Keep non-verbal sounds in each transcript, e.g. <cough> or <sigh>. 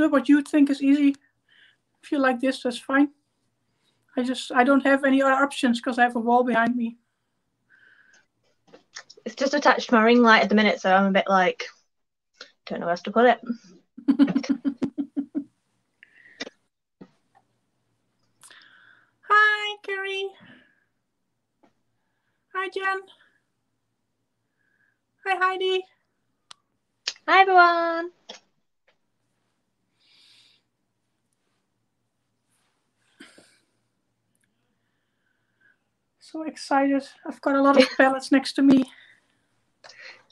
do what you think is easy. If you like this, that's fine. I just I don't have any other options because I have a wall behind me. It's just attached to my ring light at the minute, so I'm a bit like, don't know where else to put it. <laughs> Hi, Carrie. Hi, Jen. Hi, Heidi. Hi, everyone. So excited. I've got a lot of pallets next to me.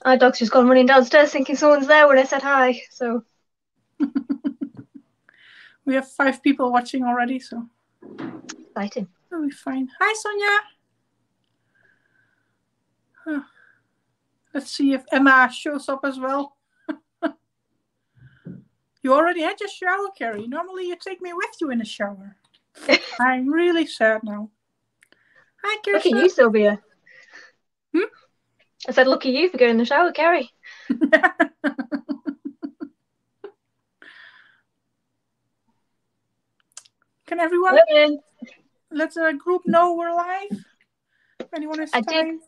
Our dog's just gone running downstairs thinking someone's there when I said hi. So <laughs> we have five people watching already, so exciting. That'll be fine. Hi, Sonia. Huh. Let's see if Emma shows up as well. <laughs> you already had your shower, Carrie. Normally you take me with you in the shower. <laughs> I'm really sad now. Hi, Kirsten. Look at you, Silvia. Hmm? I said, look at you for going in the shower, Carrie. <laughs> Can everyone Women. let the group know we're live? If anyone is I time. did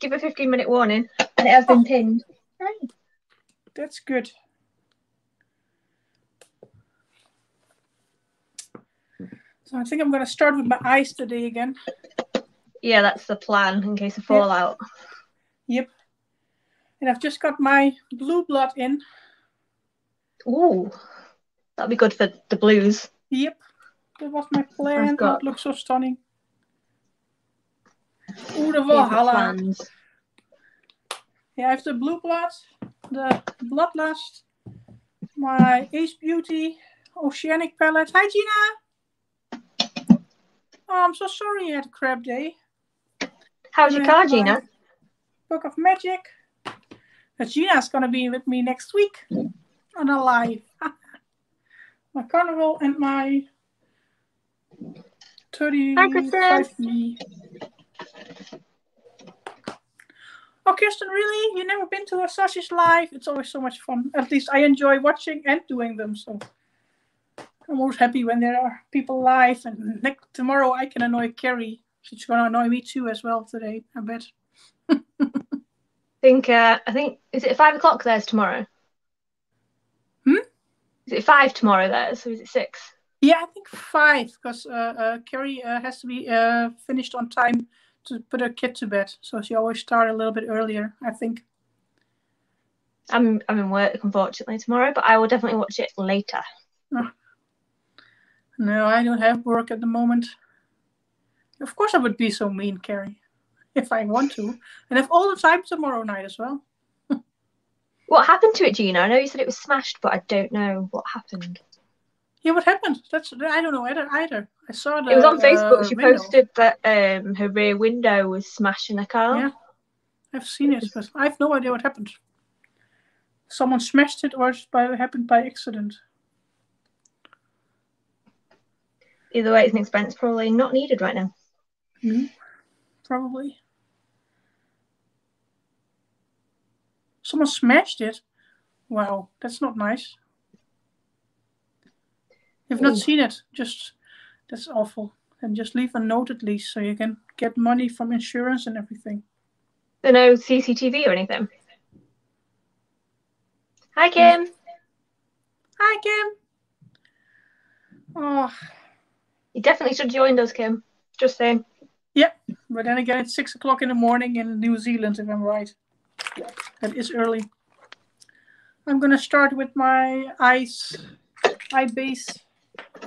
give a 15 minute warning and it has been pinned. That's good. So I think I'm going to start with my eyes today again. Yeah, that's the plan in case of fallout. Yep. And I've just got my blue blood in. Ooh, that'll be good for the blues. Yep. That was my plan. Got- it looks so stunning. Ooh, the Valhalla. Yeah, I have the blue blood, the bloodlust, my Ace Beauty, Oceanic palette. Hi, Gina. Oh, I'm so sorry you had a crap day. How's your car, Gina? Book of Magic. That Gina's gonna be with me next week on a live. <laughs> my carnival and my 35 me. Oh, Kirsten, really? You never been to a sausage live? It's always so much fun. At least I enjoy watching and doing them. So I'm always happy when there are people live. And next tomorrow I can annoy Carrie. She's gonna annoy me too as well today. I bet. <laughs> think uh, I think is it five o'clock theirs tomorrow? Hmm? Is it five tomorrow There, so is it six? Yeah, I think five because uh, uh, Carrie uh, has to be uh, finished on time to put her kid to bed. So she always start a little bit earlier. I think. I'm I'm in work unfortunately tomorrow, but I will definitely watch it later. No, I don't have work at the moment. Of course, I would be so mean, Carrie, if I want to, and have all the time tomorrow night as well. What happened to it, Gina? I know you said it was smashed, but I don't know what happened. Yeah, what happened? That's I don't know either. Either I saw the. it was on Facebook. uh, she window. posted that um her rear window was smashed in a car. Yeah. I've seen it, but I have no idea what happened. Someone smashed it, or it happened by accident. Either way, it's an expense probably not needed right now. Hmm, Probably. Someone smashed it. Wow, that's not nice. You've not Ooh. seen it. Just that's awful. And just leave a note at least so you can get money from insurance and everything. So no CCTV or anything. Hi, Kim. Hi, Kim. Oh, You definitely should join us, Kim. Just saying. But then again, it's six o'clock in the morning in New Zealand, if I'm right. That is early. I'm gonna start with my ice, eye base.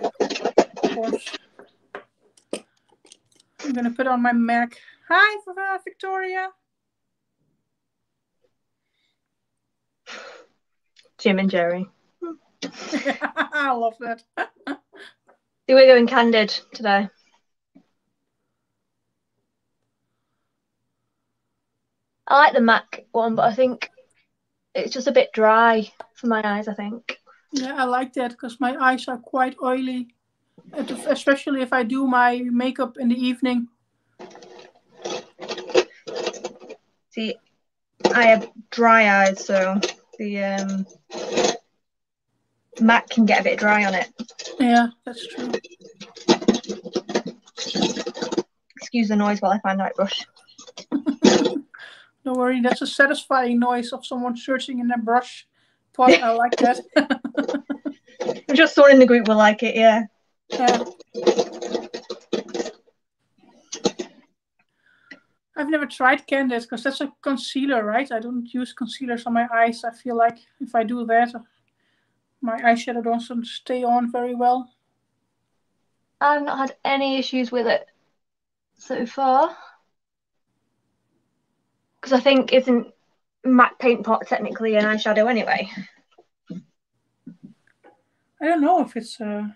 Of course. I'm gonna put on my Mac. Hi, Victoria. Jim and Jerry. <laughs> I love that. <laughs> See, we're going candid today. I like the Mac one, but I think it's just a bit dry for my eyes, I think. Yeah, I like that because my eyes are quite oily, especially if I do my makeup in the evening. See, I have dry eyes, so the um MAC can get a bit dry on it. Yeah, that's true. Excuse the noise while I find the right brush. <laughs> Don't worry, that's a satisfying noise of someone searching in their brush pot. I <laughs> like that. <laughs> I'm just someone in the group will like it, yeah. yeah. I've never tried Candid because that's a concealer, right? I don't use concealers on my eyes. I feel like if I do that, my eyeshadow doesn't stay on very well. I've not had any issues with it so far. Because I think isn't MAC paint pot technically an eyeshadow anyway? I don't know if it's a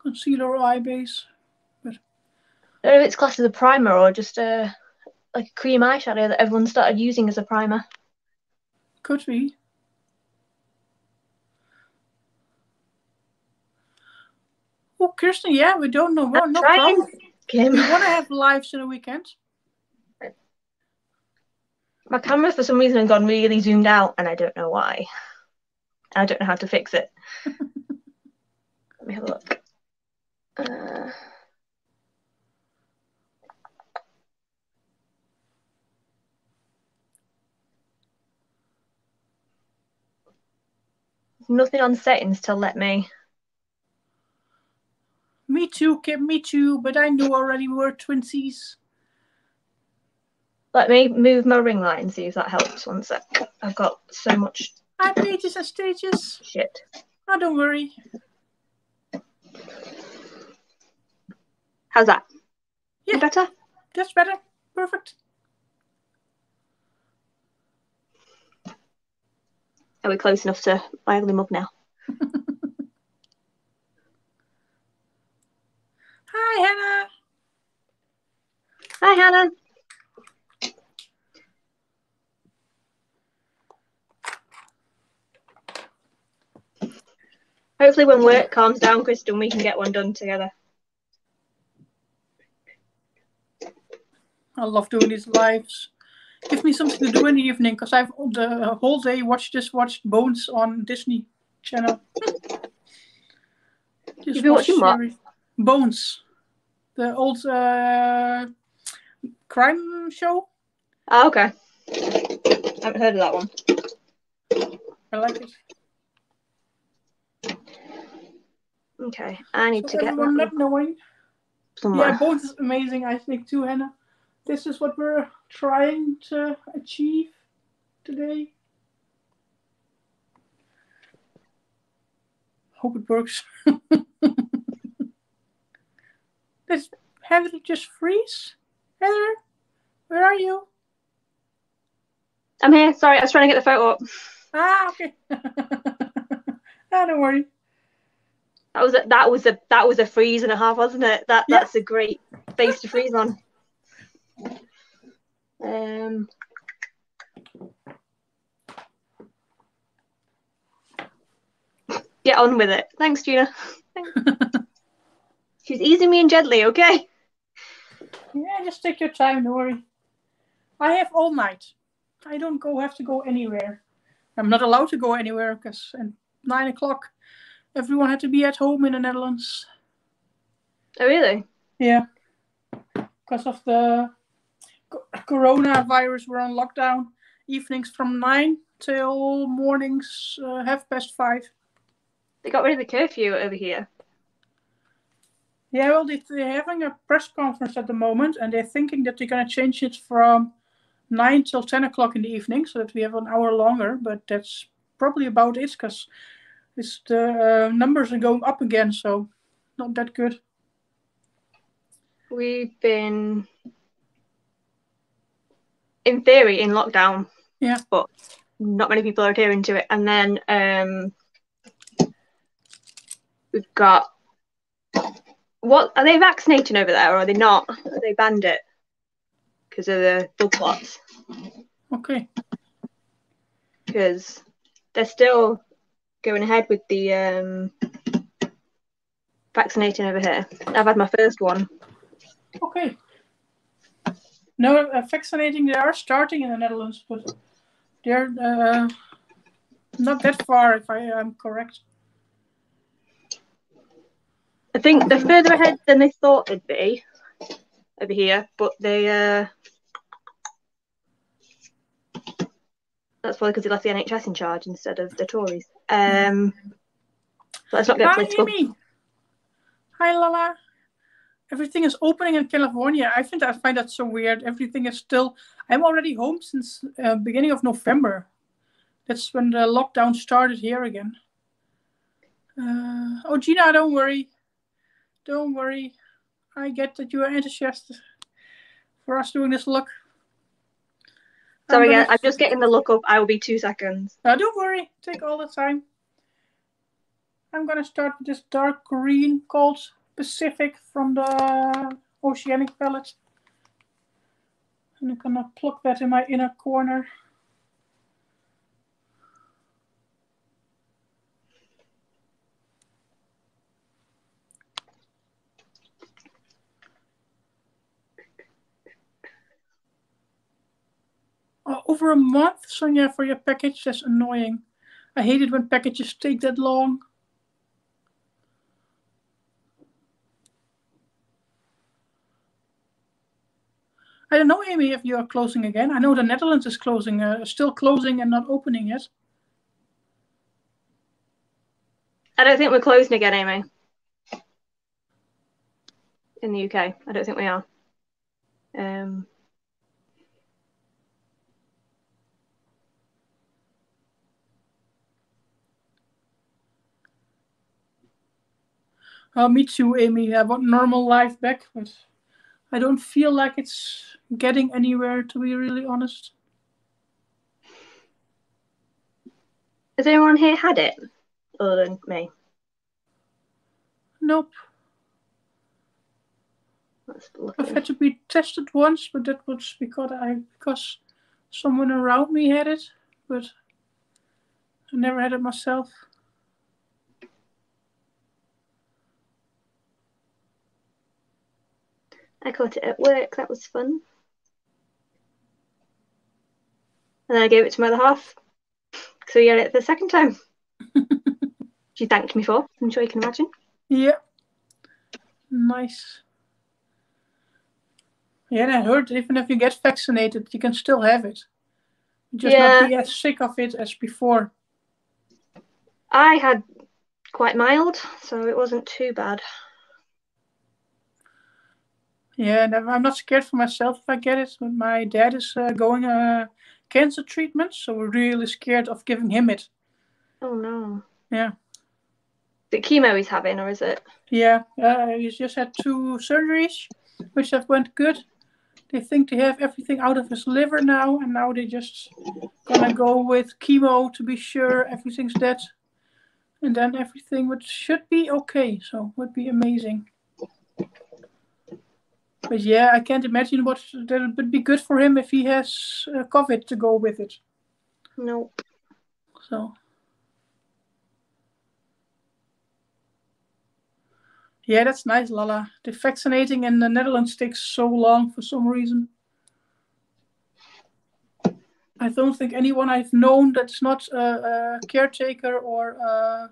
concealer or eye base. but I don't know if it's classed as a primer or just a like a cream eyeshadow that everyone started using as a primer. Could be. Oh, Kirsten, yeah, we don't know. Well, no trying, problem. Kim. We want to have lives in the weekend. My camera for some reason has gone really zoomed out and I don't know why. I don't know how to fix it. <laughs> Let me have a look. Uh, nothing on settings to let me. Me too, Kim, me too, but I knew already we were twinsies. Let me move my ring light and see if that helps. One sec. I've got so much Hi, pages and stages. shit. Oh, don't worry. How's that? Yeah. Better? That's better. Perfect. Are we close enough to my ugly mug now? <laughs> Hi, Hannah. Hi, Hannah. Hopefully, when work calms down, Kristen, we can get one done together. I love doing these lives. Give me something to do in the evening because I've the whole day watched just watched Bones on Disney Channel. <laughs> Just You've been watching what? Bones, the old uh, crime show. Oh, okay. I haven't heard of that one. I like it. Okay, I need So to get that not knowing. somewhere. Yeah, Bones is amazing. I think too, Hannah. This is what we're trying to achieve today. Hope it works. <laughs> Does Heather just freeze? Heather, where are you? I'm here. Sorry, I was trying to get the photo up. Ah, okay. <laughs> ah, don't worry. That was a, that was a that was a freeze and a half, wasn't it? That Yeah. that's a great face to freeze on. Um, get on with it. Thanks, Gina. <laughs> She's easing me in gently, okay? Yeah, just take your time. Don't worry. I have all night. I don't go have to go anywhere. I'm not allowed to go anywhere because at nine o'clock, everyone had to be at home in the Netherlands. Oh, really? Yeah, because of the co- coronavirus, we're on lockdown. Evenings from nine till mornings uh, half past five. They got rid of the curfew over here. Yeah, well, they're having a press conference at the moment, and they're thinking that they're going to change it from nine till ten o'clock in the evening, so that we have an hour longer. But that's probably about it, because it's the uh, numbers are going up again, so not that good. We've been, in theory, in lockdown. Yeah. But not many people are adhering to it. And then um, we've got. What are they vaccinating over there, or are they not? Are they banned it because of the blood clots? Okay. Because they're still going ahead with the um, vaccinating over here. I've had my first one. Okay. No, uh, vaccinating they are starting in the Netherlands, but they're uh, not that far, if I am correct. I think they're further ahead than they thought they'd be over here, but they. Uh... That's probably because they left the NHS in charge instead of the Tories. Um, let's not get Hi, political. Amy. Hi, Lala. Everything is opening in California. I think I find that so weird. Everything is still. I'm already home since uh, beginning of November. That's when the lockdown started here again. Uh, oh, Gina, don't worry. Don't worry. I get that you are enthusiastic for us doing this look. Sorry, I'm again, gonna- I'm just getting the look up. I will be two seconds. Uh, don't worry, take all the time. I'm gonna start with this dark green called Pacific from the Oceanic palette. And I'm gonna plug that in my inner corner. Over a month, Sonia, for your package. That's annoying. I hate it when packages take that long. I don't know, Amy, if you are closing again. I know the Netherlands is closing, uh, still closing and not opening yet. I don't think we're closing again, Amy. In the UK, I don't think we are. Um, Uh, me too, Amy. I want normal life back, but I don't feel like it's getting anywhere, to be really honest. has anyone here had it other than me? Nope. I've had to be tested once, but that was because I because someone around me had it, but I never had it myself. I caught it at work. That was fun. And then I gave it to my other half. So we had it the second time. <laughs> she thanked me for. I'm sure you can imagine. Yeah. Nice. Yeah, and I heard even if you get vaccinated, you can still have it. Just Yeah. not be as sick of it as before. I had quite mild, so it wasn't too bad. Yeah, and I'm not scared for myself if I get it. But my dad is uh, going uh, cancer treatment, so we're really scared of giving him it. Oh no. Yeah. The chemo he's having, or is it? Yeah, uh, he's just had two surgeries, which have went good. They think they have everything out of his liver now, and now they just gonna go with chemo to be sure everything's dead, and then everything would should be okay. So would be amazing. But yeah, I can't imagine what that would be good for him if he has uh, COVID to go with it. No. So. Yeah, that's nice, Lala. The vaccinating in the Netherlands takes so long for some reason. I don't think anyone I've known that's not a, a caretaker or a,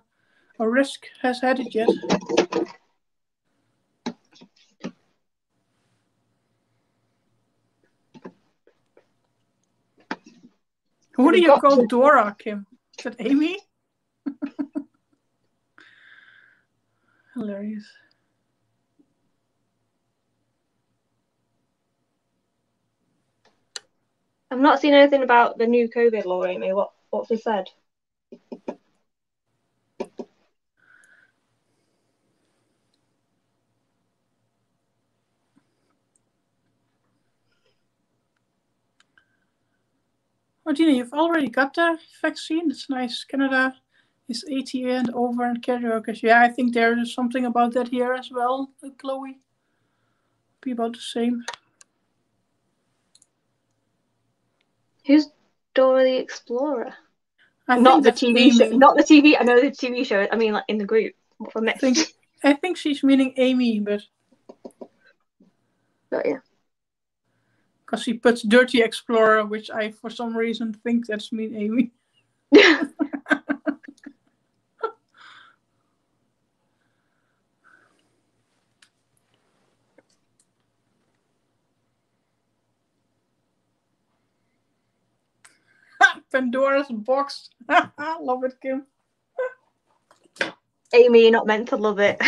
a risk has had it yet. Who do you you call to- Dora, Kim? Is that Amy? <laughs> Hilarious. I've not seen anything about the new COVID law, Amy. What what's they said? Gina, you've already got the vaccine. It's nice. Canada is 80 and over and karaoke. Yeah, I think there is something about that here as well, uh, Chloe. Be about the same. Who's Dora the Explorer? I not the TV that's show. Not the TV. I know the TV show. I mean, like in the group. What a I mix. think, I think she's meaning Amy, but But yeah because she puts Dirty Explorer, which I for some reason think that's me, Amy. <laughs> <laughs> Pandora's box. <laughs> love it, Kim. Amy, you're not meant to love it.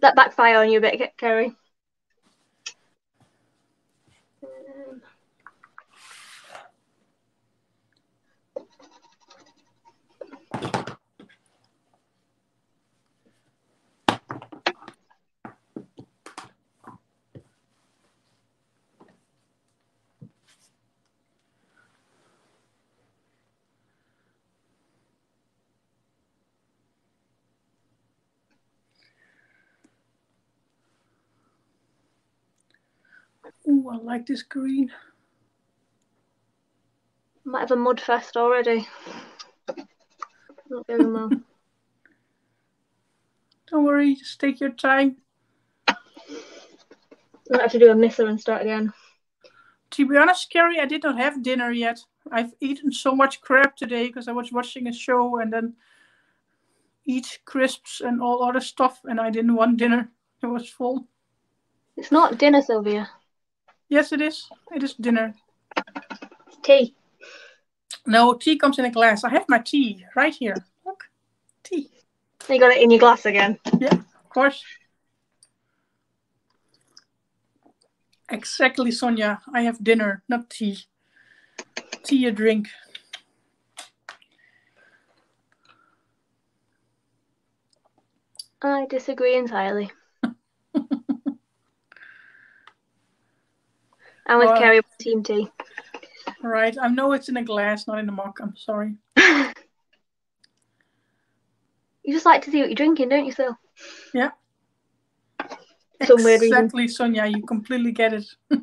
that backfire on you a bit, Kerry. Ooh, I like this green. Might have a mud fest already. Not going well. <laughs> Don't worry, just take your time. Might have to do a misser and start again. To be honest, Carrie, I did not have dinner yet. I've eaten so much crap today because I was watching a show and then eat crisps and all other stuff, and I didn't want dinner. It was full. It's not dinner, Silvia. Yes, it is. It is dinner. Tea. No, tea comes in a glass. I have my tea right here. Look, tea. You got it in your glass again. Yeah, of course. Exactly, Sonia. I have dinner, not tea. Tea a drink. I disagree entirely. I'm with Well- Kerry on Team Tea. Right. I know it's in a glass, not in a mug. I'm sorry. <laughs> You just like to see what you're drinking, don't you, Sil? Yeah. Some exactly, Sonia. You completely get it. <laughs>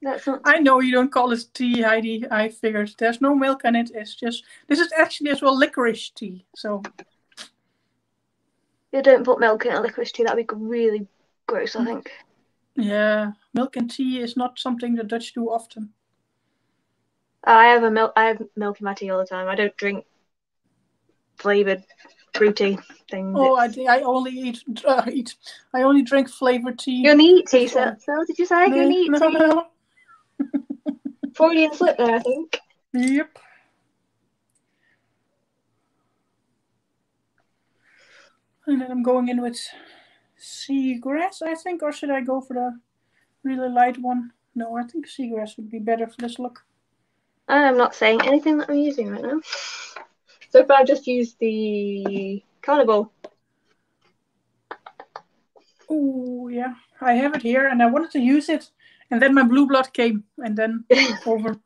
That's not. I know you don't call it tea, Heidi. I figured there's no milk in it. It's just this is actually as well licorice tea. So You don't put milk in a licorice tea. That'd be really gross, I think. yeah, milk and tea is not something the Dutch do often. I have a milk. I have milk in my tea all the time. I don't drink flavored fruity things. Oh, I I only eat <laughs> uh, eat. I only drink flavored tea. You only eat tea. Sil. Sil, did you say you only eat no, tea? no. <laughs> Freudian slip there, I think. Yep. And then I'm going in with seagrass, I think, or should I go for the really light one? No, I think seagrass would be better for this look. I'm not saying anything that I'm using right now. So far, I've just used the carnival. Oh yeah, I have it here, and I wanted to use it, and then my blue blood came, and then <laughs> over.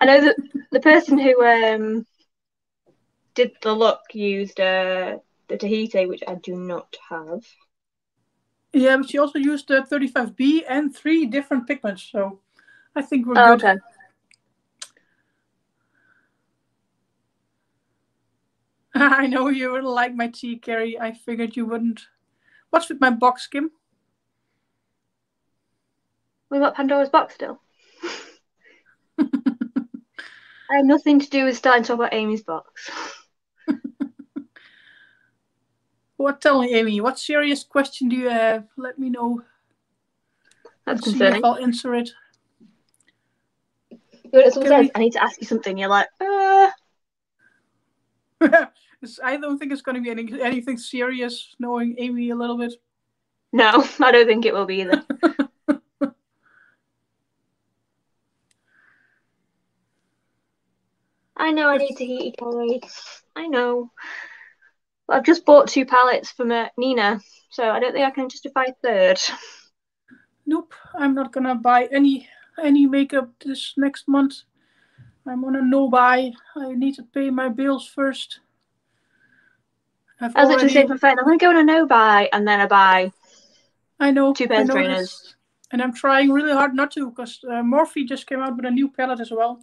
I know that the person who um did the look used uh, the Tahiti, which I do not have. Yeah, but she also used the 35B and three different pigments, so I think we're Oh, good. okay. <laughs> I know you wouldn't like my tea, Carrie. I figured you wouldn't. What's with my box, Kim? We've got Pandora's box still. <laughs> I have nothing to do with starting to talk about Amy's box. <laughs> What? Tell me, Amy. What serious question do you have? Let me know. That's if concerning. I'll answer it. You know, someone Can says, I need to ask you something. You're like, uh, <laughs> I don't think it's going to be any, anything serious. Knowing Amy a little bit. no, <laughs> I don't think it will be either. <laughs> I know I need to heat Kelly. I know. But I've just bought two pallets from uh, Nina, so I don't think I can justify a third. Nope, I'm not gonna buy any any makeup this next month. I'm on a no buy. I need to pay my bills first. I've I actually already- saying to my friend, I'm to go on a no buy and then a buy. I know. Two I pairs trainers. And I'm trying really hard not to because uh, Morphe just came out with a new palette as well.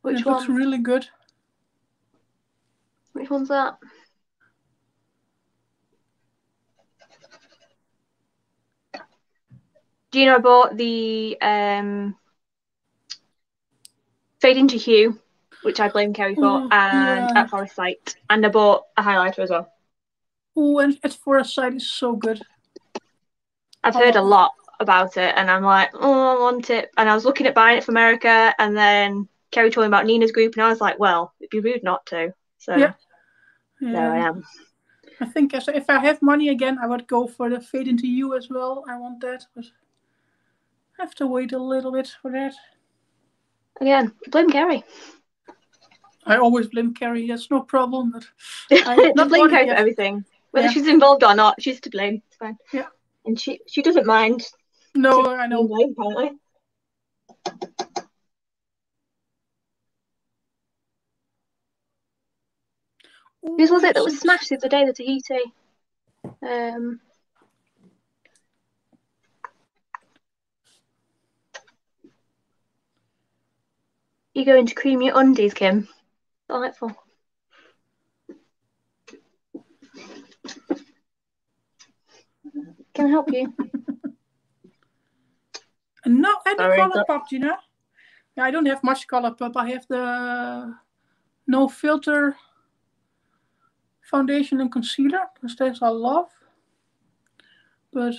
Which it looks really good. Which one's that? Do you know I bought the um, Fade into Hue, which I blame Kerry for, Oh, and yeah. at Forest Sight, and I bought a highlighter as well. Oh, and at Forest Side is so good. I've heard a lot about it, and I'm like, oh, I want it. And I was looking at buying it for America, and then Kerry told me about Nina's group, and I was like, well, it'd be rude not to. So Yeah. there I am. I think if I have money again, I would go for the Fade into Hue as well. I want that, but I have to wait a little bit for that. Again, blame Kerry. I always blame Carrie. That's no problem. But <laughs> I Don't blame Kerry for everything. Whether Yeah. she's involved or not, she's to blame. It's fine. Yeah. And she she doesn't mind. no, I know. blamed, apparently. Whose was it that was smashed the other day, the Tahiti? Um, you going to cream your undies, Kim. Delightful. Can I help you? <laughs> No, any Sorry, color pop, you know? I don't have much color pop. I have the no filter foundation and concealer because those I love. But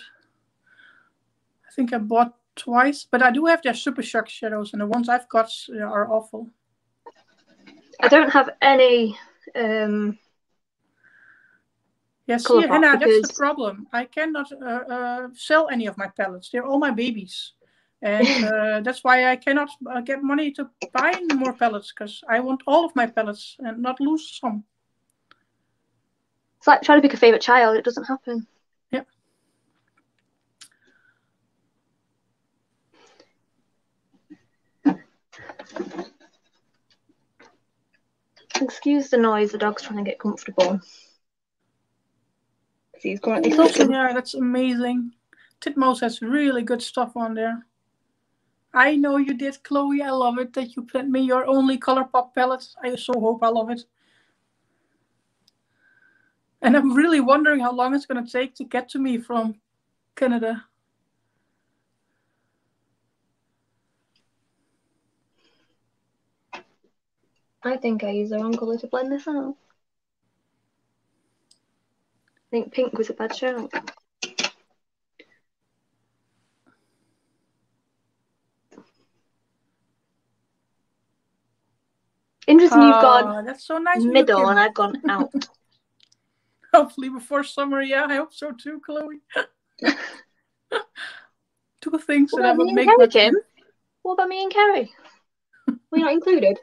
I think I bought twice. But I do have their Super Shock shadows, and the ones I've got are awful. I don't have any. Um, Yeah, see, Colourpop, Hannah, that's the problem. I cannot uh, uh, sell any of my palettes. They're all my babies. And <laughs> uh, that's why I cannot uh, get money to buy more palettes because I want all of my palettes and not lose some. It's like trying to pick a favorite child. It doesn't happen. Yep. Excuse the noise. The dog's trying to get comfortable. He's currently sleeping. Yeah, that's amazing. Titmos has really good stuff on there. I know you did, Chloe. I love it that you sent me your only Colourpop palette. I so hope I love it. And I'm really wondering how long it's going to take to get to me from Canada. I think I used the wrong colour to blend this out. I think pink was a bad shout. Interesting, you've gone Ah, that's so nice. middle Kim. and I've gone out. <laughs> <laughs> Hopefully before summer. Yeah, I hope so too, Chloe. <laughs> Two things What that I would make. Much- Kim? What about me and Kerry? We're not included.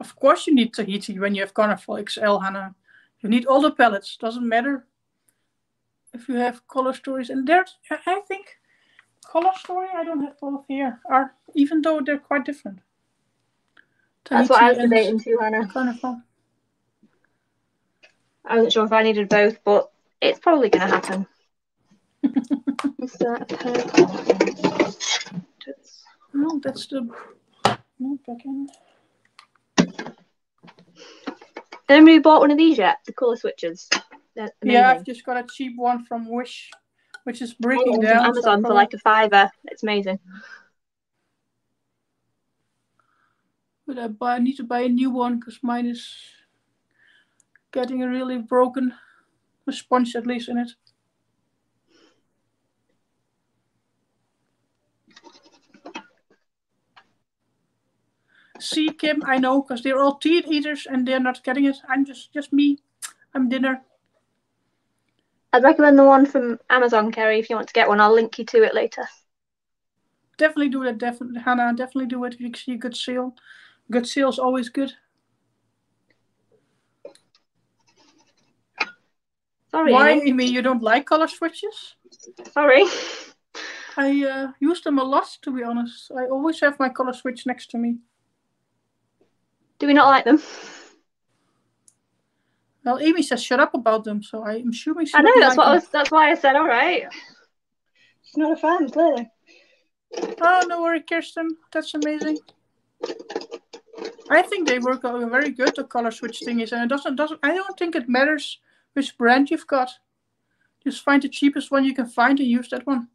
Of course, you need Tahiti when you have Carnival XL, Hannah. You need all the palettes. Doesn't matter if you have color stories. And there's, I I think, color story. I don't have both here. Are even though they're quite different. That's what I was debating too, Hannah. Carnival. I wasn't sure if I needed both, but it's probably going to happen. <laughs> Is that purple? No, that's the. No, back in. Anybody bought one of these yet? The colour switches. Yeah, I've just got a cheap one from Wish, which is I breaking down. from so Amazon for like a fiver. It's amazing. But I, buy, I need to buy a new one because mine is getting a really broken a sponge at least in it. See, Kim, I know because they're all tea eaters and they're not getting it. I'm just just me. I'm dinner. I'd recommend the one from Amazon, Kerry, if you want to get one. I'll link you to it later. Definitely do it, Definitely, Hannah. Definitely do it if you see a good sale. Good sales always good. Sorry, Why, Amy. Amy? You don't like color switches? Sorry. <laughs> I uh, use them a lot, to be honest. I always have my color switch next to me. Do we not like them? Well, Amy says shut up about them, so I'm assuming she I know that's like what I was. That's why I said all right. She's not a fan, clearly. Oh, no worry, Kirsten. That's amazing. I think they work very good, the color switch thingies, and it doesn't doesn't. I don't think it matters which brand you've got. Just find the cheapest one you can find and use that one.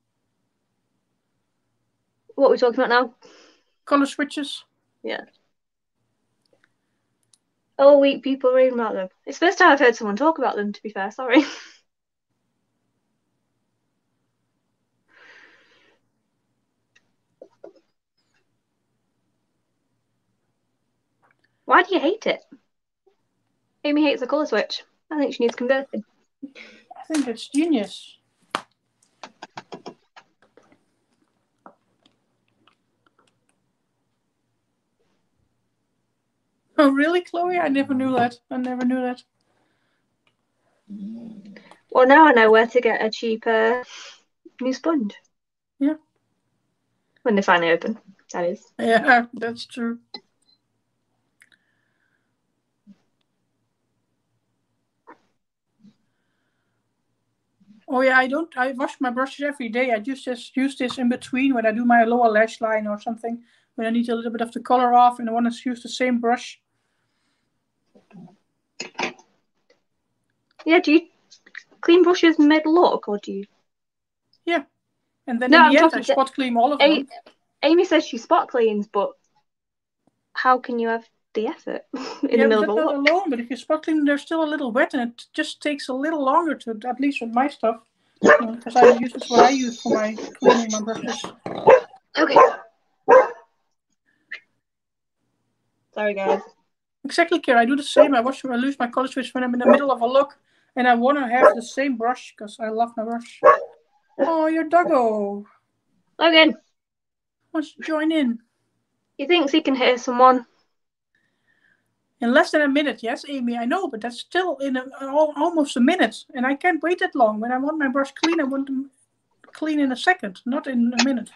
What are we talking about now? Color switches. Yeah. Oh, all week people reading about them. It's the first time I've heard someone talk about them, to be fair, sorry. <laughs> Why do you hate it? Amy hates the colour switch. I think she needs converting. I think it's genius. Oh, really, Chloe? I never knew that. I never knew that. Well, now I know where to get a cheaper new sponge. Yeah. When they finally open, that is. Yeah, <laughs> that's true. Oh yeah, I don't. I wash my brushes every day. I just just use this in between when I do my lower lash line or something. When I need a little bit of the color off and I want to use the same brush. Yeah, do you clean brushes mid look or do you? Yeah, and then No, in I'm the end I spot clean all of A- them. Amy says she spot cleans, but how can you have the effort <laughs> in yeah, the middle of a look? alone. But if you spot clean, they're still a little wet, and it just takes a little longer to, at least with my stuff, because I use this what I use for my cleaning my brushes. Okay. Sorry, guys. Exactly, Kira. I do the same. I wash, I lose my color switch when I'm in the middle of a look, and I want to have the same brush because I love my brush. Oh, your doggo Logan, wants to join in he thinks he can hear someone. In less than a minute. Yes, Amy, I know, but that's still in a, al- almost a minute, and I can't wait that long. When I want my brush clean, I want them clean in a second, not in a minute.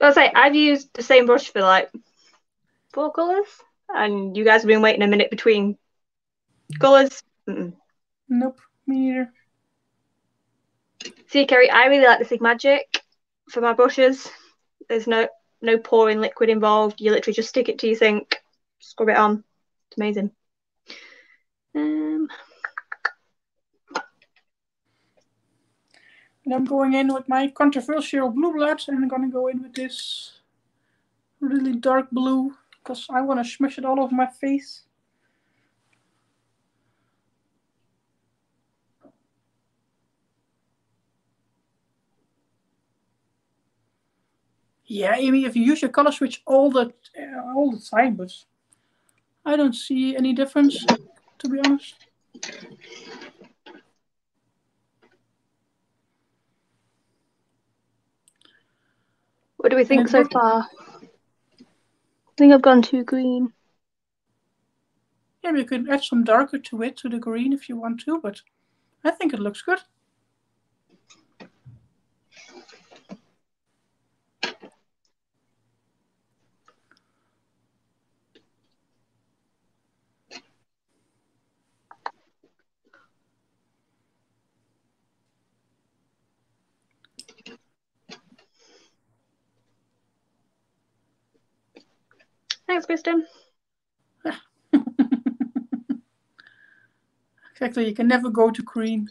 I'll say I've used the same brush for like four colours, and you guys have been waiting a minute between colours. Mm-mm. Nope, me neither. See, Kerry, I really like the Sigmagic for my brushes. There's no no pouring liquid involved. You literally just stick it to your sink, scrub it on. It's amazing. Um, And I'm going in with my controversial blue blood, and I'm gonna go in with this really dark blue because I want to smush it all over my face. Yeah, Amy, if you use your color switch all the uh, all the time, but I don't see any difference, to be honest. what do we think so far? I think I've gone too green. Yeah, we could add some darker to it, to the green, if you want to, but I think it looks good. Kristen. <laughs> exactly, you can never go to green.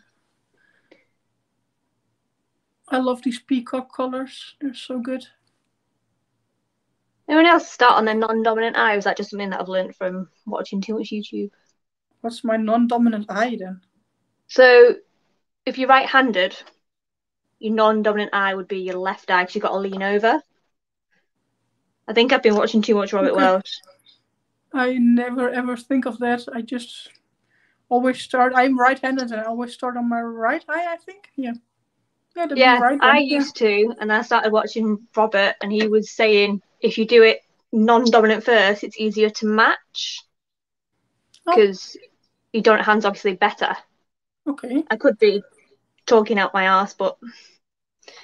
I love these peacock colors. They're so good. Anyone else start on their non-dominant eye? Or is that just something that I've learned from watching too much YouTube? What's my non-dominant eye then? So, if you're right-handed, your non-dominant eye would be your left eye because you've got to lean over. I think I've been watching too much Robert Okay. Welsh. I never ever think of that. I just always start. I'm right-handed, and I always start on my right eye. I think. Yeah. Yeah, Yeah, right. I used to, and I started watching Robert, and he was saying if you do it non-dominant first, it's easier to match Oh. because your dominant hand's obviously better. Okay. I could be talking out my ass, but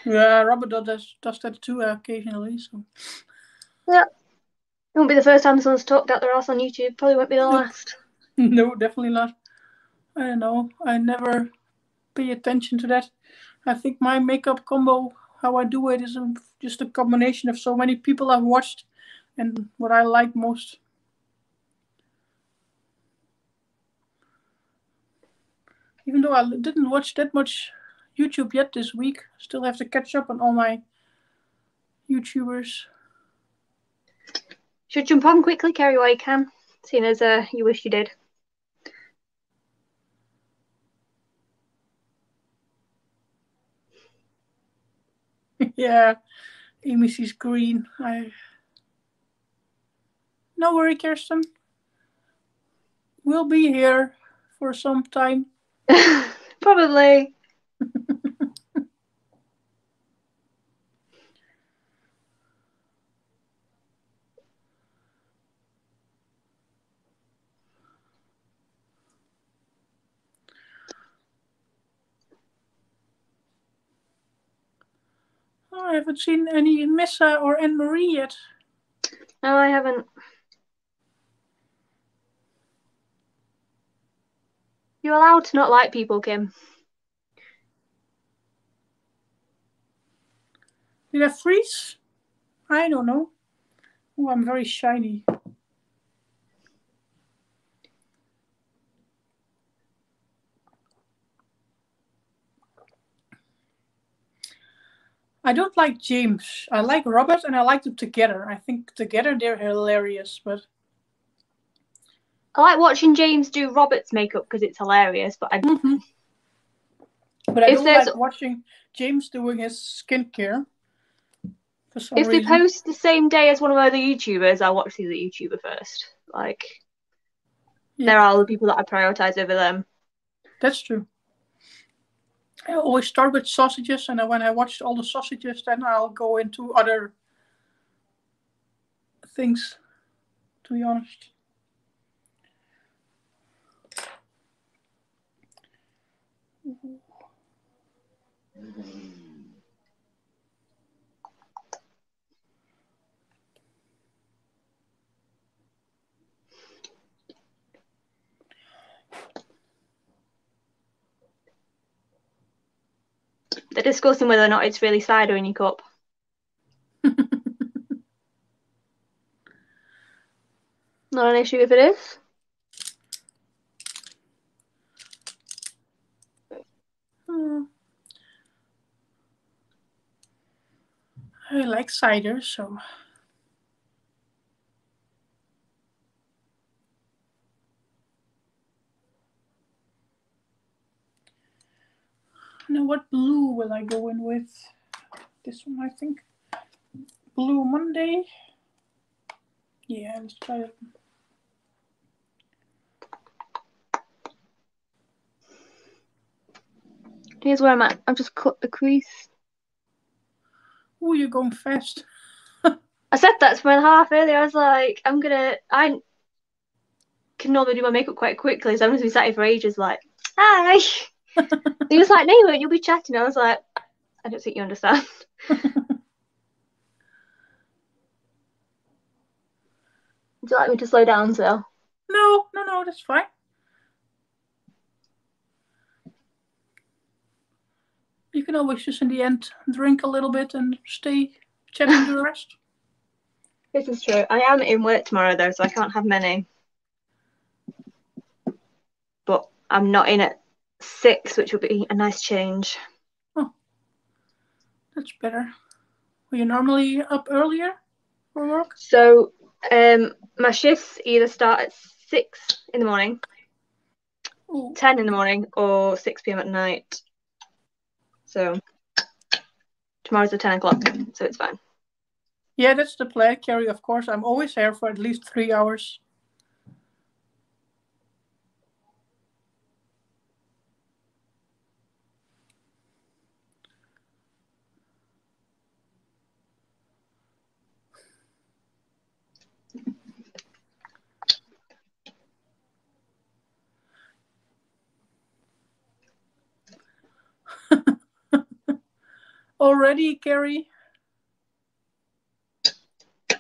Yeah, Robert does does that too uh, occasionally. So it won't be the first time someone's talked out their ass on YouTube. Probably won't be the No. last. <laughs> no, definitely not. I don't know. I never pay attention to that. I think my makeup combo, how I do it, is just a combination of so many people I've watched and what I like most. Even though I didn't watch that much YouTube yet this week, still have to catch up on all my YouTubers. Should jump on quickly, Kerry, while you can. seeing as uh, you wish you did. <laughs> yeah, Amy sees green. I. No worry, Kirsten. We'll be here for some time. <laughs> Probably. Haven't seen any Missa or Anne Marie yet. No, I haven't. You're allowed to not like people, Kim. Did I freeze? I don't know. Oh, I'm very shiny. I don't like James. I like Robert and I like them together. I think together they're hilarious, but I like watching James do Robert's makeup because it's hilarious, but I Mhm. but I If don't there's- like watching James doing his skincare. If they reason. post the same day as one of my other YouTubers, I'll watch the other YouTuber first. Like Yeah. there are other people that I prioritize over them. That's true. I always start with sausages, and when I watch all the sausages, then I'll go into other things. To be honest. They're discussing whether or not it's really cider in your cup. <laughs> Not an issue if it is. Hmm. I like cider, so. Now, what blue will I go in with? This one, I think. Blue Monday. Yeah, let's try it. Here's where I'm at. I've just cut the crease. Oh, you're going fast. <laughs> I said that to my half earlier. I was like, I'm gonna. I can normally do my makeup quite quickly, so I'm gonna be sat here for ages. Like, hi. He was like, No, you won't. You'll be chatting. I was like, I don't think you understand. <laughs> Would you like me to slow down, Sil? No, no, no, that's fine. You can always just in the end drink a little bit and stay chatting the rest. <laughs> This is true. I am in work tomorrow though, so I can't have many. But I'm not in at six, which will be a nice change. Oh, that's better. Were you normally up earlier for work? So um my shifts either start at six in the morning, ten in the morning, or six PM at night. So tomorrow's at ten o'clock, so it's fine. yeah, that's the plan, Carrie. Of course, I'm always here for at least three hours. <laughs> Already, Carrie?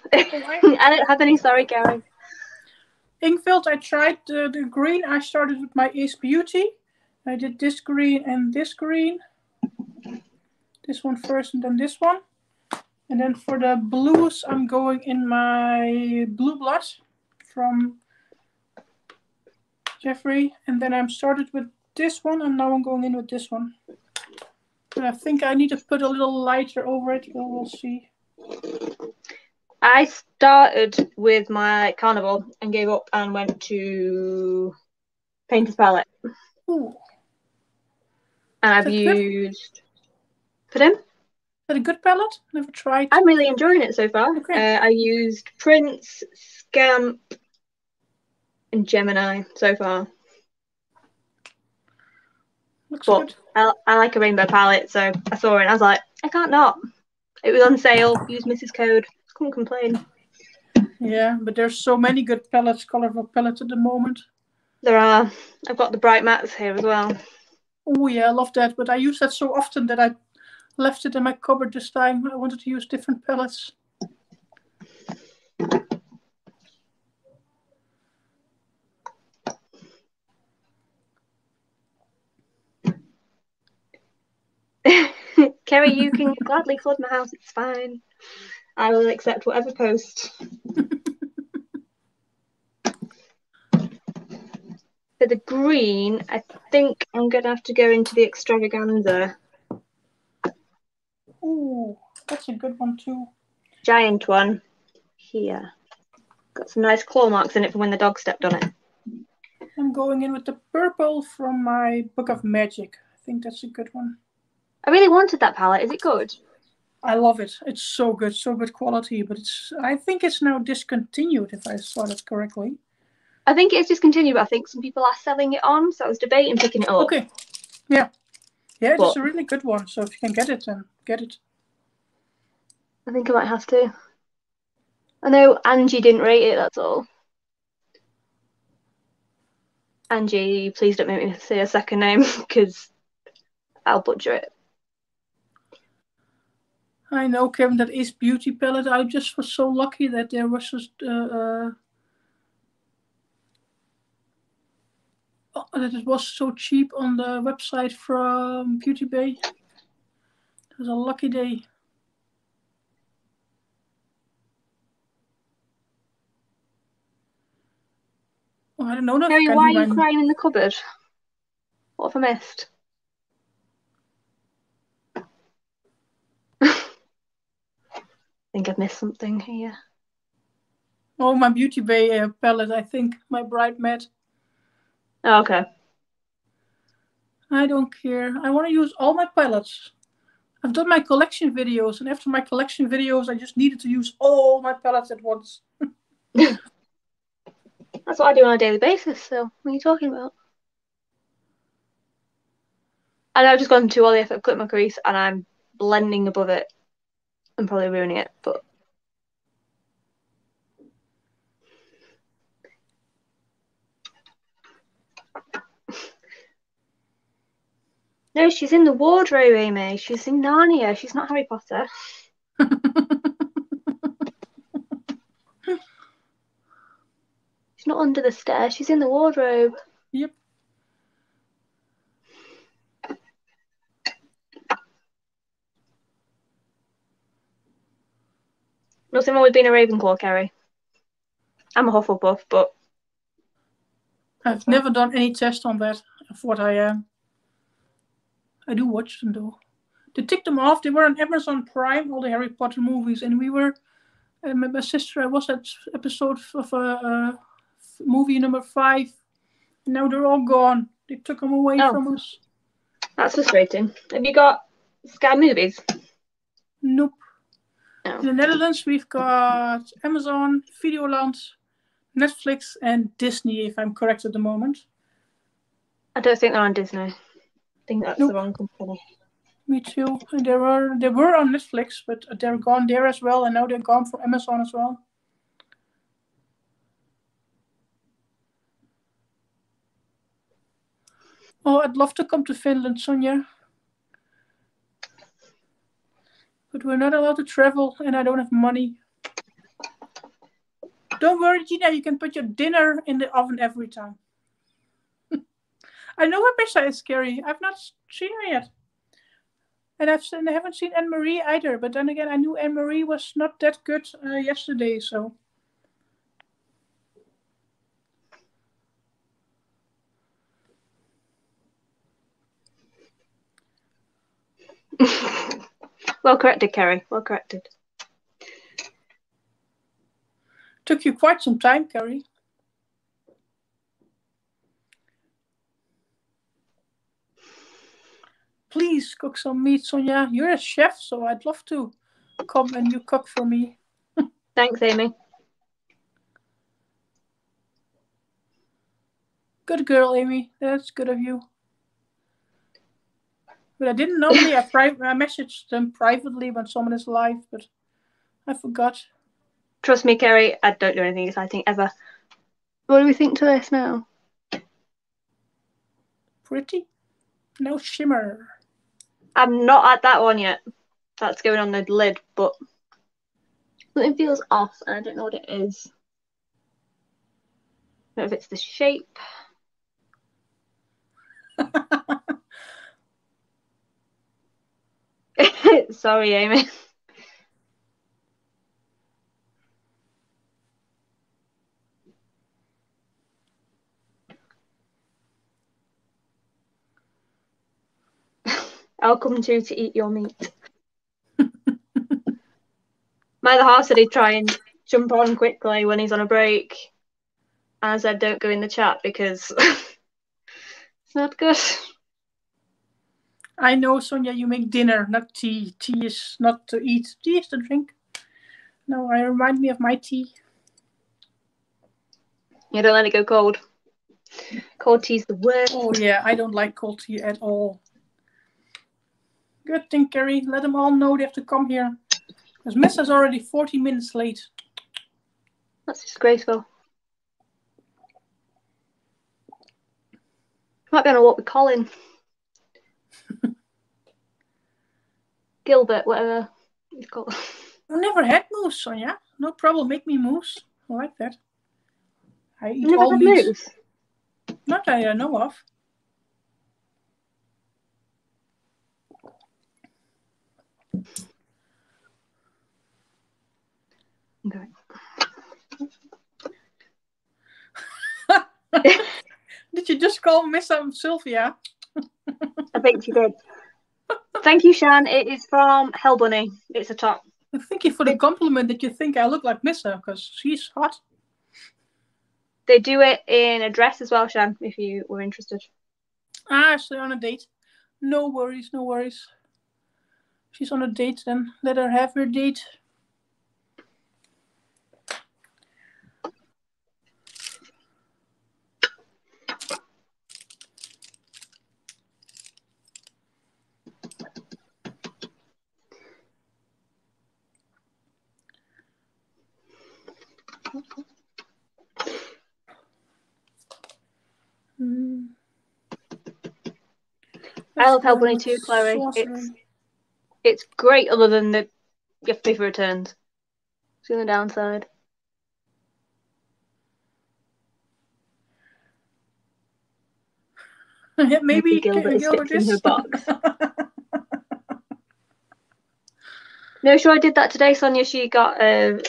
<laughs> I don't have any sorry, Gary. Inkfield, I tried the, the green. I started with my Ace Beauty. I did this green and this green. This one first and then this one. And then for the blues, I'm going in my Blue Blood from Jeffree. And then I'm started with this one and now I'm going in with this one. I think I need to put a little lighter over it, but we'll see. I started with my carnival and gave up and went to Painter's Palette. Ooh, And I've used. Pardon? is that a good palette? Never tried. I'm really enjoying it so far. Okay. Uh, I used Prince, Scamp, and Gemini so far. Looks But good. I, I like a rainbow palette, so I saw it and I was like, I can't not. It was on sale. Use Mrs. Code. Couldn't complain. Yeah, but there's so many good palettes, colorful palettes at the moment. There are. I've got the bright mats here as well. Oh yeah, I love that. But I use that so often that I left it in my cupboard this time. I wanted to use different palettes. Kerry, you can gladly flood my house. It's fine. I will accept whatever post. <laughs> For the green, I think I'm gonna have to go into the extravaganza Ooh, that's a good one too. giant one here. Got some nice claw marks in it from when the dog stepped on it. I'm going in with the purple from my Book of Magic. I think that's a good one. I really wanted that palette. Is it good? I love it. It's so good, so good quality. But it's I think it's now discontinued if I saw that correctly. I think it's discontinued, but I think some people are selling it on, so I was debating picking it up. Okay. Yeah. Yeah, it's a really good one. So if you can get it, then get it. I think I might have to. I know Angie didn't rate it, that's all. Angie, please don't make me say a second name <laughs> because I'll butcher it. I know, Kevin, that is beauty palette. I just was so lucky that there was just uh, uh, oh, that it was so cheap on the website from Beauty Bay. It was a lucky day. Oh, I don't know. if I Kerry, can why are you crying in the cupboard? What have I missed? Think I've missed something here. Oh, my Beauty Bay uh, palette. I think my Bright Matte. Oh, okay. I don't care. I want to use all my palettes. I've done my collection videos, and after my collection videos, I just needed to use all my palettes at once. <laughs> That's what I do on a daily basis, so what are you talking about? And I've just gone to all the effort clip my crease and I'm blending above it. I'm probably ruining it, but No, she's in the wardrobe, Amy. She's in Narnia. She's not Harry Potter. <laughs> She's not under the stairs. She's in the wardrobe. Yep. Nothing wrong with being a Ravenclaw, Kerry. I'm a Hufflepuff, but I've never done any test on that of what I am. I do watch them though. They ticked them off. They were on Amazon Prime, all the Harry Potter movies, and we were. Uh, my, my sister, I was at episode of uh, uh, movie number five. And now they're all gone. They took them away Oh. from us. that's frustrating. Have you got Sky Movies? Nope. No. In the Netherlands, we've eh, got Amazon, Videoland, Netflix, and Disney, if I'm correct at the moment. I don't think they're on Disney. I think that's Nope. the wrong company. Me too. They were they were on Netflix, but they're gone there as well, and now they're gone from Amazon as well. Oh, I'd love to come to Finland, Sonja. But we're not allowed to travel, and I don't have money. Don't worry, Gina. You can put your dinner in the oven every time. <laughs> I know Abisha is scary. I've not seen her yet. And I've seen, I haven't seen Anne Marie either. But then again, I knew Anne Marie was not that good uh, yesterday. So <laughs> well corrected, Kerry. Well corrected. Took you quite some time, Carrie. Please cook some meat, Sonia. You're a chef, so I'd love to come and you cook for me. <laughs> Thanks, Amy. Good girl, Amy. That's good of you. But I didn't normally. I, <laughs> pri- I messaged them privately when someone is live, but I forgot. Trust me, Kerry, I don't do anything exciting ever. What do we think to this now? Pretty. No shimmer. I'm not at that one yet. That's going on the lid, but something feels off and I don't know what it is. I don't know if it's the shape. <laughs> <laughs> Sorry, Amy. <laughs> I'll come to you to eat your meat. <laughs> My other half said he'd try and jump on quickly when he's on a break. And I said, don't go in the chat because it's not good. I know, Sonia, you make dinner, not tea. Tea is not to eat, tea is to drink. No, I remind me of my tea. You don't let it go cold. Cold tea's the worst. Oh, yeah, I don't like cold tea at all. Good thing, Carrie. Let them all know they have to come here. Because Miss is already 40 minutes late. That's disgraceful. Might be on a walk with Colin. <laughs> Gilbert, whatever he's called. <laughs> I've never had mousse, Sonia. No problem. Make me moose. I like that. I eat Never all had meat. mousse. Not that I know of. Okay. <laughs> Did you just call Miss um, Silvia? I think you did. Thank you, Shan. It is from Hell Bunny. It's a top. Thank you for the compliment that you think I look like Missa, because she's hot. They do it in a dress as well, Shan, if you were interested. Ah, she's on a date. No worries, no worries. She's on a date, then let her have her date. I love Hell Bunny too, Chloe. It's it's great other than the you have to pay for returns. It's the only downside. <laughs> Yeah, Maybe Gilbert is fixing her box. No, sure I did that today, Sonia. She got a,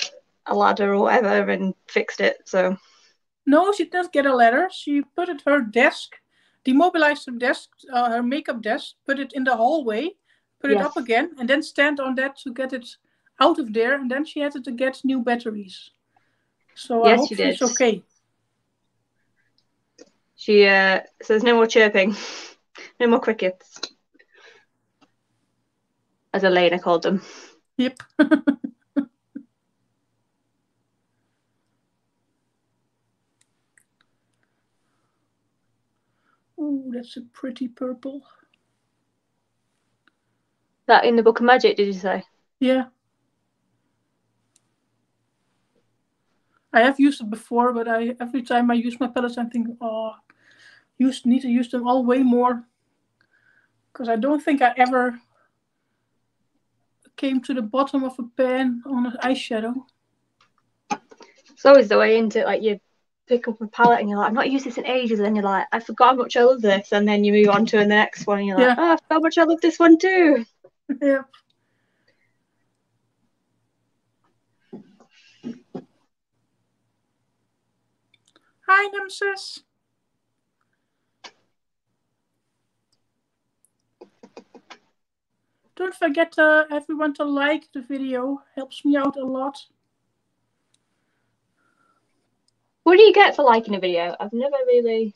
a ladder or whatever and fixed it. So No, she didn't get a letter. She put it her desk, demobilized her desk, uh, her makeup desk, put it in the hallway, put it up again, and then stand on that to get it out of there. And then she had to get new batteries. So I Yes, hope she she's did. okay. she uh, says no more chirping, <laughs> no more crickets, as Elena called them. Yep. <laughs> That's a pretty purple. That in the Book of Magic, did you say? Yeah. I have used it before, but I every time I use my palettes, I think, oh, use need to use them all way more. Because I don't think I ever came to the bottom of a pen on an eyeshadow. It's always the way into it. Like you pick up a palette and you're like, I've not used this in ages, and then you're like, I forgot how much I love this, and then you move on to the next one, and you're like, Yeah. oh, I forgot how much I love this one too. yeah. Hi, Nemesis. Don't forget uh, everyone to like the video. Helps me out a lot. What do you get for liking a video? I've never really.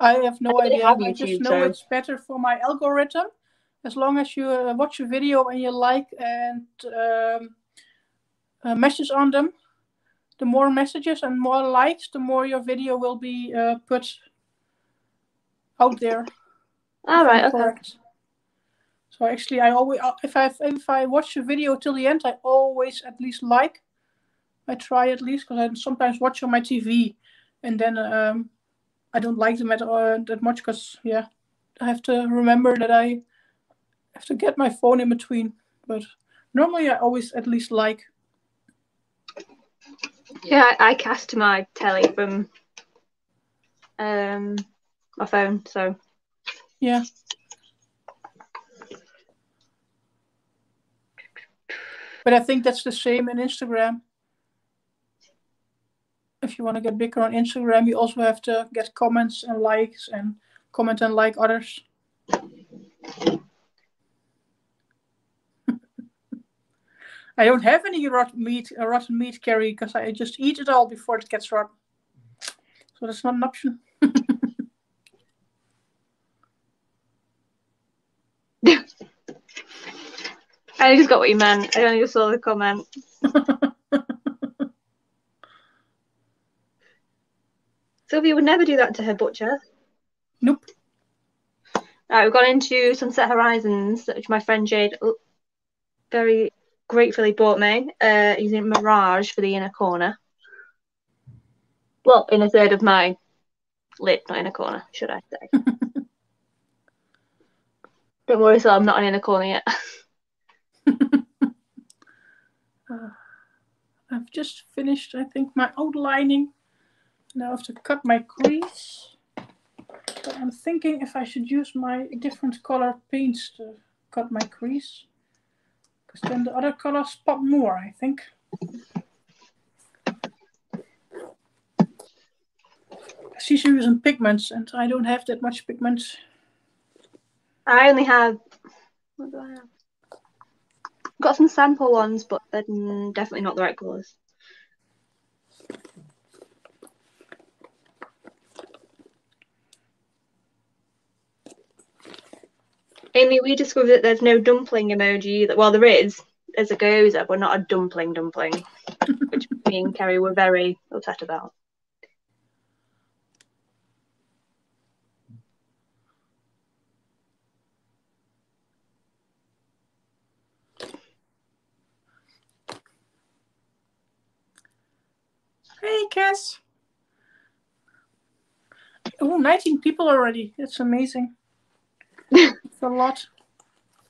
I have no I idea. have I just know so- it's better for my algorithm. As long as you uh, watch a video and you like and um, uh, message on them, the more messages and more likes, the more your video will be uh, put out there. All right. Okay. Correct. So actually, I always if I if I watch a video till the end, I always at least like. I try at least because I sometimes watch on my TV, and then um, I don't like them at uh, that much because yeah, I have to remember that I have to get my phone in between. But normally, I always at least like. Yeah, I, I cast my telly from um my phone, so Yeah. But I think that's the same in Instagram. If you want to get bigger on Instagram, you also have to get comments and likes and comment and like others. <laughs> I don't have any rotten meat, uh, rotten meat carry because I just eat it all before it gets rotten. So that's not an option. <laughs> I just got what you meant. I only saw the comment. <laughs> Silvia would never do that to her butcher. Nope. Right, we've gone into Sunset Horizons, which my friend Jade very gratefully bought me, uh, using Mirage for the inner corner. Well, in a third of my lid, not in a corner, should I say. <laughs> Don't worry, so I'm not an inner corner yet. Uh, <laughs> I've just finished, I think, my outlining. Now I have to cut my crease. But I'm thinking if I should use my different color paints to cut my crease. Because then the other colors pop more, I think. She's using pigments, and I don't have that much pigment. I only have. What do I have? Got some sample ones, but they're definitely not the right colours. Amy, we discovered that there's no dumpling emoji either. Well, there is. There's a gyoza, but not a dumpling dumpling, <laughs> which me and Kerry were very upset about. Hey, Cass. Oh, 19 people already. That's amazing. <laughs> it's a lot.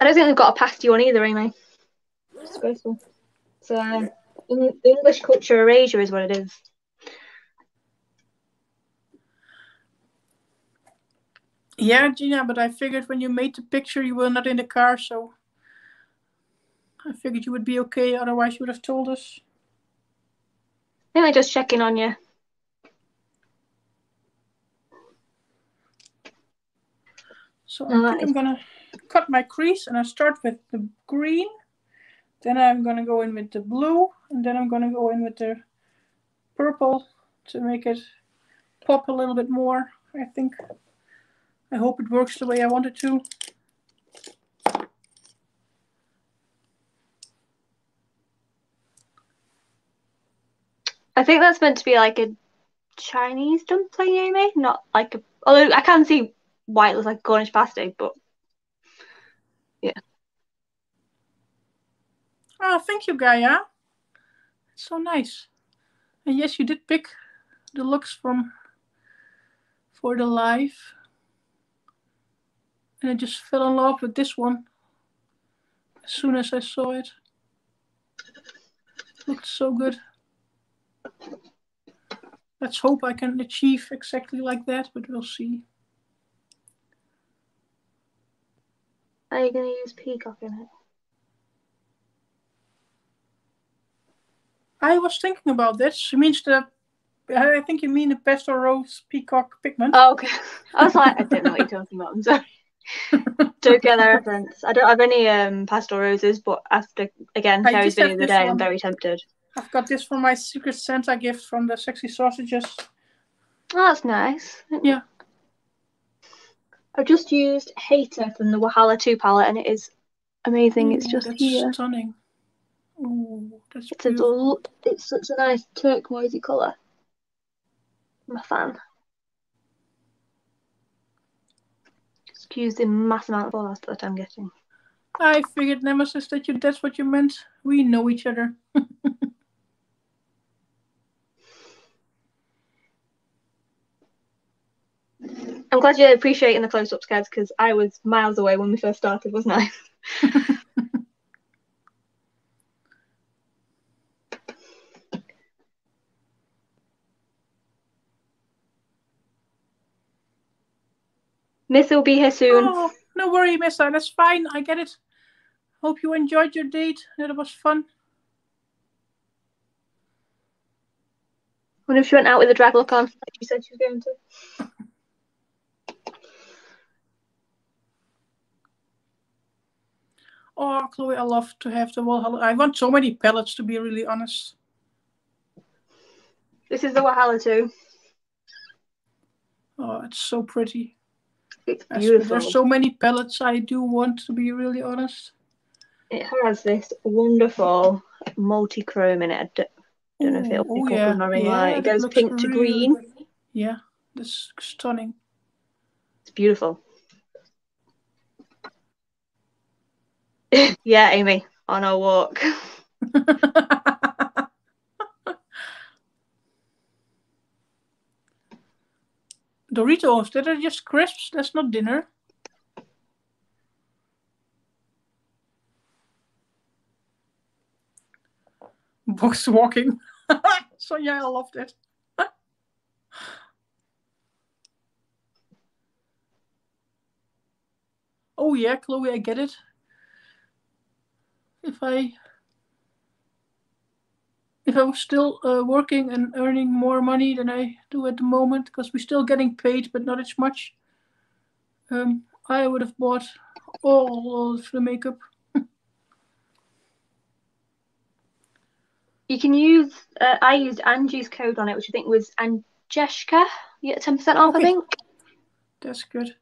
I don't think they've got a pasty one either, Amy. Disgraceful. So, Eng- English culture erasure is what it is. Yeah, Gina, but I figured when you made the picture, you were not in the car, so I figured you would be okay. Otherwise, you would have told us. I think they're just checking on you. So I that think I'm gonna cut my crease, and I start with the green. Then I'm gonna go in with the blue, and then I'm gonna go in with the purple to make it pop a little bit more. I think. I hope it works the way I want it to. I think that's meant to be like a Chinese dumpling, Amy, not like a. Although I can see why it looks like Cornish pasty, but yeah. Oh, thank you, Gaia. It's so nice. And yes, you did pick the looks from for the live. And I just fell in love with this one as soon as I saw it. Looked so good. Let's hope I can achieve exactly like that, but we'll see. Are you going to use peacock in it? I was thinking about this. It means the I think you mean the pastel rose peacock pigment. Oh, okay. <laughs> I was like, I don't know what you're talking about. I'm sorry. <laughs> don't get that reference. I don't have any um pastel roses, but after again I Kerry's just have the day, I'm very tempted. I've got this for my Secret Santa gift from the Sexy Sausages. Oh, that's nice. Yeah. I've just used Hater from the Wahala 2 palette and it is amazing. it's just that's here. stunning. Ooh, that's It's, a, beautiful. it's such a nice turquoisey colour. I'm a fan. Excuse the mass amount of followers that I'm getting. I figured, Nemesis, that you that's what you meant. We know each other. <laughs> I'm glad you're appreciating the close-ups, guys, because I was miles away when we first started, wasn't I? <laughs> Miss will be here soon. Oh, no worry, Mister. That's fine. I get it. Hope you enjoyed your date. It was fun. I Wonder if she went out with a drag look on, like she said she was going to. Oh, Chloe, I love to have the Valhalla. I want so many palettes, to be really honest. This is the Wahala too. Oh, it's so pretty. It's beautiful. There's so many palettes I do want, to be really honest. It has this wonderful multi-chrome in it. I don't, know if it'll up on my ring light. It goes pink to green. Yeah, that's stunning. It's beautiful. <laughs> yeah, Amy, on our walk. Doritos, that are just crisps. That's not dinner. <laughs> Box walking. <laughs> so yeah, I loved it. oh yeah, Chloe, I get it. If I if I was still uh, working and earning more money than I do at the moment, because we're still getting paid, but not as much, um, I would have bought all of the makeup. You can use. Uh, I used Angie's code on it, which I think was Angeshka. You get ten percent off, I think. That's good.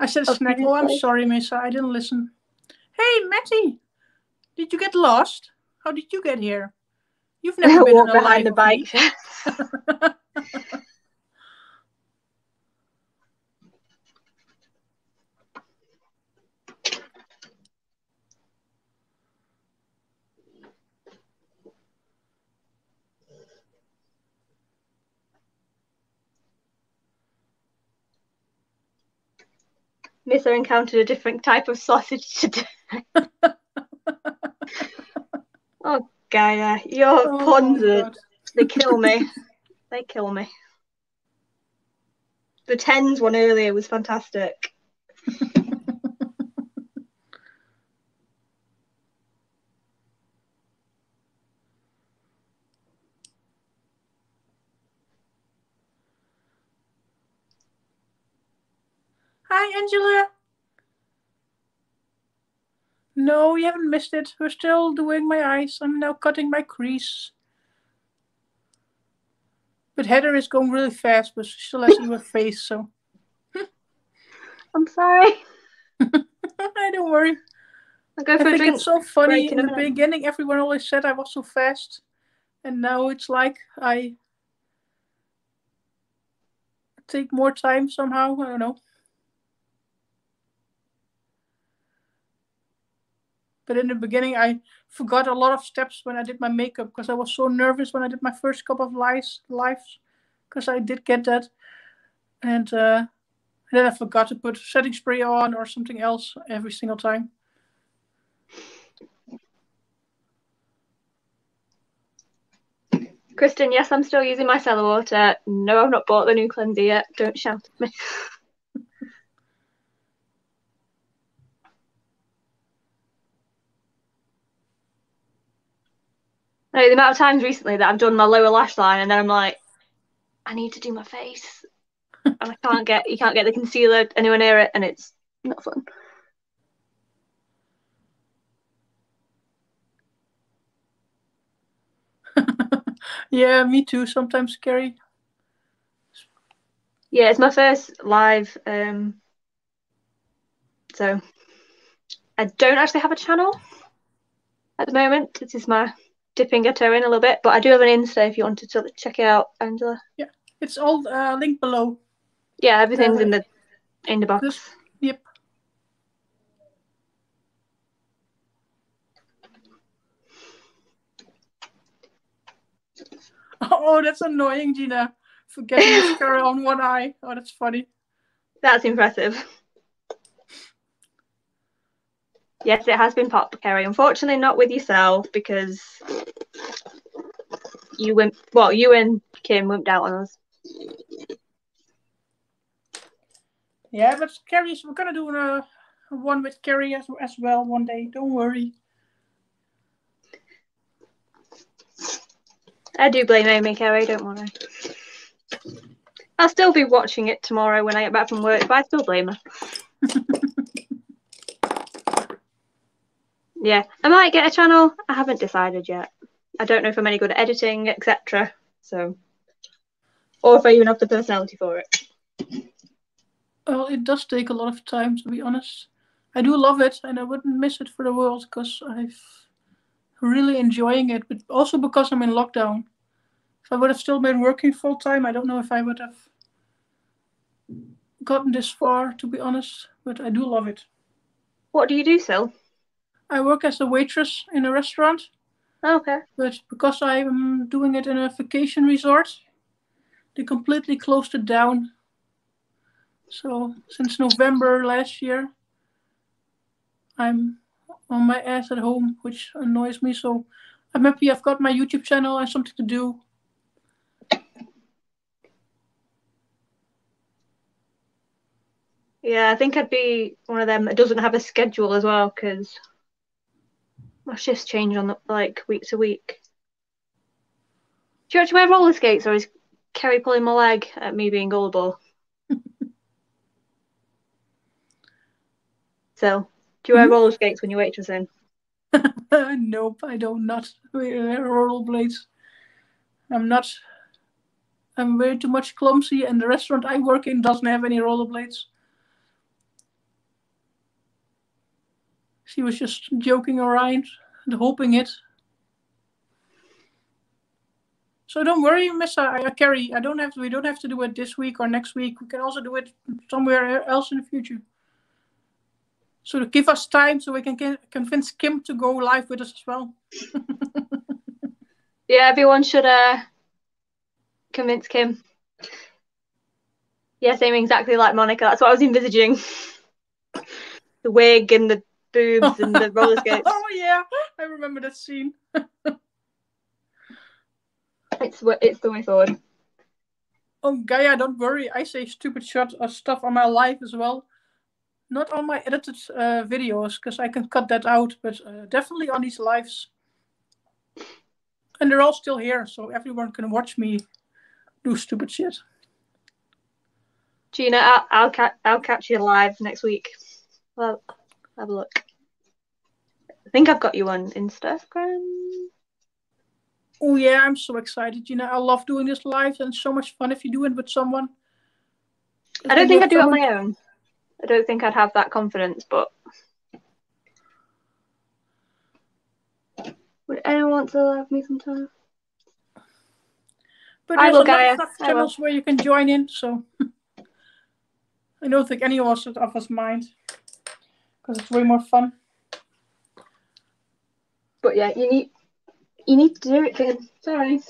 I said Oh, snack. Oh, I'm sorry, Missa. I didn't listen. Hey, Matty, did you get lost? How did you get here? You've never <laughs> been Walk behind the bike. me. <laughs> Encountered a different type of sausage today. <laughs> oh, Gaia, your Oh, puns God. they kill me. <laughs> they kill me. The tens one earlier was fantastic. Hi, Angela. No, you haven't missed it. We're still doing my eyes. I'm now cutting my crease. But Heather is going really fast, but she still has your face, so <laughs> I'm sorry. <laughs> I don't worry. I think it's so funny. in the beginning, everyone always said I was so fast, and now it's like I take more time somehow. I don't know. But in the beginning, I forgot a lot of steps when I did my makeup because I was so nervous when I did my first couple of lives, lives, because I did get that, and uh, then I forgot to put setting spray on or something else every single time. Kristen, yes, I'm still using my cellar water. No, I've not bought the new cleanser yet. Don't shout at me. <laughs> No, the amount of times recently that I've done my lower lash line and then I'm like, I need to do my face. and I can't get you can't get the concealer anywhere near it and it's not fun. <laughs> yeah, me too. Sometimes scary. Yeah, it's my first live. Um, so I don't actually have a channel at the moment. This is my dipping a toe in a little bit, but I do have an Insta if you wanted to check it out, Angela. Yeah, it's all uh, linked below. Yeah, everything's uh, in the in the box. This, yep. <laughs> Oh, that's annoying, Gina. Forgetting mascara <laughs> on one eye. Oh, that's funny. That's impressive. Yes, it has been pop, Kerry. Unfortunately, not with yourself because you went. Well, you and Kim went out on us. Yeah, but Kerry, we're gonna do a, a one with Kerry as, as well one day. Don't worry. I do blame Amy Kerry, don't worry. I'll still be watching it tomorrow when I get back from work, but I still blame her. <laughs> yeah, I might get a channel. I haven't decided yet. I don't know if I'm any good at editing, etc. So, or if I even have the personality for it. Well, it does take a lot of time, to be honest. I do love it, and I wouldn't miss it for the world because I've really enjoying it, but also because I'm in lockdown. If I would have still been working full time, I don't know if I would have gotten this far, to be honest. But I do love it. What do you do, Sil? I work as a waitress in a restaurant. Oh, okay. But because I'm doing it in a vacation resort, they completely closed it down. So since November last year, I'm on my ass at home, which annoys me. So I'm happy I've got my YouTube channel and something to do. Yeah, I think I'd be one of them that doesn't have a schedule as well because my shifts change on the, like week to week. Do you actually wear roller skates or is Kerry pulling my leg at me being gullible? <laughs> so, do you wear mm-hmm. roller skates when you're waitressing? <laughs> nope, I do not wear roller blades. I'm not. I'm way too much clumsy, and the restaurant I work in doesn't have any rollerblades. She was just joking around and hoping it. So don't worry, Miss Kerry. I don't have to, we don't have to do it this week or next week. We can also do it somewhere else in the future. So give us time so we can convince Kim to go live with us as well. <laughs> yeah, everyone should uh, convince Kim. Yeah, same exactly like Monica. That's what I was envisaging. <laughs> the wig and the boobs and the roller <laughs> skates. oh yeah, I remember that scene. <laughs> it's it's the way forward. Oh Gaia, don't worry. I say stupid shit uh, stuff on my live as well. Not on my edited uh, videos because I can cut that out, but uh, definitely on these lives. And they're all still here, so everyone can watch me do stupid shit. Gina, I'll I'll, ca- I'll catch you live next week. Well, have a look. I think I've got you on Instagram. Oh yeah, I'm so excited. You know, I love doing this live and so much fun if you do it with someone. I don't think I'd do it on my own. I don't think I'd have that confidence, but would anyone want to have me sometime? But there's a lot of channels where you can join in, so <laughs> I don't think any of us of us mind because it's way more fun. But yeah, you need you need to do it, kid. Sorry,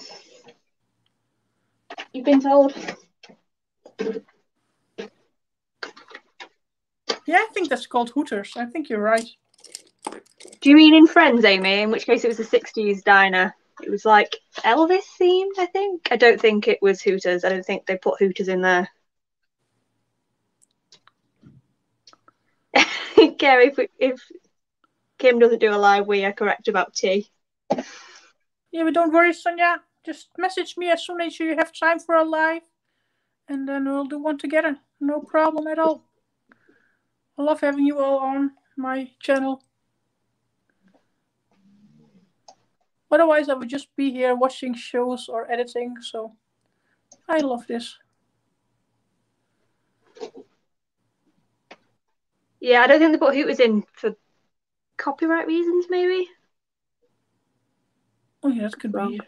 you've been told. Yeah, I think that's called Hooters. I think you're right. Do you mean in Friends, Amy? In which case it was a 60s diner. It was like Elvis themed, I think. I don't think it was Hooters. I don't think they put Hooters in there. Gary, if, if Kim doesn't do a live, we are correct about tea. Yeah, but don't worry, Sonia. Just message me as soon as you have time for a live, and then we'll do one together. No problem at all. I love having you all on my channel. Otherwise, I would just be here watching shows or editing. So I love this. Yeah, I don't think they put Hooters in for copyright reasons, maybe. Oh yeah, that could Wrong. be.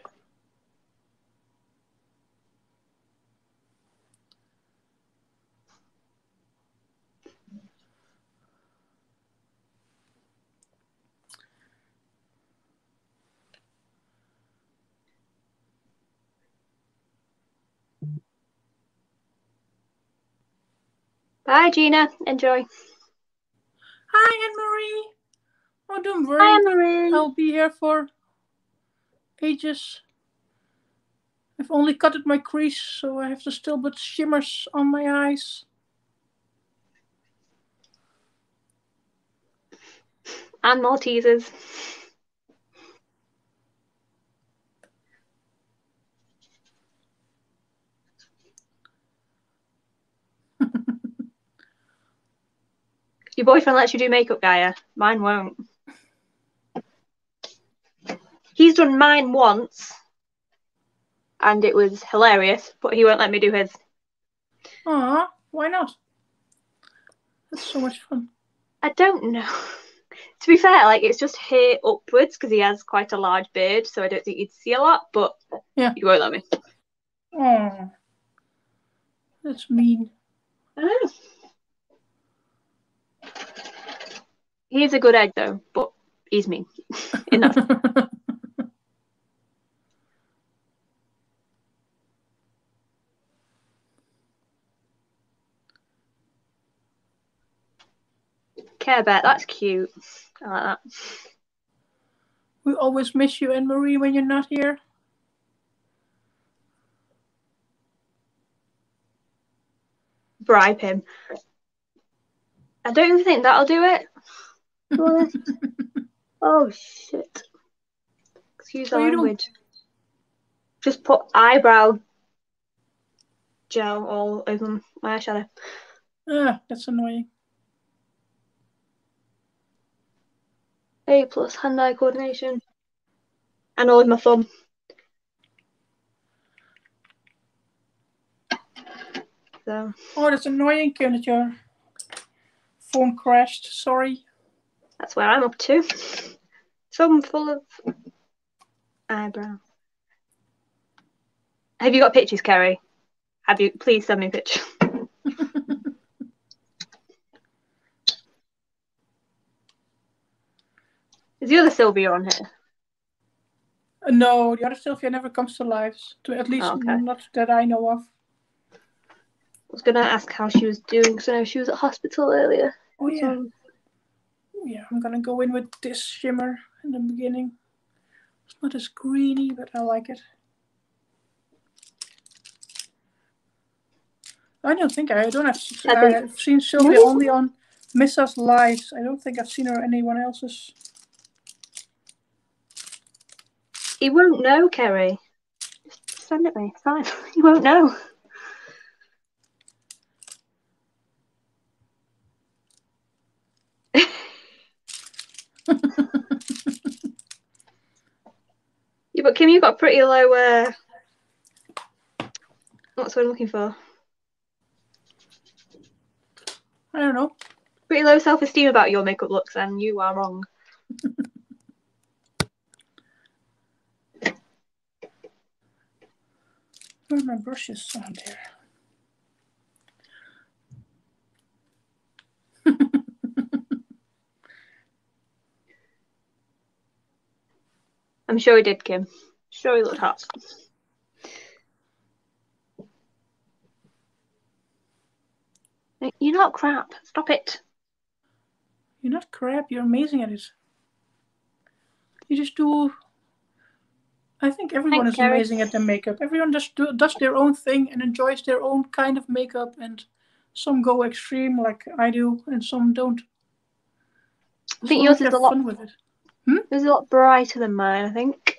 Bye, Gina. Enjoy. Hi, Anne Marie. Oh, don't worry. Hi, Marie. I'll be here for ages. I've only cut at my crease, so I have the still but shimmers on my eyes. And more Your boyfriend lets you do makeup, Gaia. Mine won't. He's done mine once, and it was hilarious, but he won't let me do his. Aw, why not? That's so much fun. I don't know. to be fair, like it's just hair upwards because he has quite a large beard, so I don't think you'd see a lot. But Yeah. you won't let me. Oh, that's mean. I know. He's a good egg though, but he's mean. <laughs> Enough. Care Bear, that's cute. I like that. we always miss you, Anne Marie, when you're not here. Bribe him. I don't even think that'll do it. to be honest. oh shit. Excuse don't- language. Just put eyebrow gel all over my eyeshadow. Ah, that's annoying. A plus hand-eye coordination. And all of my thumb. So Oh, that's annoying, Kim, phone crashed. Sorry. that's where I'm up to. Thumb full of eyebrow. Have you got pictures, Kerry? Have you? Please send me a picture. <laughs> Is the other Sylvia on here? Uh, no, the other Sylvia never comes to life. To at least Oh, okay. not that I know of. Was gonna ask how she was doing because I know she was at hospital earlier. Oh yeah. So, Oh, yeah, I'm gonna go in with this shimmer in the beginning. It's not as greeny, but I like it. I don't think I, I don't have. I think- I've seen Sylvia Really? only on Missa's lives. I don't think I've seen her anyone else's. he won't know, Kerry. Just send it me. It's fine. <laughs> He won't know. Yeah, but Kim, you've got pretty low. Uh, what's what I'm looking for? I don't know. Pretty low self-esteem about your makeup looks, and you are wrong. <laughs> Where are my brushes on there? <laughs> I'm sure he did, Kim. Sure, he looked hot. You're not crap. Stop it. You're not crap. You're amazing at it. You just do. I think everyone Thanks, is amazing at their makeup. Everyone just do, does their own thing and enjoys their own kind of makeup, and some go extreme like I do, and some don't. I think So yours is a lot. fun with it. Yours is a lot brighter than mine. I think.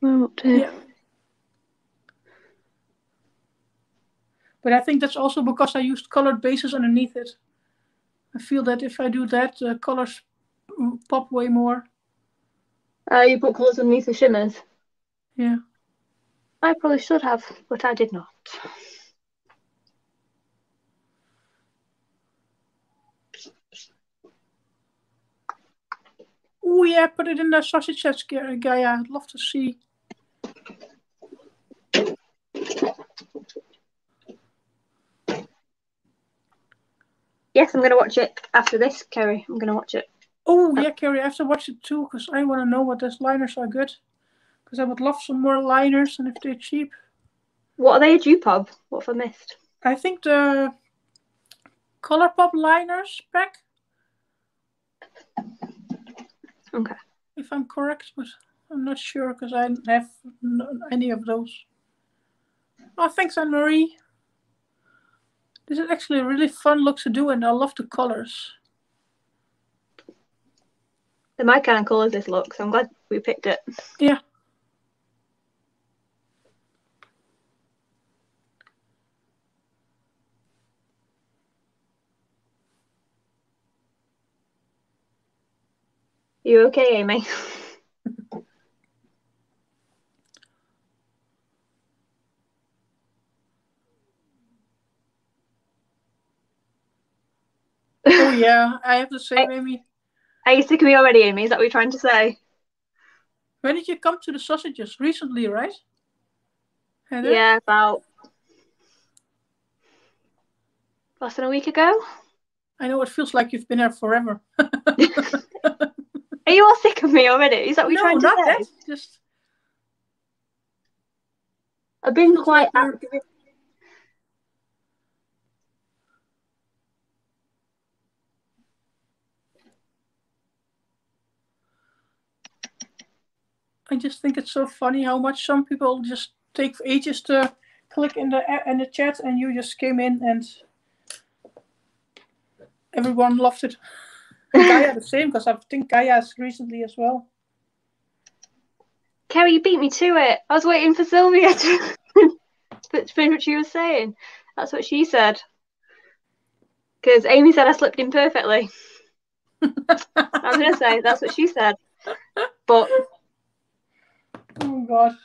Well, up to- Yeah. But I think that's also because I used colored bases underneath it. I feel that if I do that, the colors mm, pop way more. Uh, you put colours underneath the shimmers. Yeah. I probably should have, but I did not. Oh yeah, put it in the sausage chest, Ga- Gaia. I'd love to see. Yes, I'm going to watch it after this, Kerry. I'm going to watch it. Oh yeah, Kerry. I have to watch it too because I want to know what those liners are good. Because I would love some more liners, and if they're cheap, What are they a Dupop? What have I missed? I think the ColourPop liners pack, Okay. if I'm correct, but I'm not sure because I don't have any of those. Oh, thanks, Anne Marie. This is actually a really fun look to do, and I love the colors. They're my kind of colours, this look, so I'm glad we picked it. Yeah. You okay, Amy? <laughs> Oh yeah, I have the same, Amy. Are you sick of me already, Amy? Is that what you're trying to say? When did you come to the sausages? Recently, right? Heather? Yeah, about less than a week ago. I know it feels like you've been there forever. <laughs> <laughs> Are you all sick of me already? Is that what you're no, trying to not say? that. Just I've been Feels quite like active. I just think it's so funny how much some people just take ages to click in the in the chat, and you just came in and everyone loved it. Gaia the same because I think Gaia's recently as well. Kerry, you beat me to it. I was waiting for Silvia to <laughs> finish what she was saying. That's what she said. Because Amy said I slipped in perfectly. <laughs> I was going to say, that's what she said. But Oh God.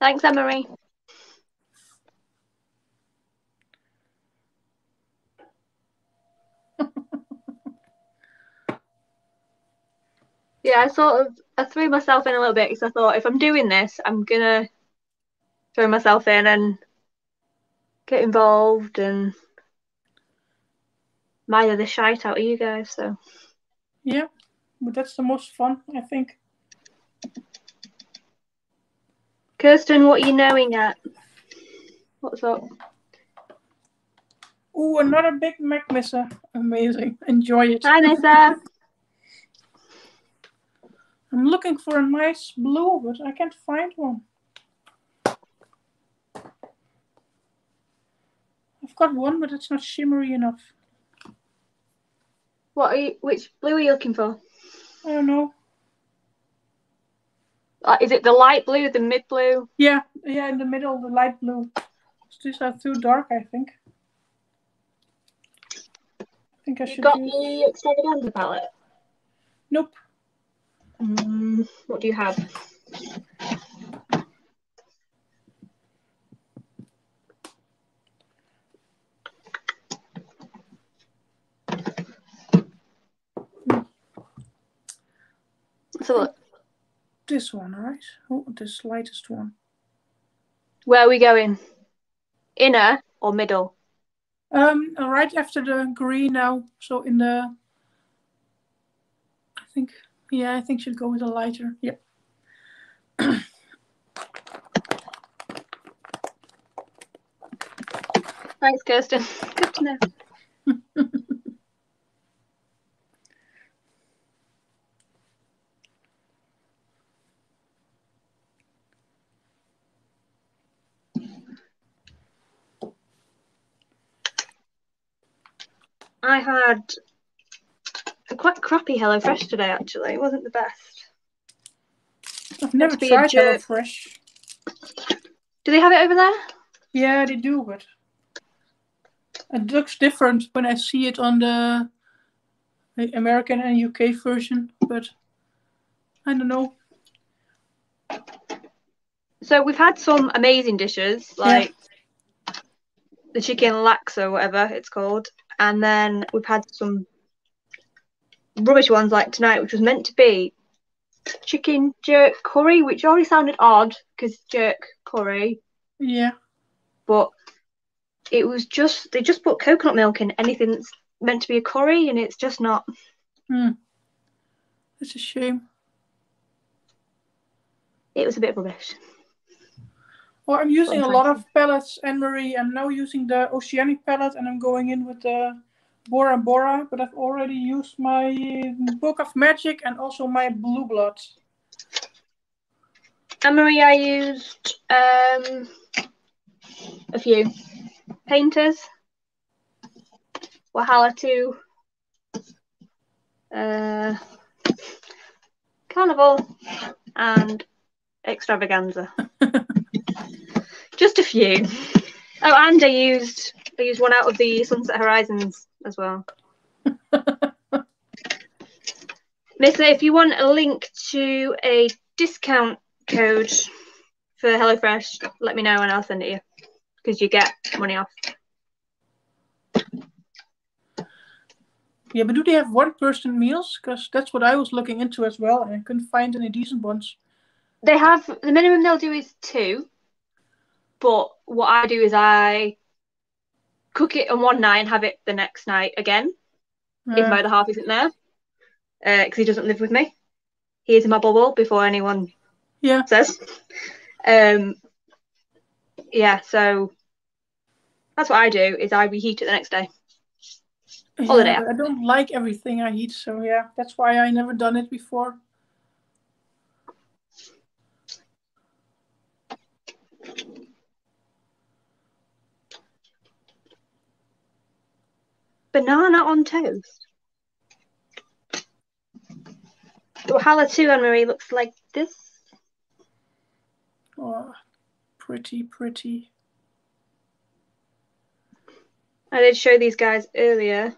thanks, Emery. Yeah, I sort of I threw myself in a little bit because I thought if I'm doing this, I'm gonna throw myself in and get involved and mire the shite out of you guys. So Yeah, but that's the most fun, I think. Kirsten, what are you knowing at? What's up? Ooh, another Big Mac misser. Amazing. Enjoy it. Hi, Nessa. <laughs> I'm looking for a nice blue, but I can't find one. I've got one, but it's not shimmery enough. What are you? Which blue are you looking for? I don't know. Uh, is it the light blue, the mid blue? Yeah, yeah, in the middle, the light blue. These are too dark, I think. I think I You should got use... the extravaganza palette. Nope. Mm, what do you have? So look, This one, right? Oh, this lightest one. where are we going? Inner or middle? Um, right after the green now. So in the... I think... Yeah, I think should go with a lighter. Yep. Thanks, Kirsten. Good to know. I had a quite crappy HelloFresh today, actually. It wasn't the best. I've never a tried. HelloFresh. Do they have it over there? Yeah, they do, but It looks different when I see it on the, the American and UK version, but I don't know. So we've had some amazing dishes, like the chicken lax or whatever it's called, and then we've had some rubbish ones like tonight, which was meant to be chicken jerk curry, which already sounded odd because jerk curry, Yeah. but it was just they just put coconut milk in anything that's meant to be a curry, and it's just not. Hmm. It's a shame. It was a bit of rubbish. Well, I'm using a lot of palettes, Anne Marie. I'm now using the Oceanic palette and I'm going in with the Bora Bora, but I've already used my Book of Magic and also my Blue Blood. Marie, I used um, a few painters, Wahala 2, uh, Carnival, and Extravaganza. <laughs> Just a few. Oh, and I used I used one out of the Sunset Horizons as well. <laughs> Missa, if you want a link to a discount code for HelloFresh, let me know and I'll send it to you because you get money off. Yeah, but do they have one person meals? Because that's what I was looking into as well, and I couldn't find any decent ones. They have the minimum they'll do is two, but what I do is I cook it on one night and have it the next night again if Uh, my other half isn't there because he doesn't live with me. He is in my bubble before anyone yeah, says. Um, yeah, so that's what I do is I reheat it the next day. yeah, I don't like everything I eat, so yeah, that's why I never done it before. Banana on toast. Wahala 2 Anne Marie looks like this. Oh, pretty, pretty. I did show these guys earlier.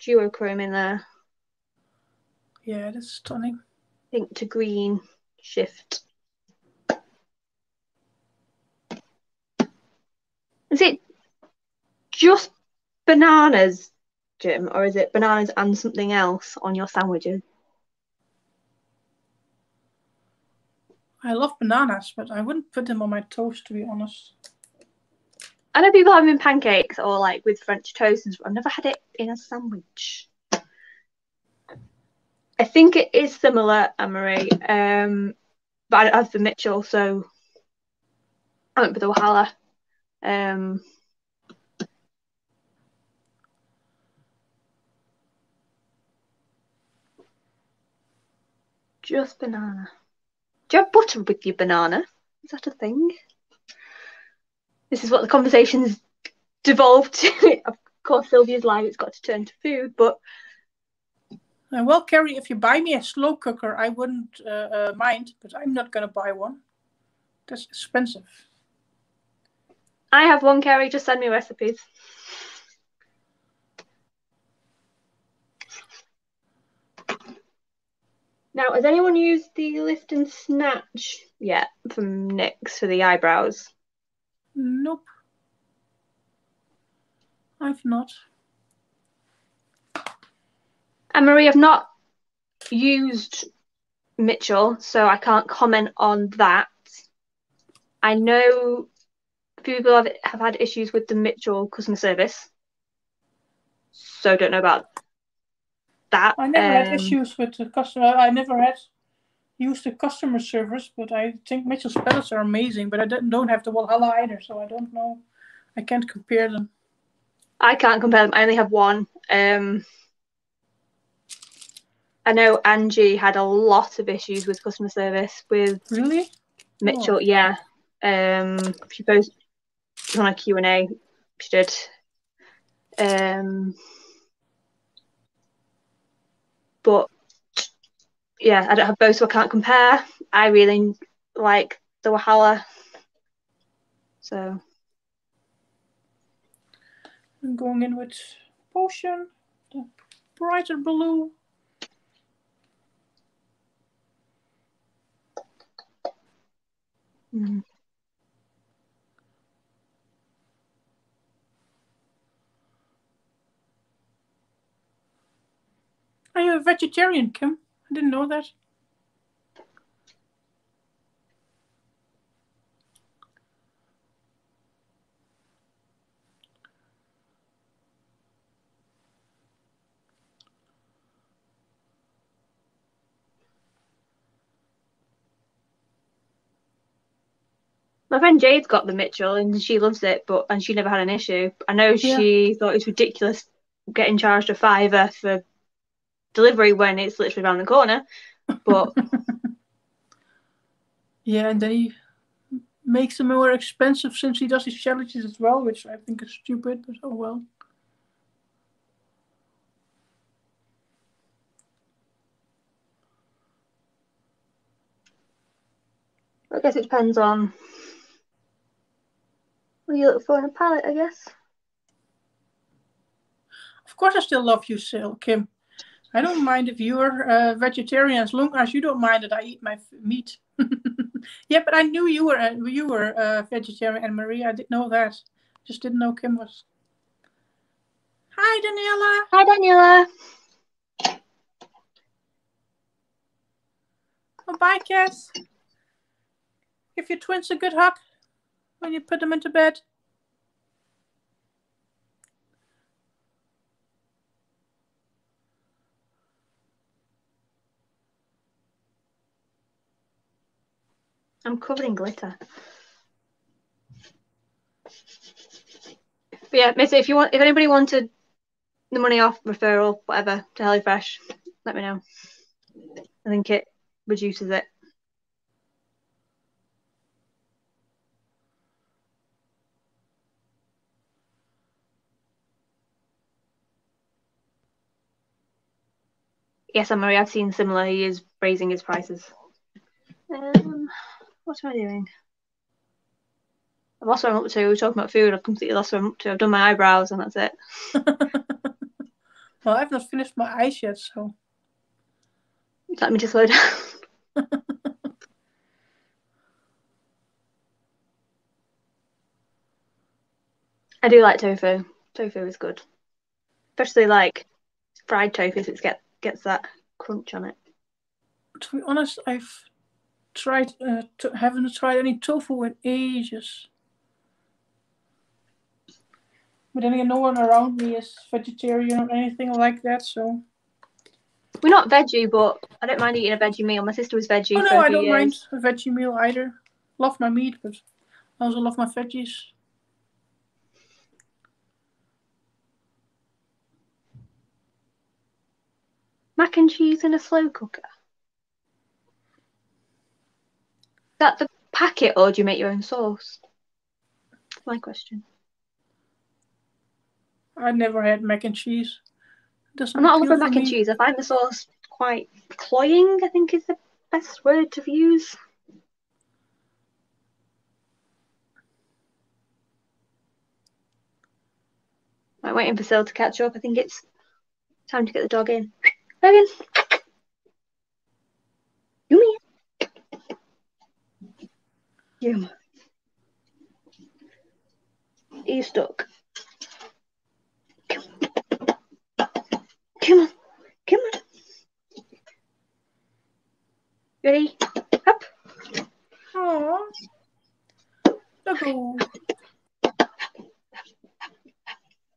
Duochrome in there. Yeah, that's stunning. Pink to green shift. Is it just bananas, Jim, or is it bananas and something else on your sandwiches? I love bananas, but I wouldn't put them on my toast, to be honest. I know people have them in pancakes or like with French toast, and. I've never had it in a sandwich. I think it is similar, Anne-Marie, um, but I have the Mitchell, so I went for the Wahala. Um, just banana. Do you have butter with your banana? Is that a thing? This is what the conversation's devolved to. <laughs> of course, Silvia's live, it's got to turn to food, but well, Kerry, if you buy me a slow cooker, I wouldn't uh, uh, mind, but I'm not gonna buy one. That's expensive. I have one, Kerry. Just send me recipes. Now, has anyone used the lift and snatch yet from NYX for the eyebrows? Nope. I've not. And Marie, I've not used Mitchell, so I can't comment on that. I know a few people have, have had issues with the Mitchell customer service, so don't know about that. I never had Um, issues with the customer. I never had used the customer service, but I think Mitchell's pellets are amazing. But I don't don't have the Valhalla either, so I don't know. I can't compare them. I can't compare them. I only have one. Um, I know Angie had a lot of issues with customer service with Really? Mitchell. Oh. Yeah, um, she posted on a Q and A. She did. Um, but yeah, I don't have both, so I can't compare. I really like the Wahala. So I'm going in with potion, the brighter blue. Mm. Are you a vegetarian, Kim? I didn't know that. My friend Jade's got the Mitchell and she loves it, but and she never had an issue. I know she thought it was ridiculous getting charged a fiver for delivery when it's literally around the corner. But <laughs> Yeah, and then he makes them more expensive since he does his challenges as well, which I think is stupid, but oh well. I guess it depends on what you look for in a palette, I guess. Of course, I still love you, still, Kim. I don't mind if you're a uh, vegetarian as long as you don't mind that I eat my meat. <laughs> yeah, but I knew you were a, you were a vegetarian, and Maria, I didn't know that. Just didn't know Kim was. Hi, Daniela. Hi, Daniela. Oh, bye, Cass. Give your twins a good hug when you put them into bed. I'm covered in glitter. But yeah, Missy, if you want, if anybody wanted the money off referral, whatever, to HelloFresh, let me know. I think it reduces it. Yes, I'm Marie, I've seen similar. He is raising his prices. Um, what am I doing? I've lost where I'm up to. We were talking about food. I've completely lost where I'm up to. I've done my eyebrows and that's it. <laughs> well, I've not finished my eyes yet, so. Let me just slow down. <laughs> I do like tofu. Tofu is good, especially like fried tofu. If it get gets that crunch on it. To be honest, I've tried uh, to, haven't tried any tofu in ages. But then again, no one around me is vegetarian or anything like that, so. We're not veggie, but I don't mind eating a veggie meal. My sister was veggie. Oh for no, I don't years. mind a veggie meal either. Love my meat, but I also love my veggies. Mac and cheese in a slow cooker. Is that the packet, or do you make your own sauce? That's my question. I never had mac and cheese. Doesn't I'm not a appeal lover of mac and cheese. I find the sauce quite cloying. I think is the best word to use. I'm waiting for Sil to catch up. I think it's time to get the dog in. Logan, come here. Come. Are you stuck? Come. Come on. Come on. Ready? Up. Aww. Doggo.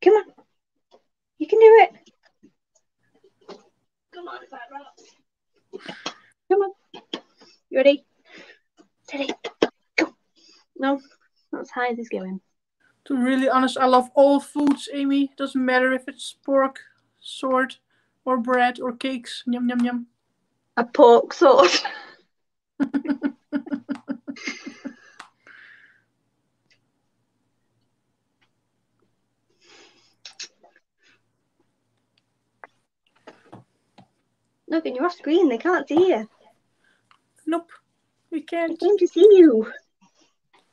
Come on. You can do it. Come on, Fat Rat. Come on. You ready? Steady. No, not as high as going. To be really honest, I love all foods, Amy. Doesn't matter if it's pork, sword, or bread, or cakes. Yum yum yum. A pork sword. <laughs> Look, and you're off screen. They can't see you. Nope, we They can't. came to see you.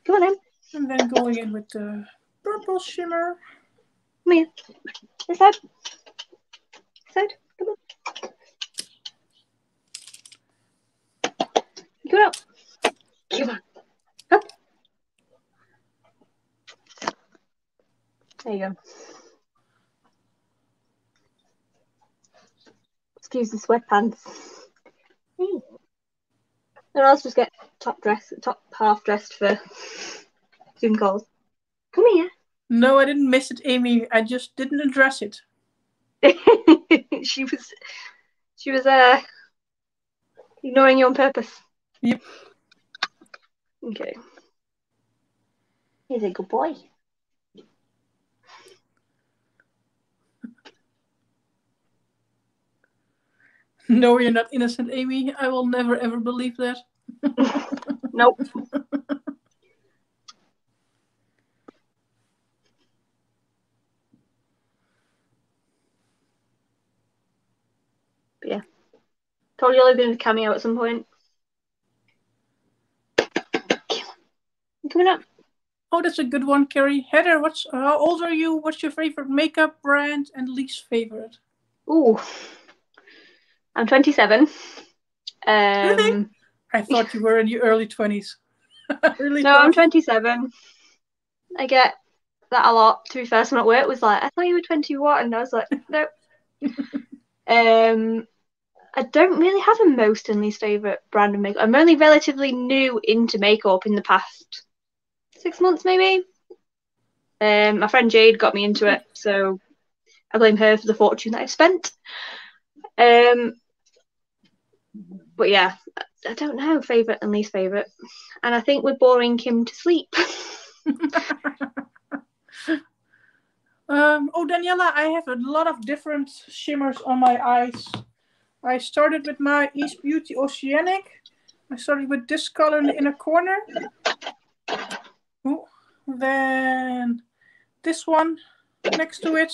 Come on, then. And then going in with the purple shimmer. Come here. This side. This side. Come on. Come on. Come on. Up. There you go. Excuse the sweatpants. Hmm. I'll just get top dress, top half dressed for Zoom calls. Come here. No, I didn't miss it, Amy. I just didn't address it. <laughs> she was, she was uh, ignoring you on purpose. Yep. Okay. He's a good boy. <laughs> No, you're not innocent, Amy. I will never ever believe that. Nope. Yeah. Told you I'll be in a cameo at some point. Coming up. Oh, that's a good one, Carrie. Heather, what's how old are you? What's your favorite makeup brand and least favorite? Ooh. I'm 27. Um, Really? I thought you were in your early twenties. <laughs> really? No, I'm 27. I get that a lot. To be fair, someone at work was like, I thought you were 21. And I was like, <laughs> no. <laughs> um, I don't really have a most and least favourite brand of makeup. I'm only relatively new into makeup in the past six months, maybe. Um, my friend Jade got me into it, so I blame her for the fortune that I've spent. Um, but yeah, I don't know favourite and least favourite. And I think we're boring Kim to sleep. <laughs> Um, oh, Daniela, I have a lot of different shimmers on my eyes. I started with my East Beauty Oceanic. I started with this color in the inner corner. Ooh, then this one next to it.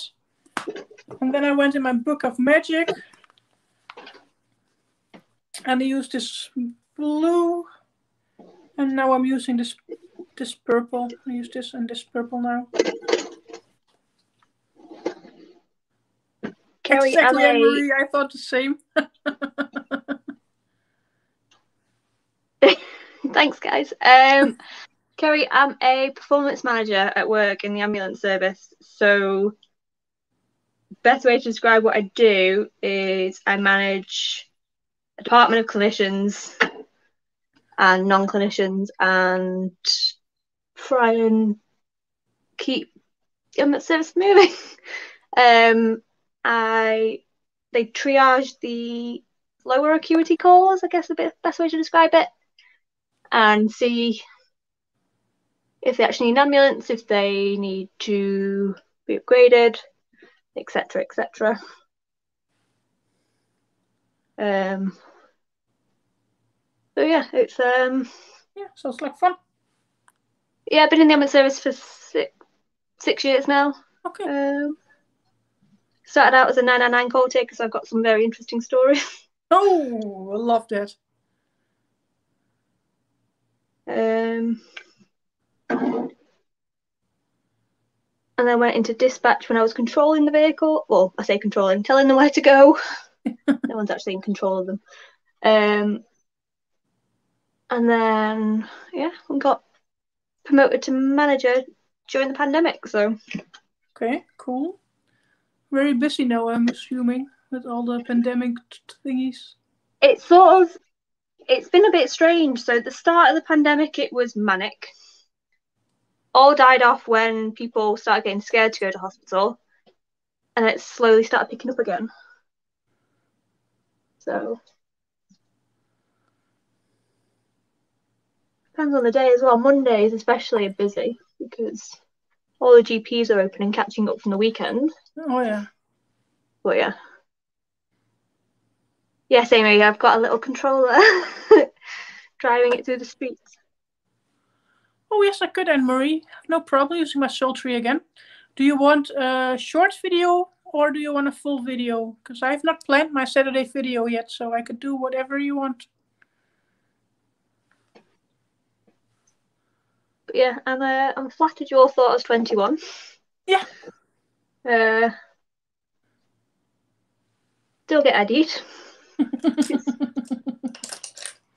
And then I went in my Book of Magic. And I used this blue. And now I'm using this this purple. I use this and this purple now. Kelly, exactly, Anne I- Marie. I thought the same. <laughs> Thanks, guys. Um, Kerry, I'm a performance manager at work in the ambulance service. So, best way to describe what I do is I manage department of clinicians and non-clinicians, and try and keep the service moving. <laughs> um, I they triage the lower acuity calls, I guess, the best way to describe it and see if they actually need an ambulance, if they need to be upgraded, etc., etc. Um. So yeah, it's um yeah, sounds like fun. yeah, I've been in the ambulance service for six six years now. Okay. Um. Started out as a 999 call taker, so I've got some very interesting stories. <laughs> Oh, I love that. Um, and then went into dispatch when I was controlling the vehicle. Well, I say controlling, telling them where to go. <laughs> <laughs> no one's actually in control of them. Um, and then, yeah, we got promoted to manager during the pandemic. So, Okay, cool. Very busy now, I'm assuming, with all the pandemic thingies. it's sort of it's been a bit strange so at the start of the pandemic it was manic all died off when people started getting scared to go to hospital and it slowly started picking up again so depends on the day as well mondays especially are busy because all the gps are open and catching up from the weekend Oh yeah. but yeah yes amy i've got a little controller <laughs> driving it through the streets Oh yes, I could, Anne Marie. No problem using my Sultry again. Do you want a short video or do you want a full video? Because I have not planned my Saturday video yet, so I could do whatever you want. But yeah, I'm uh, I'm flattered you all thought I was 21. Yeah. Uh, still get ID'd. <laughs>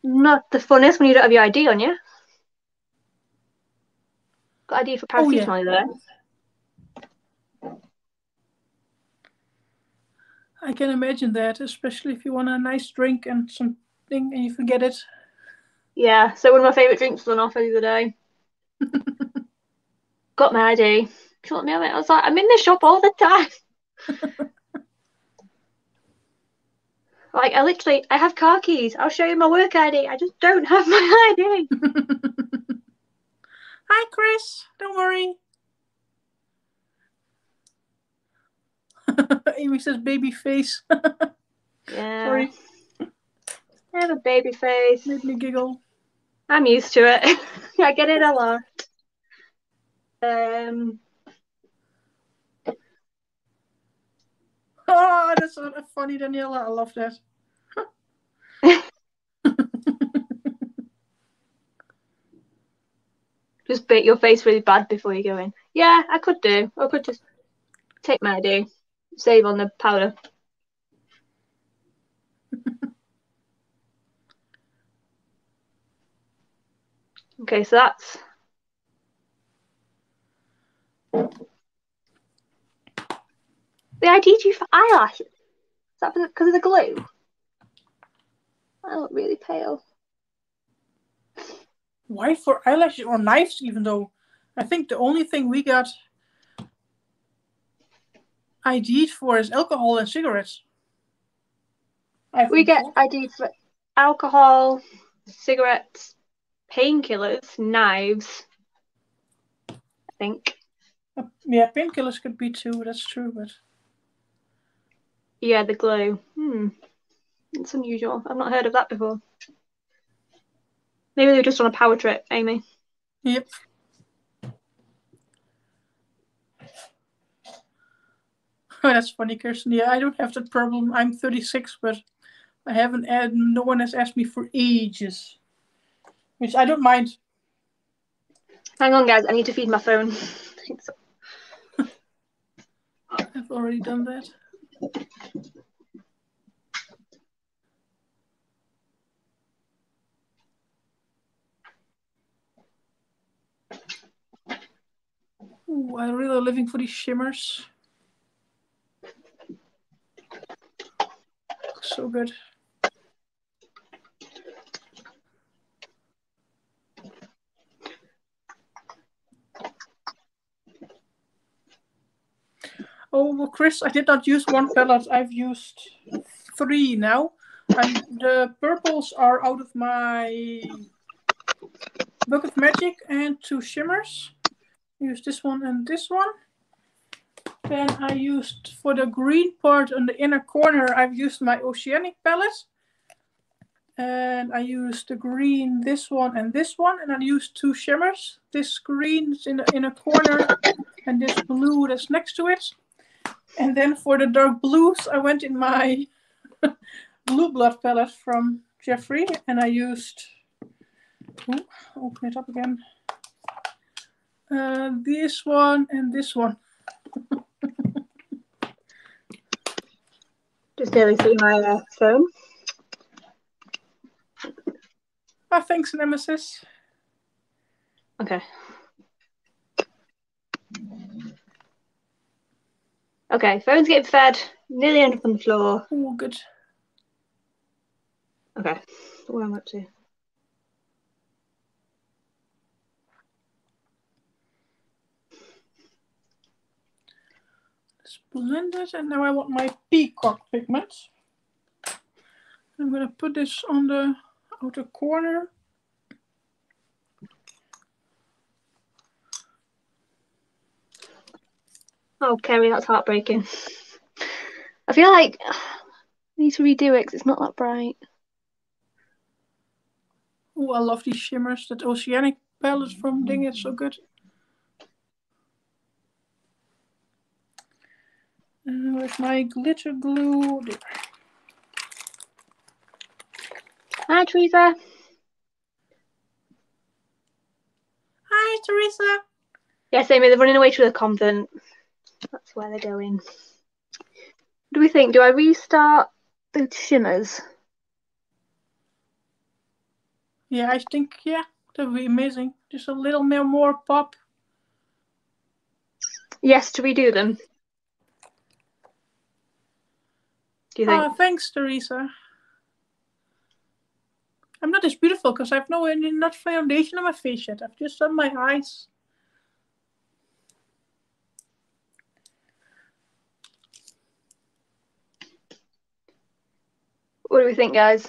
Not the funnest when you don't have your ID on you. Got ID for Oh, yeah. paracetamol there. I can imagine that, especially if you want a nice drink and something and you forget it. Yeah, so one of my favourite drinks was on offer the other day. <laughs> Got my ID. She let me have it. I was like, I'm in the shop all the time. <laughs> like, I literally, I have car keys. I'll show you my work ID. I just don't have my ID. <laughs> Hi, Chris. Don't worry. <laughs> Amy says baby face. <laughs> Yeah. Sorry, I have a baby face. made me giggle. I'm used to it. <laughs> I get it a lot. Um, Oh, that's so funny, Daniela. I love that. just bake your face really bad before you go in. Yeah, I could do. I could just take my ID, save on the powder. <laughs> okay, so that's the ID you for eyelashes. Is that because of the glue? I look really pale. Why for eyelashes or knives, even though I think the only thing we got ID'd for is alcohol and cigarettes. I We get. ID for alcohol, cigarettes, painkillers, knives. I think. Yeah, painkillers could be too, that's true, but Yeah, the glue. Hmm. It's unusual. I've not heard of that before. Maybe they were just on a power trip, Amy. yep. Oh, that's funny, Kirsten. Yeah, I don't have that problem. I'm 36, but I haven't had, no one has asked me for ages. Which I don't mind. Hang on, guys. I need to feed my phone. <laughs> <laughs> I've already done that. Ooh, I'm really living for these shimmers. So good. Oh, well, Chris, I did not use one palette. I've used three now. And the purples are out of my Book of Magic and two shimmers. Use this one and this one. Then I used for the green part on the inner corner, I've used my Oceanic palette. And I used the green, this one and this one. And I used two shimmers. This green is in the inner corner and this blue that's next to it. And then for the dark blues, I went in my <laughs> blue blood palette from Jeffree and I used, oh, open it up again. Uh, this one and this one. Just nearly through my uh, phone. Ah, thanks, Nemesis. Okay. Okay, phone's getting fed. Nearly end up on the floor. Oh, good. Okay, what am I up to? Blended, and now I want my peacock pigment. I'm gonna put this on the outer corner. Oh, Kerry, that's heartbreaking. I feel like I need to redo it because it's not that bright. Oh, I love these shimmers. That Oceanic palette from Ding, it's so good. And where's my glitter glue? There. Hi, Teresa. Hi, Teresa. Yes, Amy, they're running away to the convent. That's where they're going. What do we think? Do I restart the shimmers? Yeah, I think yeah, that would be amazing. Just a little more more pop. Yes, to redo them. Do you think? Oh, thanks, Teresa. I'm not as beautiful because I've no any not foundation on my face yet. I've just done my eyes. What do we think, guys?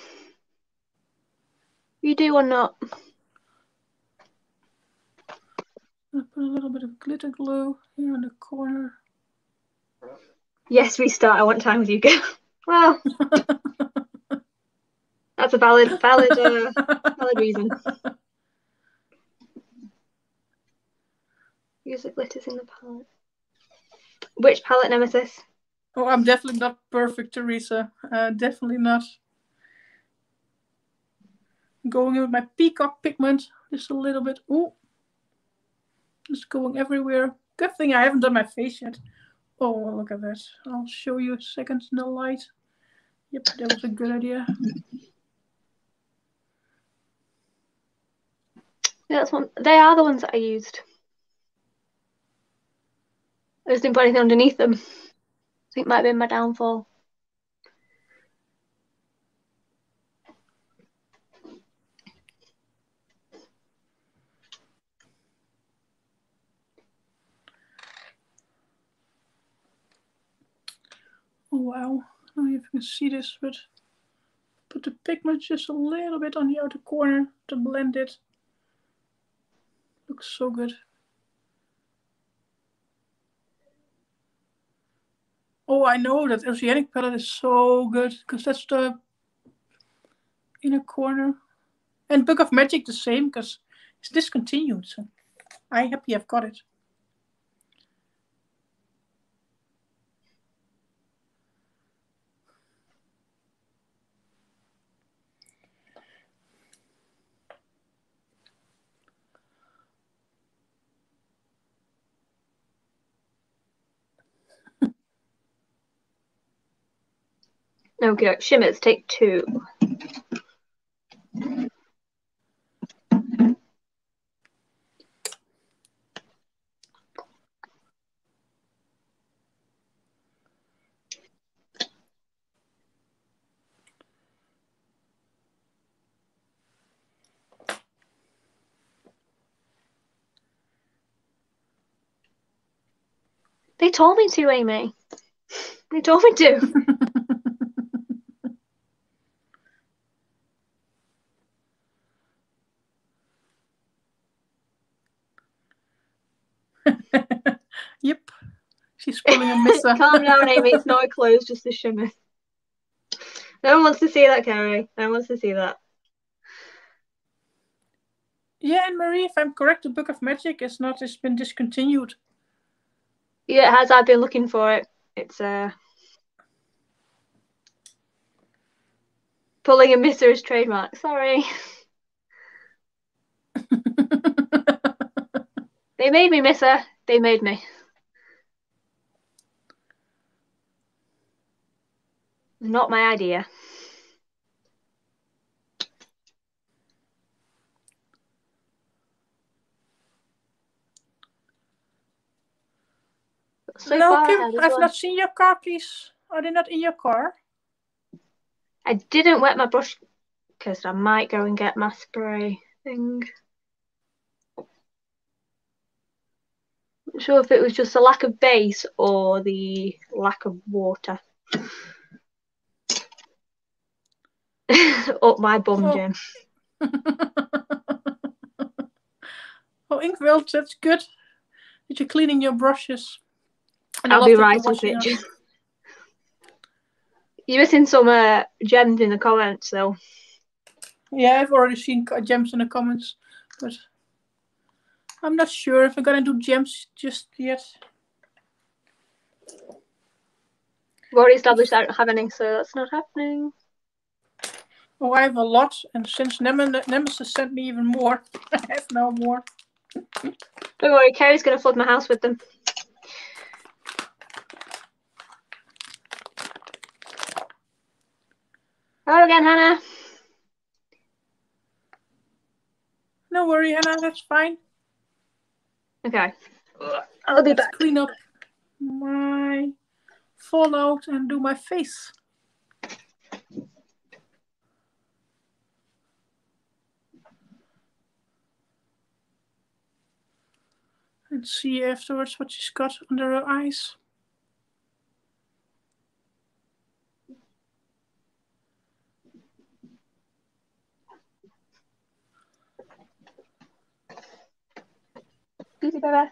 You do or not? I put a little bit of glitter glue here in the corner. Yes, restart. I want time with you, girl. Well, <laughs> that's a valid, valid, uh, valid reason. Use the glitters in the palette. Which palette, Nemesis? Oh, I'm definitely not perfect, Teresa. Uh, definitely not. Going in with my peacock pigment, just a little bit. Oh, just going everywhere. Good thing I haven't done my face yet. Oh, look at that. I'll show you a second in the light. Yep, that was a good idea. Yeah, that's one. They are the ones that I used. I just didn't put anything underneath them. I think it might have been my downfall. Oh wow, Oh, I don't know if you can see this, but put the pigment just a little bit on the outer corner to blend it. Looks so good. Oh, I know that oceanic palette is so good because that's the inner corner. And Book of Magic the same because it's discontinued. So I'm happy I've got it. Okay, shimmers, take two. They told me to, Amy. They told me to. <laughs> yep. She's pulling a misser. Calm down, Amy. It's not a close, just a shimmer. No one wants to see that, Carrie. No one wants to see that. yeah, and Marie, if I'm correct, the Book of Magic is not it's been discontinued. Yeah, it has. I've been looking for it. It's uh pulling a misser is trademark. Sorry. <laughs> They made me miss her. They made me. Not my idea. So no, far Kim, I've well. not seen your car keys. Are they not in your car? I didn't wet my brush because I might go and get my spray thing. Not sure if it was just a lack of base or the lack of water. <laughs> Up my bum, Oh. Jim. <laughs> oh, Inkveld, that's good. That you're cleaning your brushes. And I'll be right with it. You're <laughs> missing some uh, gems in the comments, though. Yeah, I've already seen gems in the comments, but I'm not sure if I'm gonna do gems just yet. We've already established I don't have any, so that's not happening. Oh, I have a lot, and since Nem Nemesis sent me even more, <laughs> I have no more. Don't worry, Carrie's gonna flood my house with them. Hello again, Hannah. No worry, Hannah, that's fine. Okay. I'll be Let's back. Clean up my fallout and do my face. And see afterwards what she's got under her eyes. Easy, baby.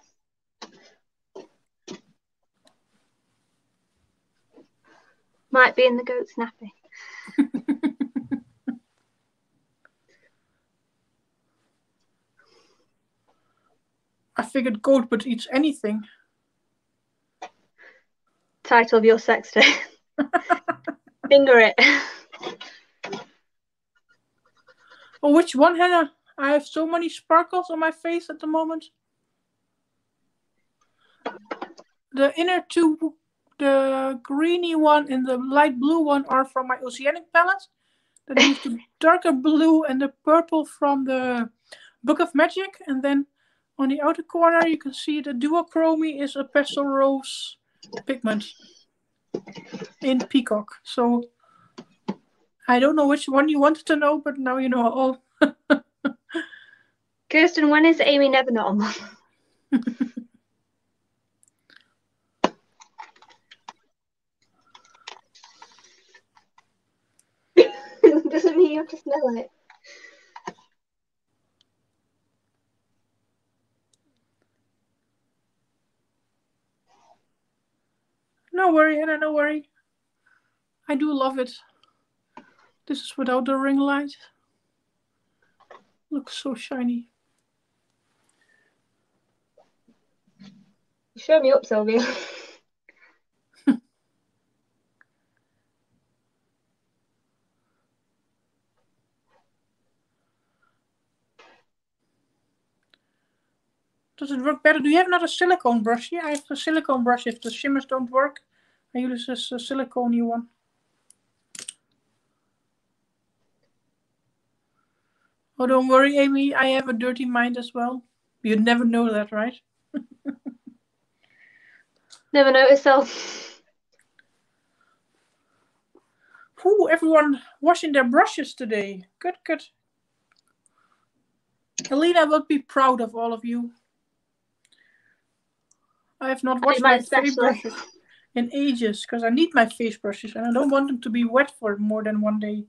Might be in the goat snappy. <laughs> I figured gold would eat anything. Title of your sex day. <laughs> Finger it. <laughs> Oh, which one, Hannah? I have so many sparkles on my face at the moment. The inner two, the greeny one and the light blue one are from my Oceanic palette. The <laughs> darker blue and the purple from the Book of Magic. And then on the outer corner, you can see the duochrome is a pastel rose pigment in Peacock. So I don't know which one you wanted to know, but now you know all. <laughs> Kirsten, when is Amy Never Not on? <laughs> <laughs> Doesn't mean you have to smell it. No worry, Hannah, no worry. I do love it. This is without the ring light. Looks so shiny. Show me up, Silvia. <laughs> Does it work better? Do you have another silicone brush? Yeah, I have a silicone brush if the shimmers don't work. I use this uh, silicone one. Oh, don't worry, Amy. I have a dirty mind as well. You'd never know that, right? <laughs> Never noticed, so. Ooh, everyone washing their brushes today. Good, good. Alina will be proud of all of you. I have not washed my face brushes in ages because I need my face brushes and I don't want them to be wet for more than one day.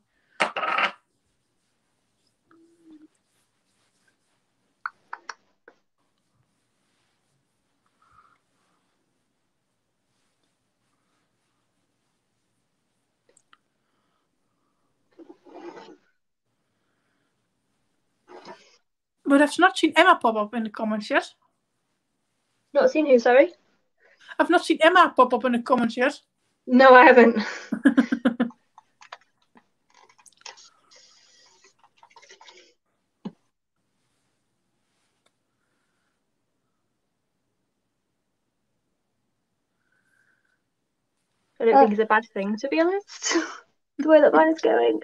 But I've not seen Emma pop up in the comments yet. Not seen who, sorry? I've not seen Emma pop up in the comments yet. No, I haven't. <laughs> I don't Oh. think uh, it's a bad thing, to be honest. <laughs> the way that mine is going.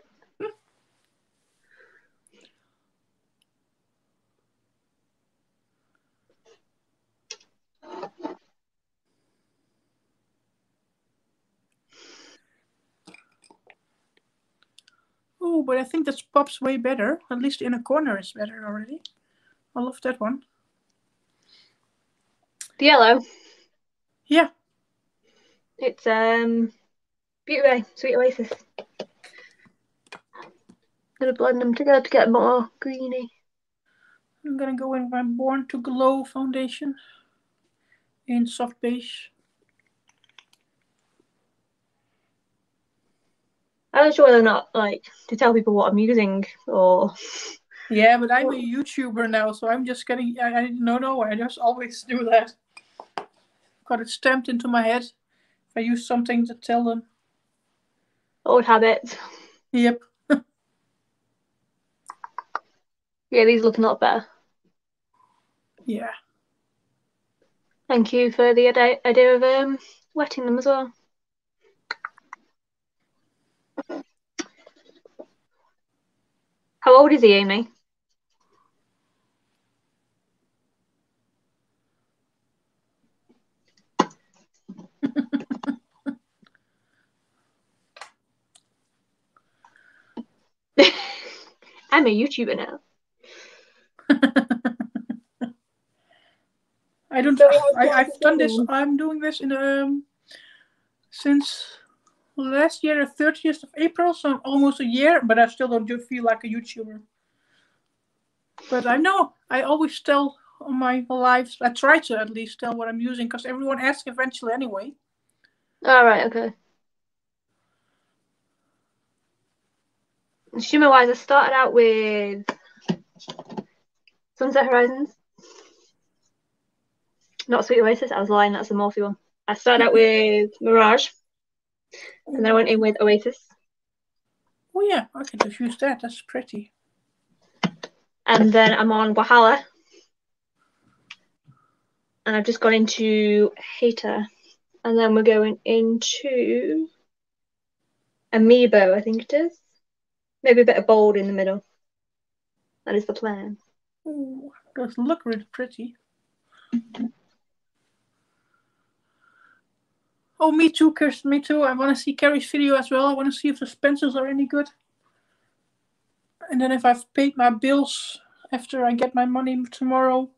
But I think this pops way better. At least in a corner is better already. I love that one. The yellow, Yeah, it's um Beauty Bay, Sweet Oasis. Gonna blend them together to get more greeny. I'm gonna go in my Born to Glow foundation in soft beige. I'm not sure whether or not like to tell people what I'm using or Yeah, but I'm a YouTuber now, so I'm just getting. I, I no no. I just always do that. Got it stamped into my head. If I use something to tell them. old habits. Yep. <laughs> Yeah, these look a lot better. Yeah. Thank you for the idea, idea of um wetting them as well. How old is he, Amy? <laughs> I'm a YouTuber now. <laughs> I don't. So I, I've done this. I'm doing this in um since last year, the 30th of April, so almost a year. But I still don't feel like a YouTuber. But I know I always tell on my lives. I try to at least tell what I'm using because everyone asks eventually anyway. All right, okay. Shimmer wise, I started out with Sunset Horizons. Not Sweet Oasis, I was lying, that's the Morphe one. I started out with Mirage, and then I went in with Oasis, Oh yeah, I can just use that. That's pretty. and then I'm on Wahala, and I've just gone into Hater, and then we're going into Amiibo, I think it is. Maybe a bit of bold in the middle. That is the plan. Ooh, those look really pretty. Oh, me too, Kirsten. Me too. I want to see Carrie's video as well. I want to see if the Spencers are any good. And then if I've paid my bills after I get my money tomorrow,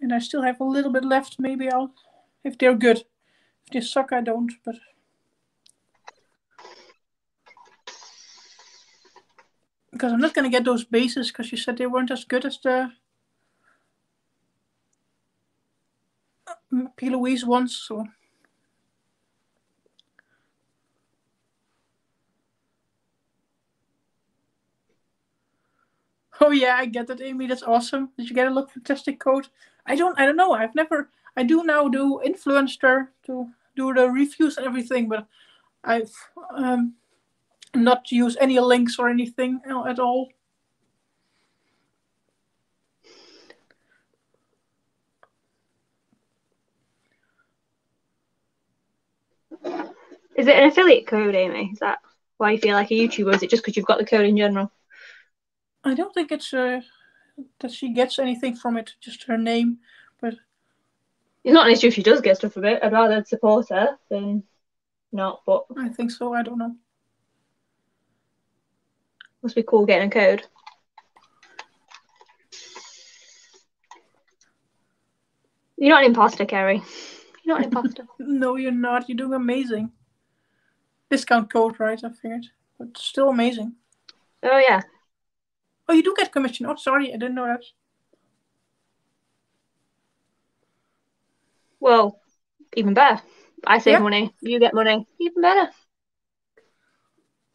and I still have a little bit left, maybe I'll. If they're good. If they suck, I don't. But because I'm not gonna get those bases because you said they weren't as good as the uh, P. Louise ones. So Oh yeah, I get that, Amy. That's awesome. Did you get a Lookfantastic code? I don't. I don't know. I've never. I do now do influencer to do the reviews and everything, but I've um, not used any links or anything at all. Is it an affiliate code, Amy? Is that why you feel like a YouTuber? Is it just because you've got the code in general? I don't think it's uh, that she gets anything from it. Just her name. But it's not an issue if she does get stuff from it. I'd rather support her than not, but I think so. I don't know. must be cool getting a code. You're not an imposter, Kerry. You're not an imposter. <laughs> No, you're not. You're doing amazing. Discount code, right? I figured, but still amazing. oh yeah. Oh, you do get commission. Oh, sorry, I didn't know that. Well, even better. I save Yeah. money. You get money. Even better.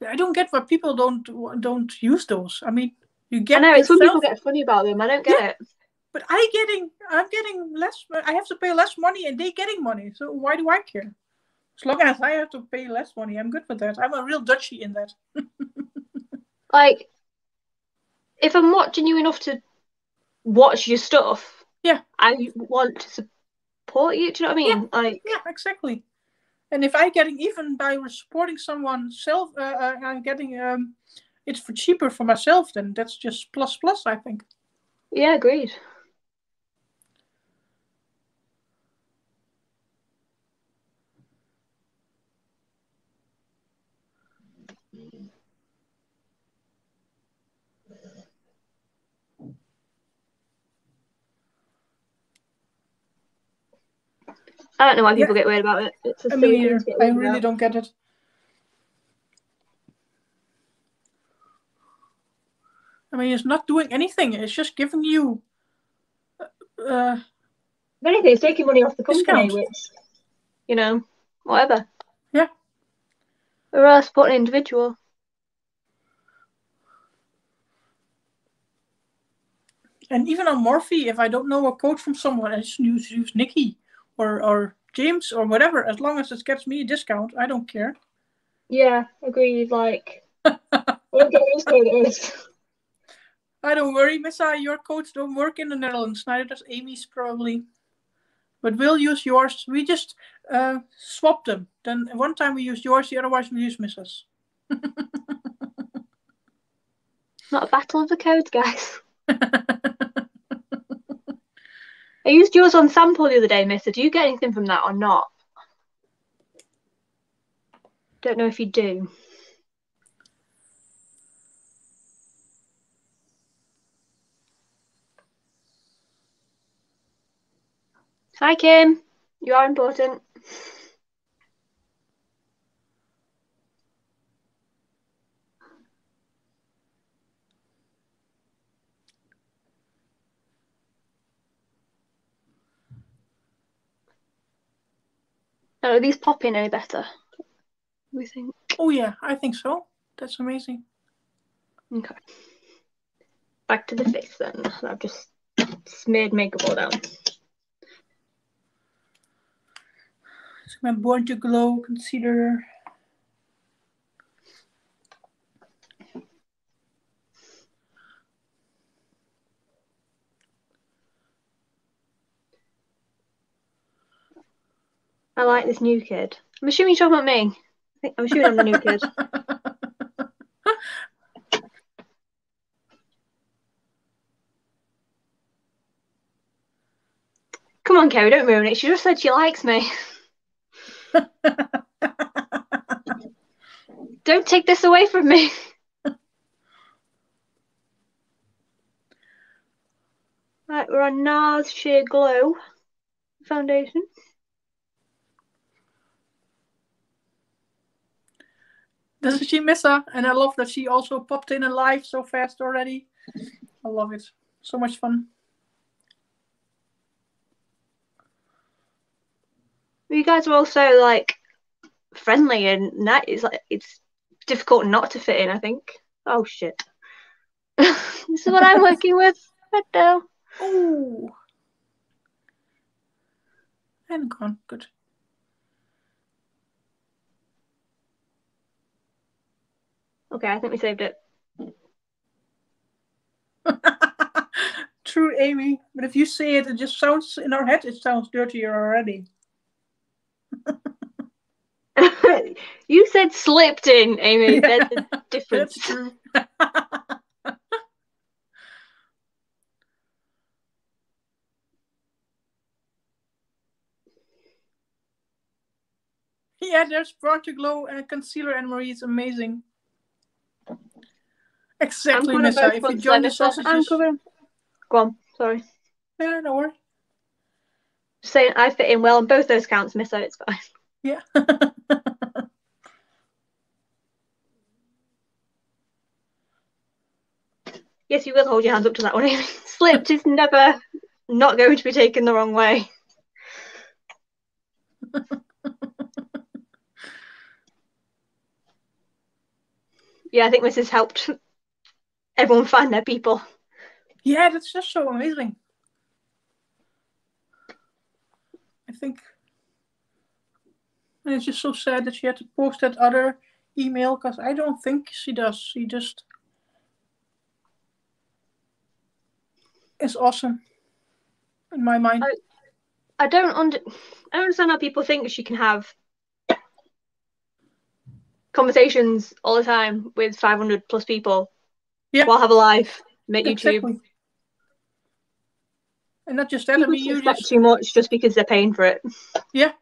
I don't get why people don't don't use those. I mean, you get. I know it's when people get funny about them. I don't get it. but I getting I'm getting less. I have to pay less money, and they getting money. So why do I care? As long as I have to pay less money, I'm good with that. I'm a real Dutchie in that. <laughs> Like, if I'm watching you enough to watch your stuff, Yeah. I want to support you. Do you know what I mean? Like, Yeah, exactly. And if I getting even by supporting someone self, uh, uh, I'm getting um, it's for cheaper for myself. Then that's just plus plus. I think. yeah, agreed. I don't know why people get weird about it. It's a I mean, thing to get I really about. don't get it. I mean, it's not doing anything. It's just giving you. Uh, If anything, it's taking money off the company, Discount. which, you know, whatever. Yeah. Or else support an individual. and even on Morphe, if I don't know a quote from someone, I just use use Nikki or or James or whatever. As long as it gets me a discount, I don't care. Yeah, agreed. Like, I don't get whose code it is. I don't worry, Missa. Your codes don't work in the Netherlands. Neither does Amy's probably. But we'll use yours. We just uh, swap them. Then one time we use yours, the otherwise we use Missa's. <laughs> not a battle of the codes, guys. <laughs> I used yours on sample the other day, Missa. Do you get anything from that or not? Don't know if you do. Hi, Kim. You are important. Are these popping any better? We think. Oh yeah, I think so. That's amazing. Okay. Back to the face then. I've just smeared makeup all down. So my Born to Glow concealer. I like this new kid. I'm assuming you're talking about me. I think, I'm assuming I'm the new kid. <laughs> Come on, Kerry, don't ruin it. She just said she likes me. <laughs> don't take this away from me. <laughs> right, we're on NARS Sheer Glow foundation. Doesn't she miss her? And I love that she also popped in a live so fast already. I love it. So much fun. You guys are also like friendly and nice. It's like it's difficult not to fit in. I think. Oh shit! <laughs> this is what I'm working with right now. Oh, and gone. Good. Okay, I think we saved it. <laughs> True, Amy. But if you say it, it just sounds in our head. It sounds dirtier already. <laughs> you said slipped in, Amy. <laughs> Yeah, There's a difference. That's true. yeah, there's to Glow and uh, concealer and Marie is amazing. Exactly, I'm If you join the I'm covering. Go on. Sorry. yeah, no worry. Just saying, I fit in well on both those counts, Miss. So it's fine. Yeah. <laughs> Yes, you will hold your hands up to that one. <laughs> Slipped is never not going to be taken the wrong way. <laughs> yeah, I think this has helped everyone find their people. yeah, that's just so amazing. I think and it's just so sad that she had to post that other email because I don't think she does. She just is awesome in my mind. I don't under I don't understand how people think she can have conversations all the time with 500 plus people Yeah. while have a life, make YouTube. Exactly. And not just that, I People mean, you just too much just because they're paying for it. yeah.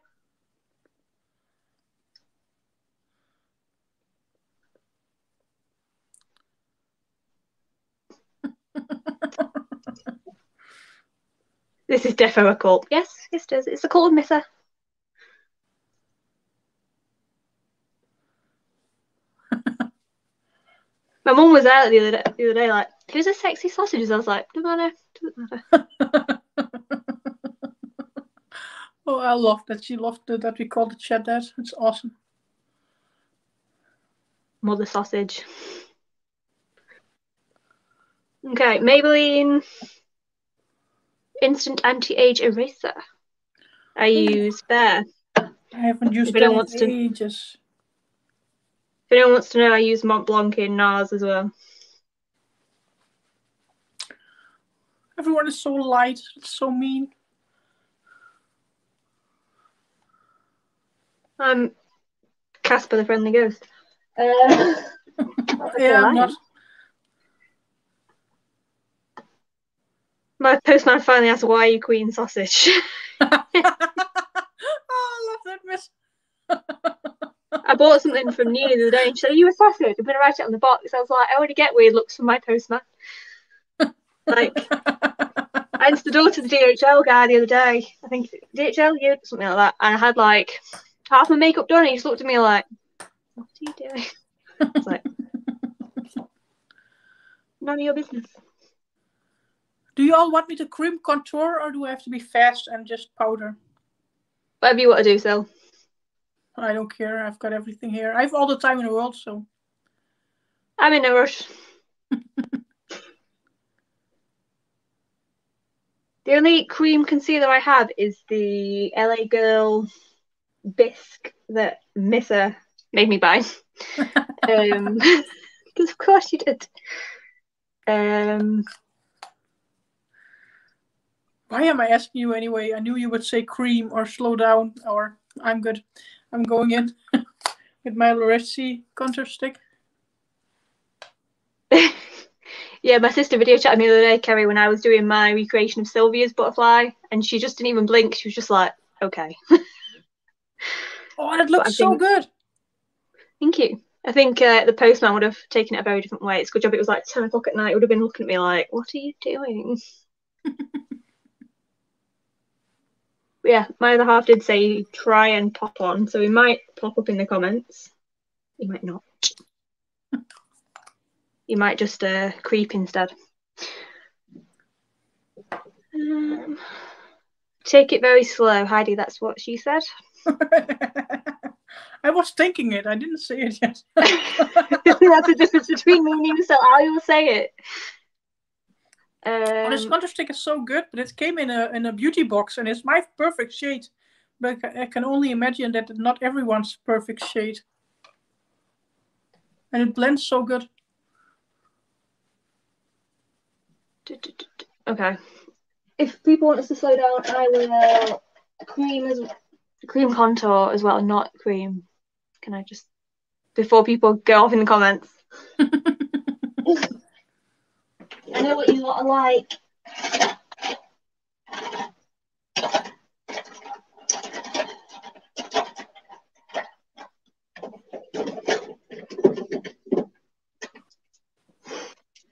This is defo a cult. Yes, yes, it is. It's a cult of Missa. My mum was out the other day, the other day like, who's a sexy sausages? I was like, doesn't matter, doesn't matter. <laughs> oh, I love that she loved the, that we called chat that. It's awesome. Mother sausage. Okay, Maybelline Instant Anti-Age Eraser. I hmm. use Bear. I haven't used it anyone that wants in to- ages. If anyone wants to know, I use Mont Blanc in NARS as well. Everyone is so light. It's so mean. I'm Casper the Friendly Ghost. Uh, <laughs> Yeah, I'm not. My postman finally asked, "Why are you Queen sausage?" <laughs> <laughs> oh, I love that miss. I bought something from Nina the other day, and she said, "Are you a sausage?" I'm gonna write it on the box. I was like, "I already get weird looks from my postman." Like, I to the door to the DHL guy the other day. I think DHL, yeah, something like that. And I had like half my makeup done. And he just looked at me like, "What are you doing?" I was like, "None of your business." do you all want me to cream contour or do I have to be fast and just powder? Whatever you want to do, Sil. I don't care. I've got everything here. I have all the time in the world, so I'm in no rush. <laughs> the only cream concealer I have is the LA Girl bisque that Missa made me buy. <laughs> um, <laughs> because of course you did. Um, why am I asking you anyway? I knew you would say cream or slow down or I'm good. I'm going in <laughs> with my Loretti contour stick. <laughs> yeah, my sister video chatted me the other day, Kerry, when I was doing my recreation of Silvia's butterfly, and she just didn't even blink. She was just like, okay. <laughs> oh, it looks so think, good. Thank you. I think uh, the postman would have taken it a very different way. It's a good job it was like 10 o'clock at night. It would have been looking at me like, what are you doing? Yeah, my other half did say try and pop on, so he might pop up in the comments. He might not. he might just uh, creep instead. Um, take it very slow, Heidi. That's what she said. <laughs> I was thinking it. I didn't say it yet. <laughs> That's the difference between me and you. So I will say it. Um, oh, this contour stick is so good, but it came in a in a beauty box, and it's my perfect shade. But I can only imagine that not everyone's perfect shade, and it blends so good. Okay. If people want us to slow down, I will cream as cream contour as well, not cream. Can I just before people go off in the comments? <laughs> <laughs> I know what you lot are like.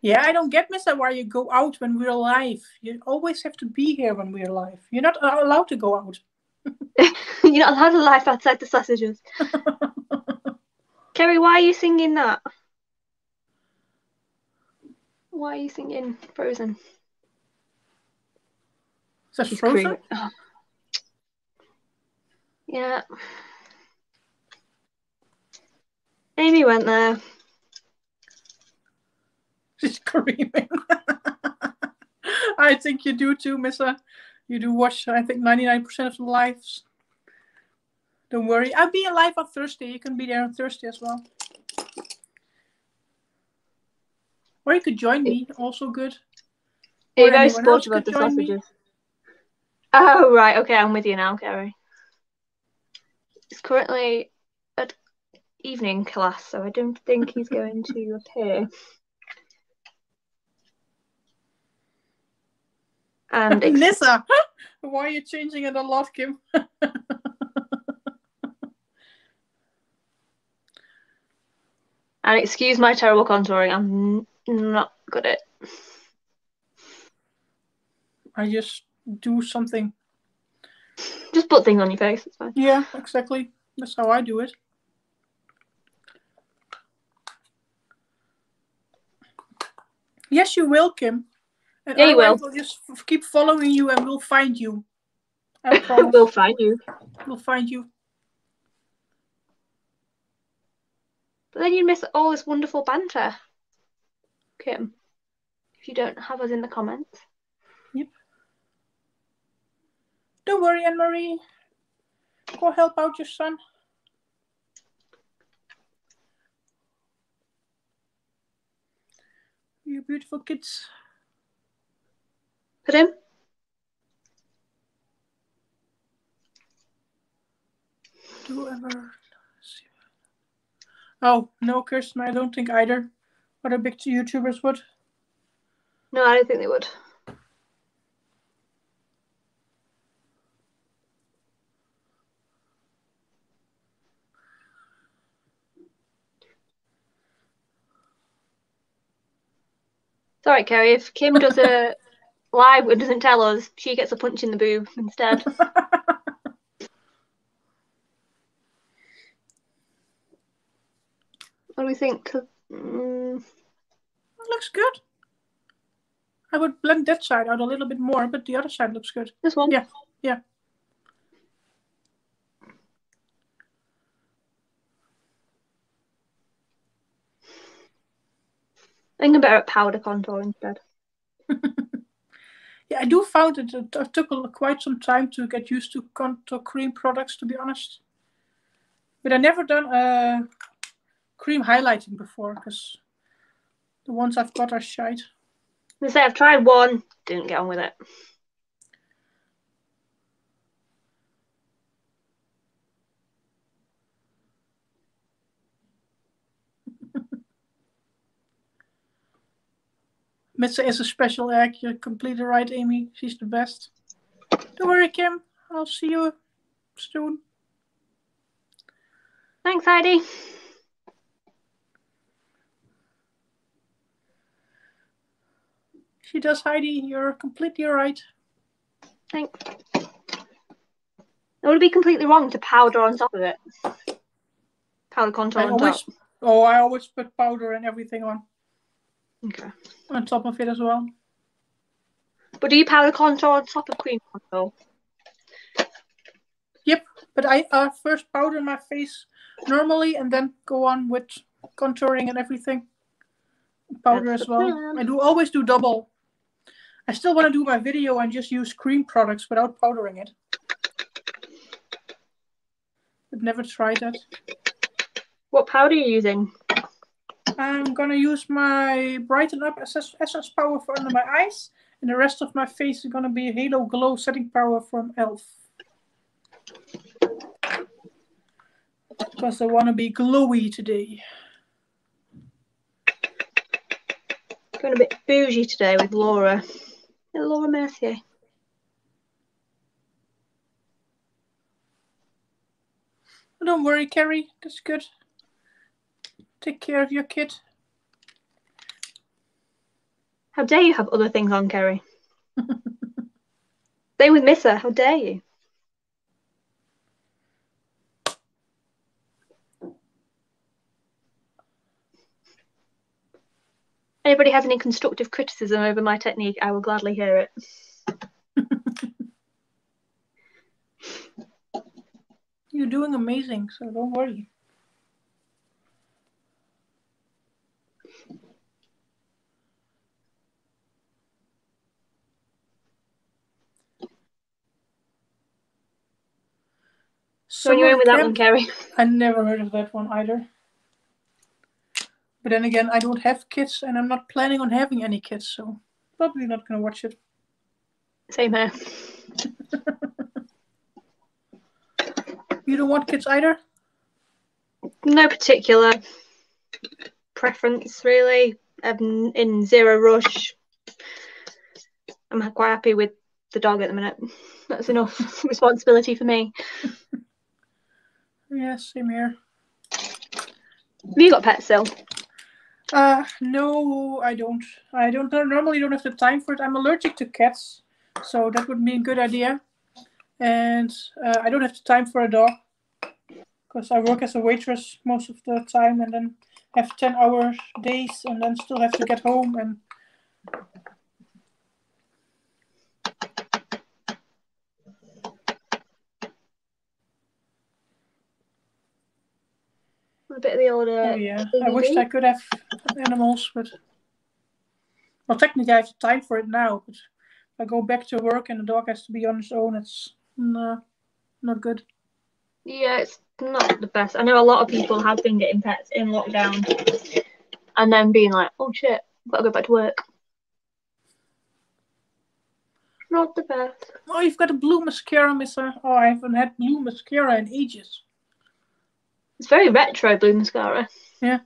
Yeah, I don't get, Missa, why you go out when we're alive. You always have to be here when we're alive. You're not allowed to go out. <laughs> You're not allowed to live outside the sausages. <laughs> Kerry, why are you singing that? Why are you singing Frozen? Is that Frozen? Oh. Yeah. Amy went there. <laughs> She's screaming. <laughs> I think you do too, Missa. You do watch, I think, 99% of the lives. Don't worry. I'll be live on Thursday. You can be there on Thursday as well. Or you could join me, also good. You're very supportive of the sausages. Me. Oh, right. Okay, I'm with you now, Kerry. It's currently at evening class, so I don't think he's going to <laughs> appear. And <laughs> Nissa, <laughs> why are you changing it a lot, Kim? and excuse my terrible contouring. I'm not good at. I just do something. Just put things on your face. It's fine. Yeah, exactly. That's how I do it. Yes, you will, Kim. And yeah, you will. will just keep following you, and we'll find you. <laughs> we'll find you. We'll find you. But then you miss all this wonderful banter. Kim, if you don't have us in the comments. Yep. Don't worry, Anne Marie. Go help out your son. You beautiful kids. Put him. Do ever. Oh no, Kirsten, I don't think either. What a big YouTubers would? No, I don't think they would. Sorry, Kerry. If Kim does a <laughs> live and doesn't tell us, she gets a punch in the boob instead. <laughs> what do we think Mm, It looks good. I would blend that side out a little bit more, but the other side looks good. this one? Yeah, yeah. I think I'm better at powder contour instead. <laughs> Yeah, I do found it. It took quite some time to get used to contour cream products, to be honest. But I never done uh, cream highlighting before because the ones I've got are shite. I say I've tried one, didn't get on with it. <laughs> Missa is a special egg. You're completely right, Amy. She's the best. Don't worry, Kim. I'll see you soon. Thanks, Heidi. She does, Heidi. You're completely right. Thanks. It would be completely wrong to powder on top of it. Powder contour I on always, top. oh, I always put powder and everything on Okay. on top of it as well. But do you powder contour on top of cream contour? Yep, but I uh, first powder my face normally and then go on with contouring and everything. Powder That's as well. I do always do double. I still want to do my video and just use cream products without powdering it. I've never tried that. What powder are you using? I'm gonna use my Brighten Up Essence, Power for under my eyes, and the rest of my face is gonna be Halo Glow Setting Power from Elf. Because I wanna be glowy today. Going a bit bougie today with Laura. Laura Mercier. Don't worry, Carrie, that's good. Take care of your kid. How dare you have other things on, Kerry? Same with Missa. How dare you? Anybody has any constructive criticism over my technique, I will gladly hear it. <laughs> You're doing amazing, so don't worry. So you're in with that one, Kerry. <laughs> I never heard of that one either. But then again, I don't have kids and I'm not planning on having any kids, so probably not gonna watch it. Same here. <laughs> You don't want kids either? No particular preference, really. I'm in zero rush. I'm quite happy with the dog at the minute. That's enough <laughs> responsibility for me. <laughs> Yeah, same here. Have you got pets still? Uh, no, I don't. I don't normally don't have the time for it. I'm allergic to cats, so that would be a good idea. And uh, I don't have the time for a dog because I work as a waitress most of the time, and then have ten hour days, and then still have to get home and A bit of the old. Oh Uh, yeah, I wish I could have animals, but well, technically I have time for it now. But if I go back to work and the dog has to be on its own, it's no, not good. Yeah, it's not the best. I know a lot of people have been getting pets in lockdown and then being like, oh shit, I've gotta go back to work. Not the best. Oh, you've got a blue mascara, Missa. Oh, I haven't had blue mascara in ages. It's very retro blue mascara. Yeah.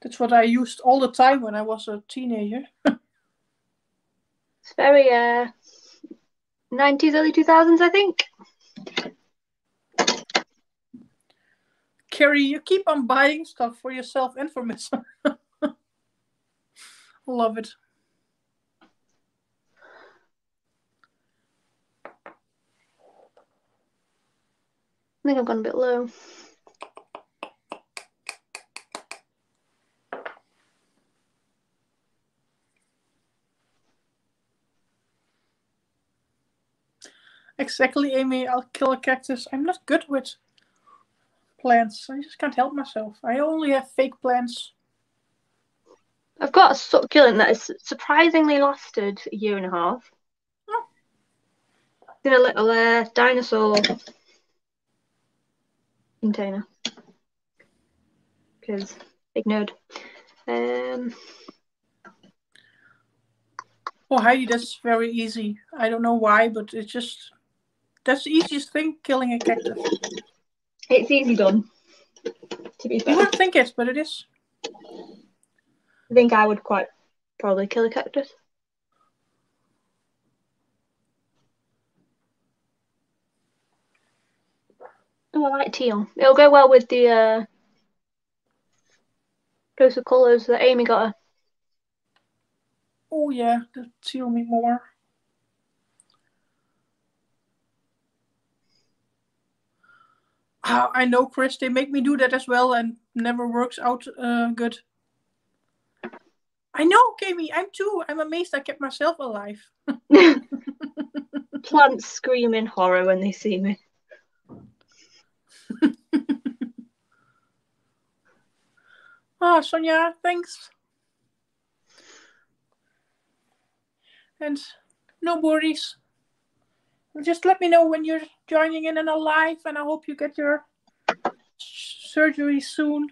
That's what I used all the time when I was a teenager. <laughs> It's very uh 90s, early 2000s, I think. Carrie, you keep on buying stuff for yourself and for Mister. <laughs> Love it. I think I've gone a bit low. Exactly, Amy. I'll kill a cactus. I'm not good with plants. I just can't help myself. I only have fake plants. I've got a succulent that has surprisingly lasted a year and a half. Oh. In a little uh, dinosaur container. Because big nerd. Um, Oh, Heidi, that's very easy. I don't know why, but it's just that's the easiest thing, killing a cactus. it's easy done. To be You fair, wouldn't think it, but it is. I think I would quite probably kill a cactus. Oh, I like teal. It'll go well with the uh, those are colours that Amy got her. Oh yeah, the teal me more. Ah, I know, Chris. They make me do that as well, and never works out uh, good. I know, Kami. I'm too. I'm amazed I kept myself alive. <laughs> <laughs> Plants scream in horror when they see me. <laughs> Ah, Sonia, thanks. And no worries. Just let me know when you're joining in and alive, and I hope you get your surgery soon.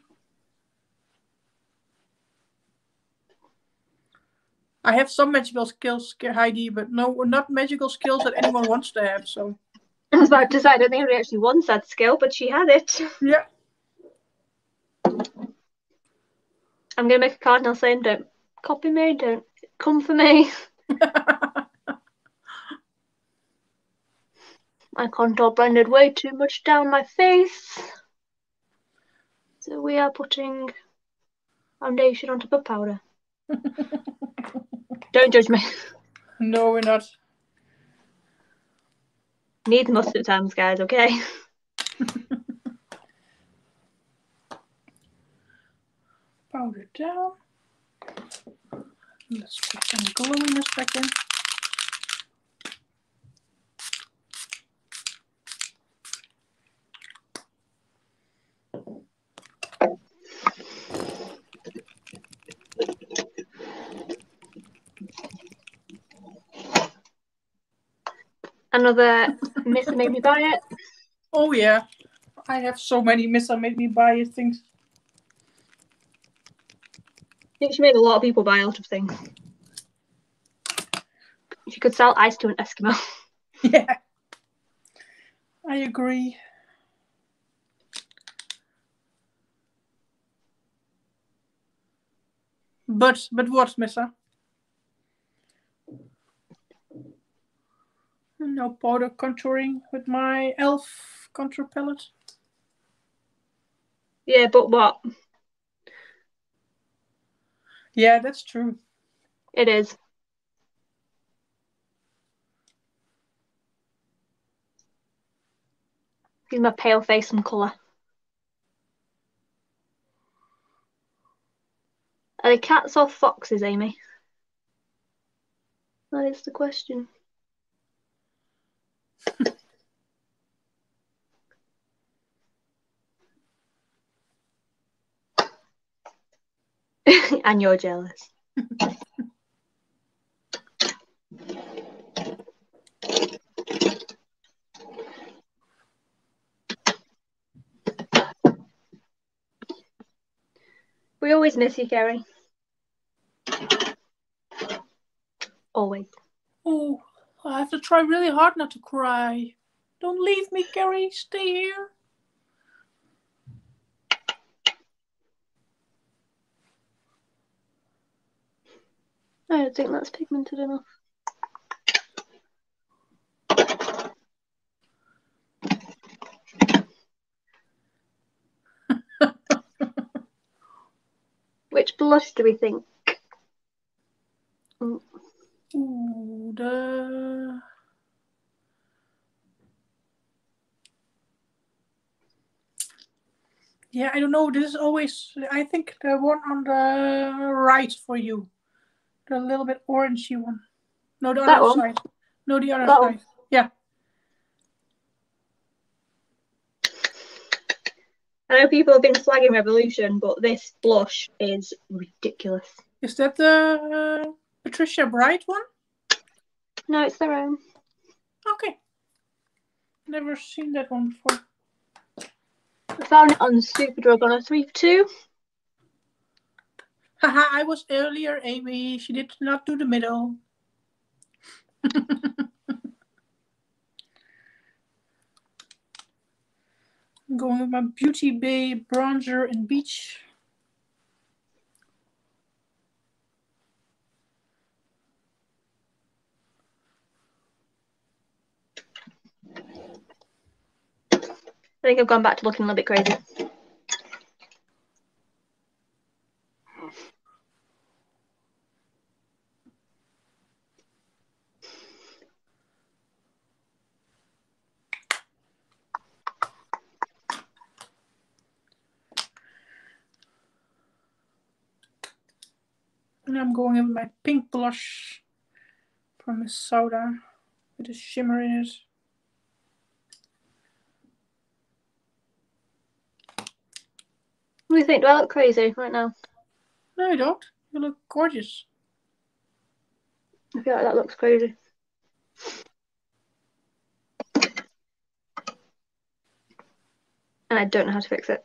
I have some magical skills, Heidi, but no, not magical skills that anyone wants to have. So <laughs> I was about to say I don't think anybody actually wants that skill, but she had it. <laughs> yeah, I'm gonna make a cardinal saying, "Don't copy me, don't come for me." <laughs> My contour blended way too much down my face. So we are putting foundation on top of powder. Don't judge me. no, we're not. Need most mustard times, guys, okay? <laughs> Powder down. Let's put some back in. Another that made me buy it. Oh yeah, I have so many Missa made me buy it things. I think she made a lot of people buy a lot of things. She could sell ice to an Eskimo. <laughs> Yeah, I agree. But but what, Missa? No powder contouring with my elf contour palette. Yeah, but what? Yeah, that's true. It is. Give my pale face some colour. Are they cats or foxes, Amy? That is the question. <laughs> and you're jealous. We always miss you, Gary. Always. Oh, I have to try really hard not to cry. Don't leave me, Gary. Stay here. I don't think that's pigmented enough. <laughs> Which blush do we think? Mm. Oder Yeah, I don't know. This is always, I think, the one on the right for you, the little bit orangey one. No, the that other one. No, the other that side. One. Yeah. I know people have been flagging revolution, but this blush is ridiculous. Is that the? Uh... Patricia Bright one? No, it's their own. Okay. Never seen that one before. I found it on the Superdrug on a 3 for 2. Haha, I was earlier, Amy. She did not do the middle. <laughs> I'm going with my Beauty Bay bronzer and beach. I think I've gone back to looking a little bit crazy. And I'm going in with my pink blush from Miss Soda with a shimmer in it. What do you think? Do I look crazy right now? No, you don't. You look gorgeous. I feel like that looks crazy. And I don't know how to fix it.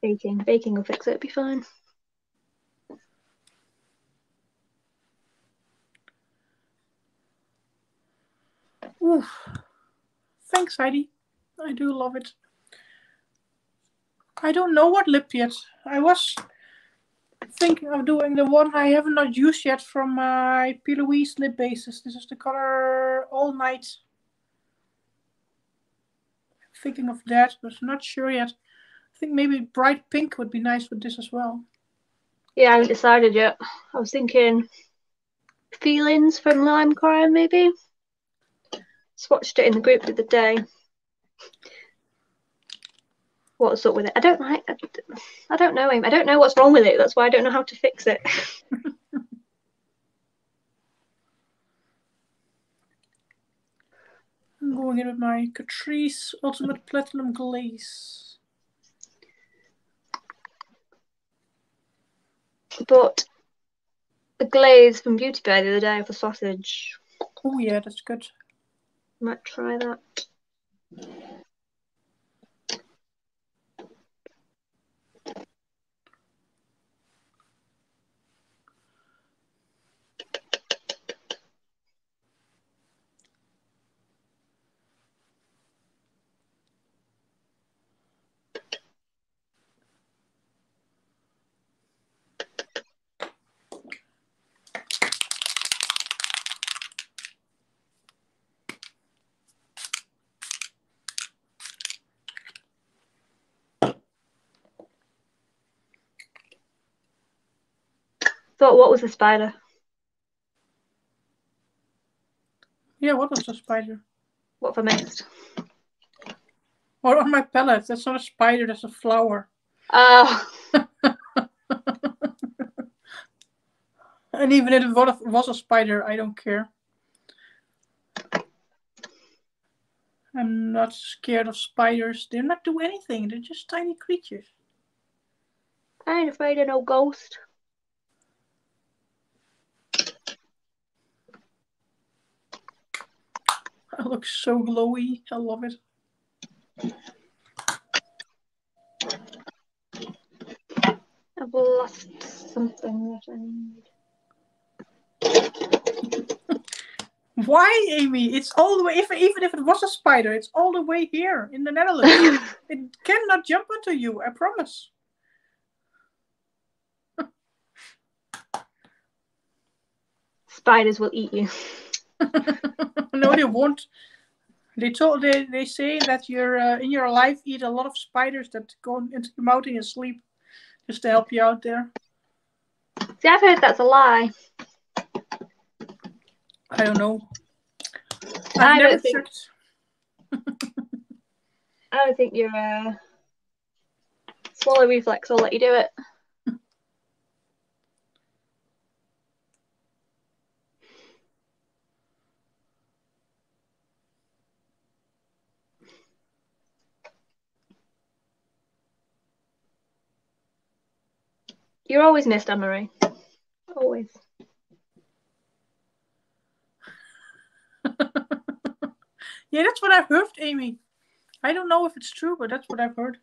Baking. Baking will fix it, it'll be fine. Thanks, Heidi. I do love it. I don't know what lip yet. I was thinking of doing the one I have not used yet from my P. Louise lip bases. This is the color All Night. Thinking of that, but not sure yet. I think maybe bright pink would be nice with this as well. Yeah, I haven't decided yet. I was thinking feelings from Lime Crime, maybe. Swatched it in the group the other day. What's up with it? I don't like. I, I don't know him. I don't know what's wrong with it. That's why I don't know how to fix it. <laughs> I'm going in with my Catrice Ultimate Platinum Glaze. But the glaze from Beauty Bay the other day for sausage. Oh yeah, that's good. Might try that. Thought, what was a spider? Yeah, what was the spider? What have I missed? Or on my palette, that's not a spider, that's a flower. Oh, <laughs> And even if it was- was a spider, I don't care. I'm not scared of spiders. They're not do anything. They're just tiny creatures. I ain't afraid of no ghost. I looks so glowy. I love it. I've lost something that I need. <laughs> Why, Amy? It's all the way. If even if it was a spider, it's all the way here in the Netherlands. <laughs> it cannot jump onto you. I promise. Spiders will eat you. <laughs> no, they won't. They told they, they say that you're uh, in your life eat a lot of spiders that go into your mouth in your sleep, just to help you out there. See, I've heard that's a lie. I don't know. I've I never don't think-. <laughs> I don't think your uh, swallow reflex will let you do it. You're always missed, Anne Marie. Always. <laughs> Yeah, that's what I've heard, Amy. I don't know if it's true, but that's what I've heard.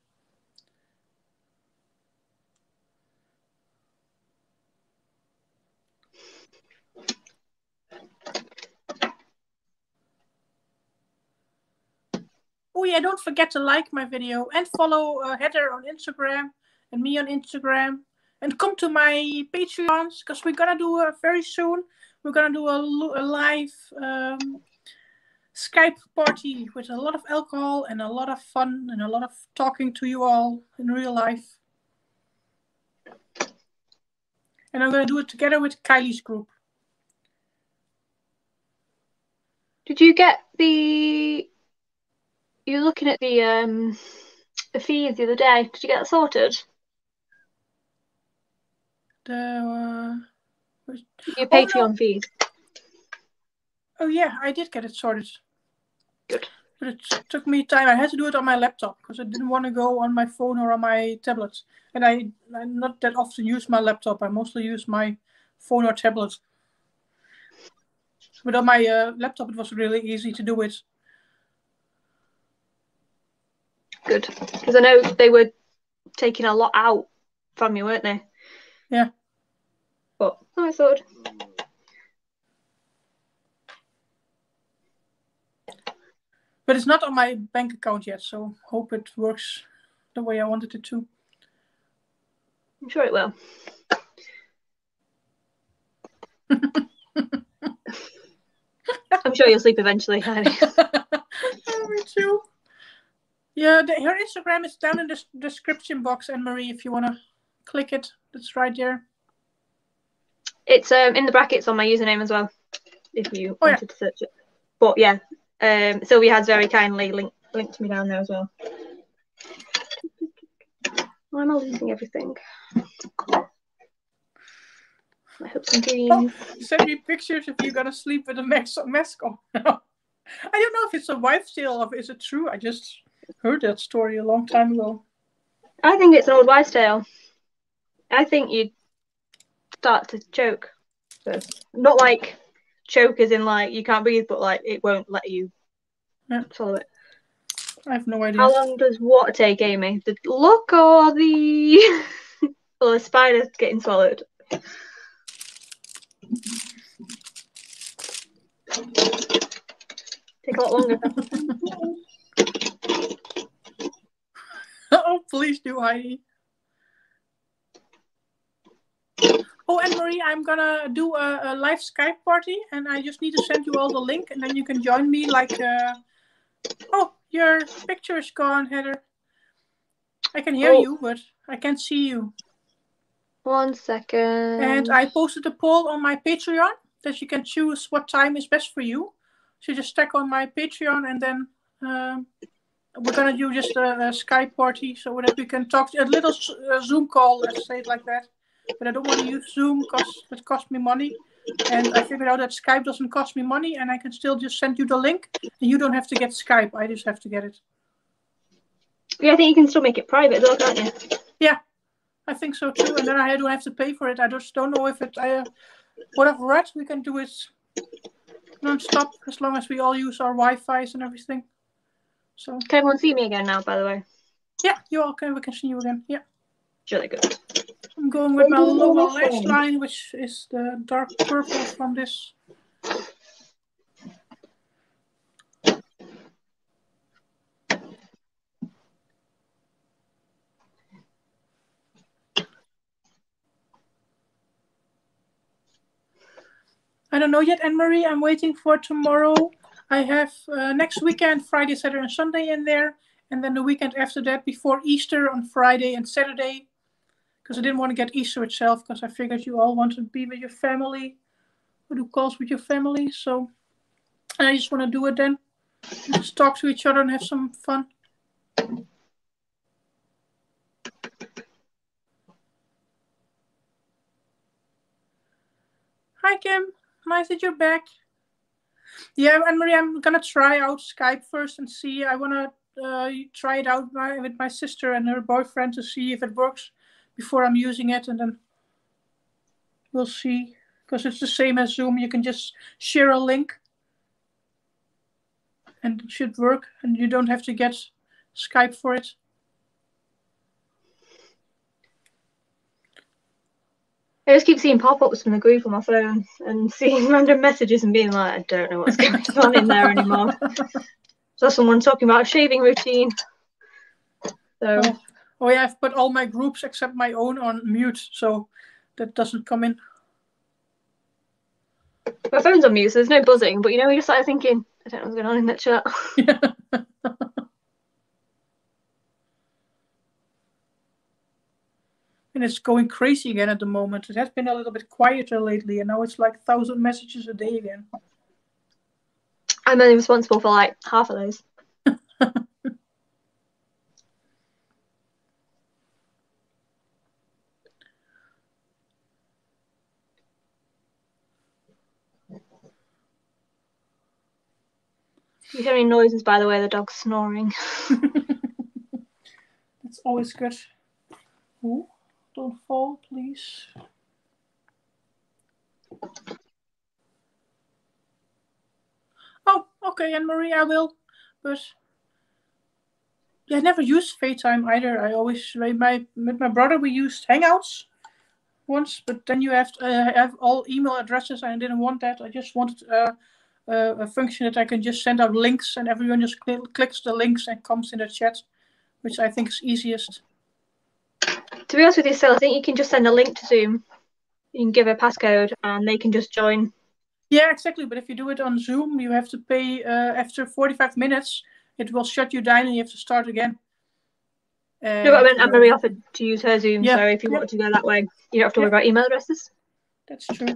Oh yeah, don't forget to like my video and follow uh, Heather on Instagram and me on Instagram. And come to my Patreons because we're gonna do uh, very soon. We're gonna do a, a live um, Skype party with a lot of alcohol and a lot of fun and a lot of talking to you all in real life. And I'm gonna do it together with Kylie's group. Did you get the? You're looking at the um the fees the other day. Did you get that sorted? The uh, Your Oh, no. Patreon fees. oh yeah, I did get it sorted. Good. But it took me time. I had to do it on my laptop because I didn't want to go on my phone or on my tablet. And I, I not that often use my laptop. I mostly use my phone or tablet. But on my uh, laptop, it was really easy to do it. Good, because I know they were taking a lot out from you, weren't they? Yeah. But no, I thought But it's not on my bank account yet, so hope it works the way I wanted it to. I'm sure it will. <laughs> I'm sure you'll sleep eventually, honey. Oh, <laughs> me too. Yeah, the, her Instagram is down in the description box, Anne Marie, if you want to click it. It's right there. It's um in the brackets on my username as well, if you Oh, yeah. wanted to search it. But yeah, um, Silvia has very kindly linked linked me down there as well. Why am I losing everything? I hope some dreams. Oh. Send me pictures if you're going to sleep with a mask, mask on. <laughs> I don't know if it's a wife tale or is it true. I just heard that story a long time ago. I think it's an old wives' tale. I think you'd start to choke. Not like choke as in like you can't breathe, but like it won't let you Yeah. swallow it. I have no idea. How long does water take, Amy? The look or the <laughs> or the spider getting swallowed? Take a lot longer. <laughs> <laughs> oh, please do, Heidi. Oh, Anne Marie, I'm gonna do a, a live Skype party, and I just need to send you all the link, and then you can join me. Like, uh... oh, your picture is gone, Heather. I can hear Oh. you, but I can't see you. One second. And I posted a poll on my Patreon that you can choose what time is best for you. So just check on my Patreon, and then um, we're gonna do just a, a Skype party so that we can talk a little uh, Zoom call. Let's say it like that. But I don't want to use Zoom because it costs me money. And I figured out that Skype doesn't cost me money, and I can still just send you the link, and you don't have to get Skype. I just have to get it. yeah, I think you can still make it private, though, can't you? Yeah, I think so too, and then I don't have to pay for it. I just don't know if it. I, uh, what I've read, we can do it non-stop as long as we all use our Wi-Fi's and everything. So Can everyone see me again now? By the way, yeah, you all can. We can see you again. Yeah, really good. I'm going with my lower lash line, which is the dark purple from this. I don't know yet, Anne Marie. I'm waiting for tomorrow. I have uh, next weekend, Friday, Saturday, and Sunday in there, and then the weekend after that, before Easter, on Friday and Saturday, because I didn't want to get Easter itself, because I figured you all want to be with your family or do calls with your family. So I just want to do it then. Just talk to each other and have some fun. Hi Kim, nice that you're back. Yeah, and Marie, I'm gonna try out Skype first and see. I wanna uh, try it out my, with my sister and her boyfriend to see if it works before I'm using it, and then we'll see. Because it's the same as Zoom, you can just share a link, and it should work, and you don't have to get Skype for it. I just keep seeing pop-ups from the group on my phone and <laughs> seeing random messages and being like, I don't know what's going on in there anymore. <laughs> So someone talking about a shaving routine. So oh. Oh, yeah, I've put all my groups except my own on mute, so that doesn't come in. my phone's on mute, so there's no buzzing. But you know, we just started thinking, I don't know what's going on in that chat. <laughs> and it's going crazy again at the moment. It has been a little bit quieter lately, and now it's like thousand messages a day again. I'm only responsible for like half of those. <laughs> You hear any noises, by the way, the dog's snoring. <laughs> That's always good. Ooh, don't fall, please. Oh, okay, Anne Marie, I will. But yeah, I never used FaceTime either. I always with my with my brother we used Hangouts once, but then you have to uh, have all email addresses. and I didn't want that. I just wanted uh, uh, a function that I can just send out links, and everyone just cl- clicks the links and comes in the chat, which I think is easiest. To be honest with you, still, I think you can just send a link to Zoom. You can give a passcode, and they can just join. Yeah, exactly. But if you do it on Zoom, you have to pay uh, after 45 minutes. It will shut you down, and you have to start again. No, but I meant Anne Marie offered to use her Zoom, Yeah, so if you yeah. wanted to go that way, you don't have to worry Yeah. about email addresses. That's true.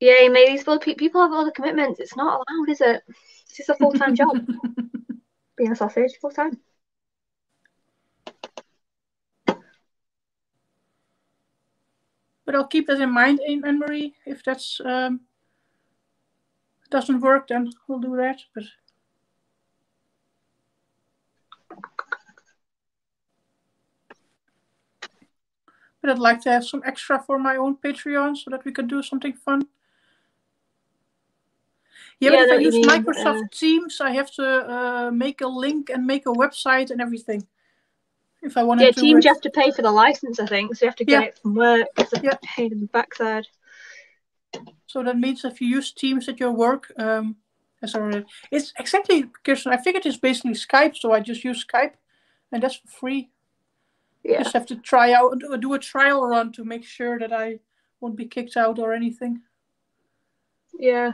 Yay, maybe these people people have other commitments. It's not allowed, is it? This is a full time job. <laughs> Being a sausage, full time. But I'll keep that in mind, Anne Marie. If that's um, doesn't work, then we'll do that. But but I'd like to have some extra for my own Patreon so that we can do something fun. Yeah, Yeah, but if I use mean, Microsoft uh, Teams, I have to uh, make a link and make a website and everything. If I want Yeah, to Yeah, Teams, you have to pay for the license, I think. So you have to get Yeah. it from work. It's a Yeah. pain in the backside. So that means if you use Teams at your work, um, as already, it's exactly Kirsten. I figured it's basically Skype, so I just use Skype, and that's for free. Yeah. Just have to try out, do a trial run to make sure that I won't be kicked out or anything. Yeah.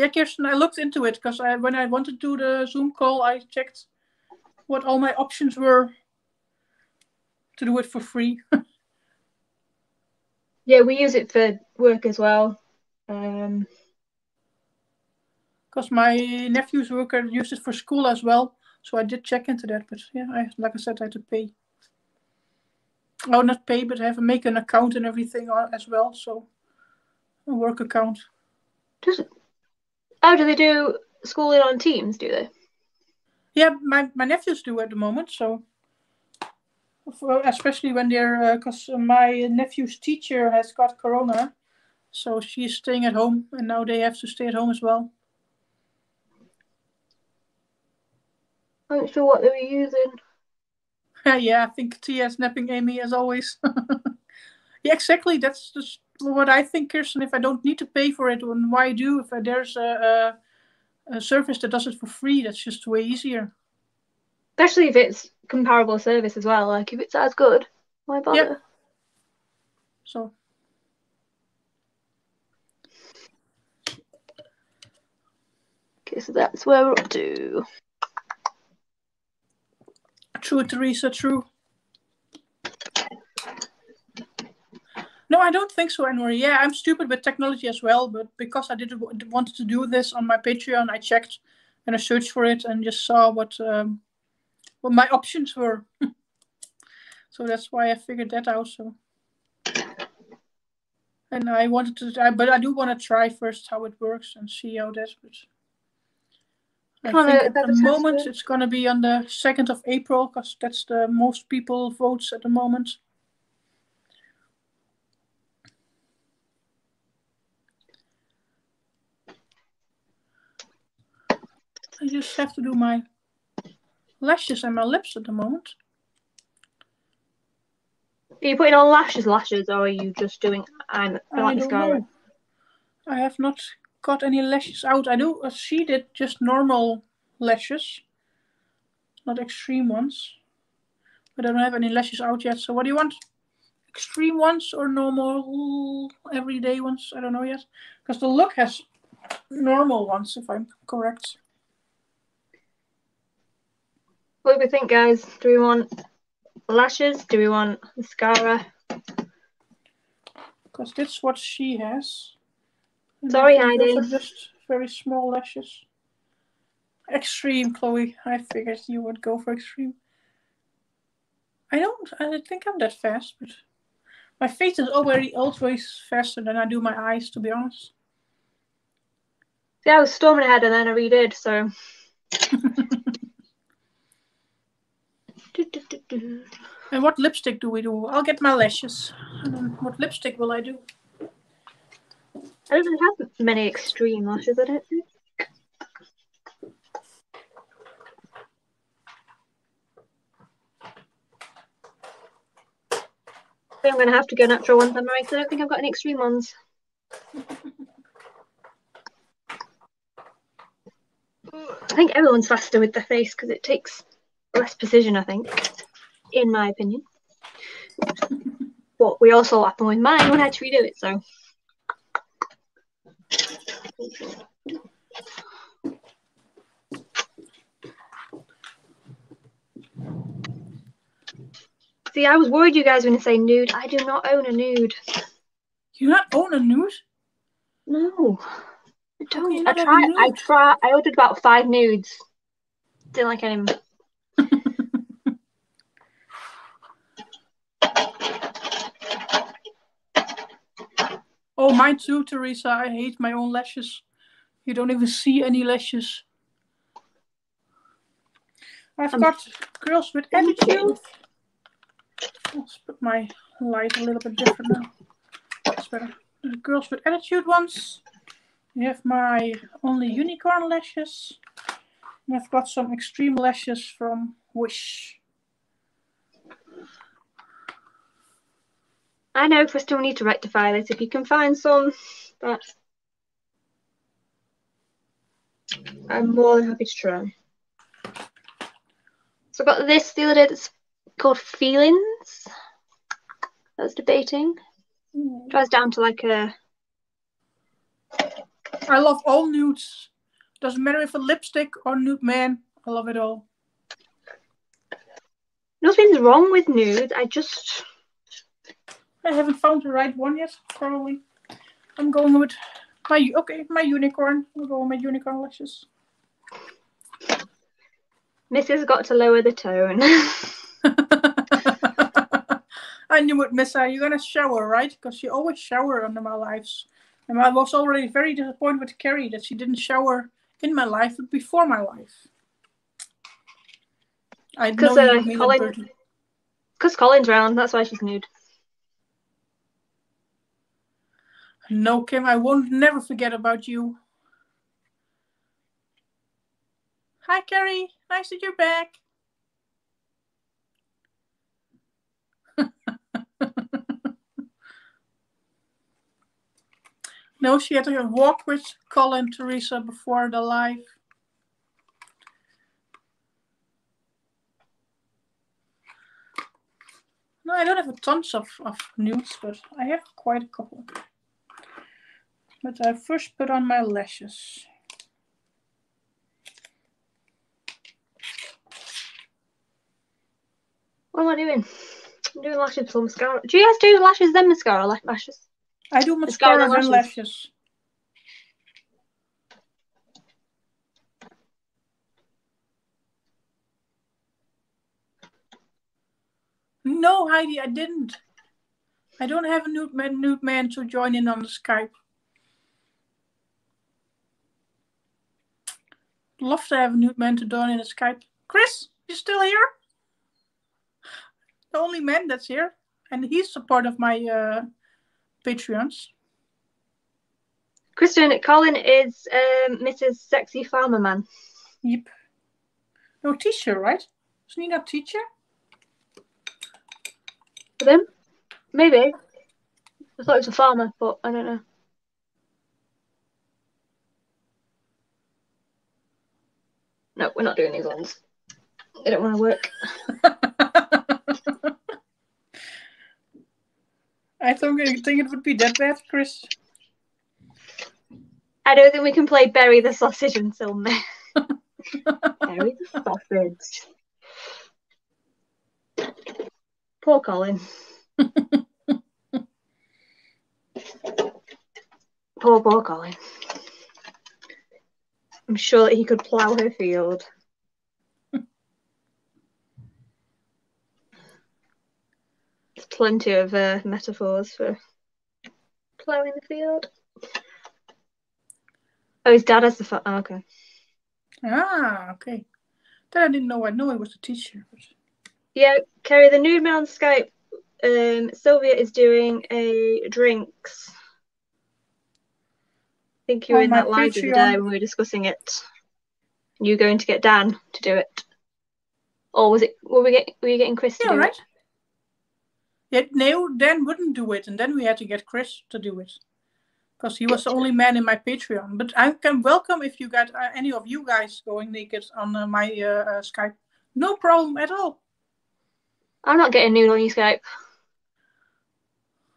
Yeah, Kirsten, I looked into it because I, when I wanted to do the Zoom call, I checked what all my options were to do it for free. <laughs> Yeah, we use it for work as well. Um, Because my nephew's worker used it for school as well, so I did check into that. But yeah, I like I said, I had to pay. Oh, not pay, but I have to make an account and everything as well. So a work account. does oh, do they do schooling on Teams? Do they? Yeah, my my nephews do at the moment. So for, especially when they're uh, because my nephew's teacher has got corona, so she's staying at home, and now they have to stay at home as well. Oh, I'm not sure what they were using. <laughs> yeah, I think Tia snapping Amy as always. <laughs> yeah, exactly. That's just what I think, Kirsten. If I don't need to pay for it, then why do? If there's a, a, a service that does it for free, that's just way easier. Especially if it's comparable service as well. Like if it's as good, why bother? Yeah. So Okay, so that's where we're up to. True, Teresa, true. No, I don't think so, Anne Yeah, I'm stupid with technology as well, but because I did wanted to do this on my Patreon, I checked and I searched for it and just saw what um, what my options were. <laughs> so that's why I figured that out. So, and I wanted to, I, but I do want to try first how it works and see how that. But I think uh, at the moment good. it's going to be on the second of April because that's the most people votes at the moment. I just have to do my lashes and my lips at the moment. Are you putting on lashes, lashes, or are you just doing I'm like mascara? I have not got any lashes out. I do. uh, She did just normal lashes, not extreme ones. But I don't have any lashes out yet. So what do you want? Extreme ones or normal everyday ones? I don't know yet. Because the look has normal ones, if I'm correct. What do we think, guys? Do we want lashes? Do we want mascara? Because that's what she has. And Sorry, I think those are just very small lashes. Extreme, Chloe. I figured you would go for extreme. I don't. I don't think I'm that fast, but my face is already always faster than I do my eyes, to be honest. Yeah, I was storming ahead and then I redid, so. <laughs> Do, do, do, do. And what lipstick do we do? I'll get my lashes. And then what lipstick will I do? I don't really have many extreme lashes, I don't think. I think I'm going to have to go natural ones, I'm right. I don't think I've got any extreme ones. <laughs> I think everyone's faster with their face because it takes less precision, I think, in my opinion. But we also happened with mine when I had to redo it, so. See, I was worried you guys were going to say nude. I do not own a nude. You not own a nude? No, I don't. I tried. I tried. I ordered about five nudes. Didn't like any. Oh, mine too, Teresa. I hate my own lashes. You don't even see any lashes. I've Um, got girls with attitude. Let's put my light a little bit different now. That's better. The girls with attitude ones. You have my only unicorn lashes. And I've got some extreme lashes from Wish. I know, Krista, we still need to rectify this. If you can find some, but I'm more than happy to try. So I got this the other day that's called Feelings. I was debating. Hmm. Tries down to like a I love all nudes. Doesn't matter if a lipstick or nude man. I love it all. nothing's wrong with nude. I just I haven't found the right one yet. Probably. I'm going with my okay, my unicorn. I'll go with my unicorn lashes. Missa got to lower the tone. <laughs> <laughs> I knew it, Missa. You're gonna shower, right? Because you always shower under my lives. And I was already very disappointed with Carrie that she didn't shower in my life but before my life. I know uh, give me that Colin- Because Colin's round, that's why she's nude. No, Kim, I won't never forget about you. Hi, Carrie. Nice that you're back. <laughs> no, she had to walk with Colin Teresa before the live. No, I don't have a tons of, of nudes, but I have quite a couple. But I first put on my lashes. What am I doing? I'm doing lashes before mascara. Do you guys do lashes then mascara? Like lashes? I do Mascara mascara and lashes. lashes. No, Heidi, I didn't. I don't have a nude man, nude man to join in on the Skype. Love to have a nude man to join in the Skype. Chris, you still here? The only man that's here, and he's a part of my uh, Patreons. Kristen, Colin is um, Mrs. Sexy Farmer Man. Yep. No teacher, right? Isn't he not teacher? For them? Maybe. I thought it was a farmer, but I don't know. No, we're not doing these ones. They don't want to work. <laughs> I don't think it would be that bad, Chris. I don't think we can play Bury the Sausage until May. <laughs> Bury the Sausage. Poor Colin. <laughs> poor, poor Colin. I'm sure that he could plough her field. There's plenty of uh, metaphors for ploughing the field. Oh, his dad has the fa- oh, okay. Ah, okay. That I didn't know. I know it was a teacher. But... Yeah, Kerry, the nude man on Skype. Um, Silvia is doing a drinks. I think you were in that live the day when we were discussing it. You going to get Dan to do it, or was it? Were we get? Were you getting Chris to Yeah, do right. it? Yet no, Dan wouldn't do it, and then we had to get Chris to do it because he was the only man in my Patreon. But I can welcome if you got uh, any of you guys going naked on uh, my uh, uh, Skype. No problem at all. I'm not getting nude on your Skype.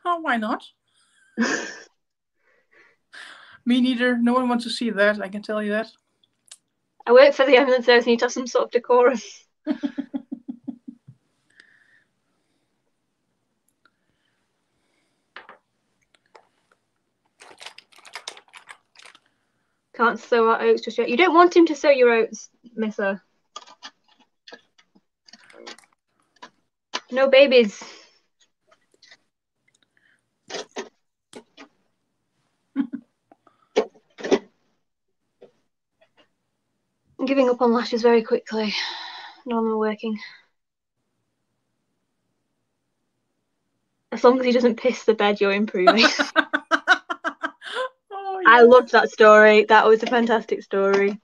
Oh, why not? <laughs> Me neither. No one wants to see that. I can tell you that. I work for the ambulance service. Need to have some sort of decorum. <laughs> Can't sow our oats just yet. You don't want him to sow your oats, Missa. No babies. I'm giving up on lashes very quickly. None of them are working. As long as he doesn't piss the bed, you're improving. <laughs> oh, I loved that story. That was a fantastic story.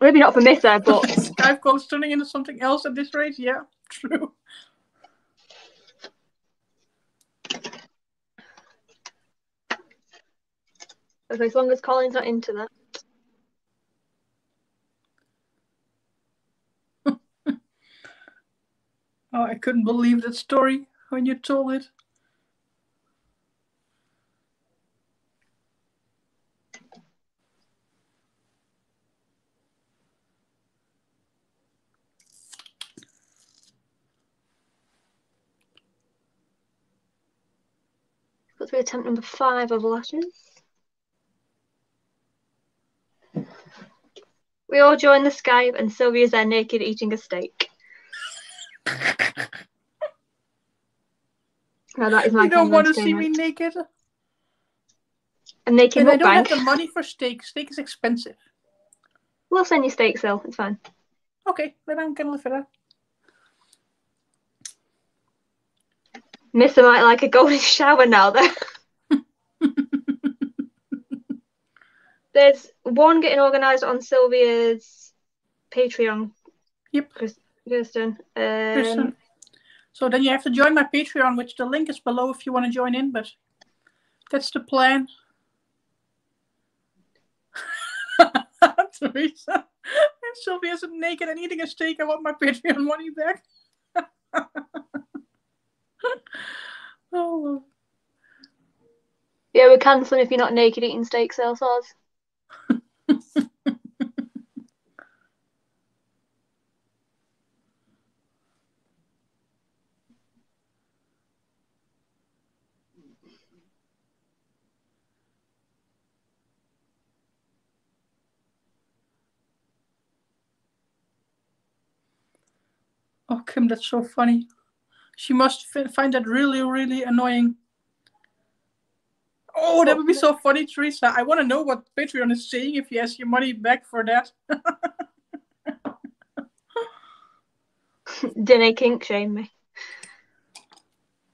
Maybe not for Missa, but <laughs> I've calls turning into something else at this rate. Yeah, <laughs> true. okay, as long as Colin's not into that. Oh, I couldn't believe that story when you told it. Got through attempt number five of lashes. We all join the Skype and Silvia's there naked eating a steak. <laughs> Now that is my you don't want to see me naked. A naked And I don't have the money for steak. Steak is expensive. We'll send you steak, Sil. It's fine. Okay, then I'm gonna live for that. Missa might like a golden <laughs> shower now, though. <laughs> There's one getting organised on Silvia's Patreon. Yep. Kirsten. Um, Kristen. So then you have to join my Patreon, which the link is below if you want to join in, but that's the plan. <laughs> Teresa. And Silvia's naked and eating a steak. I want my Patreon money back. <laughs> oh, yeah, we're cancelling if you're not naked eating steak, Sil Saws. Oh, Kim, that's so funny. She must fi- find that really, really annoying. Oh, that would be so funny, Teresa. I want to know what Patreon is saying if you ask your money back for that. <laughs> Didn't kink shame me.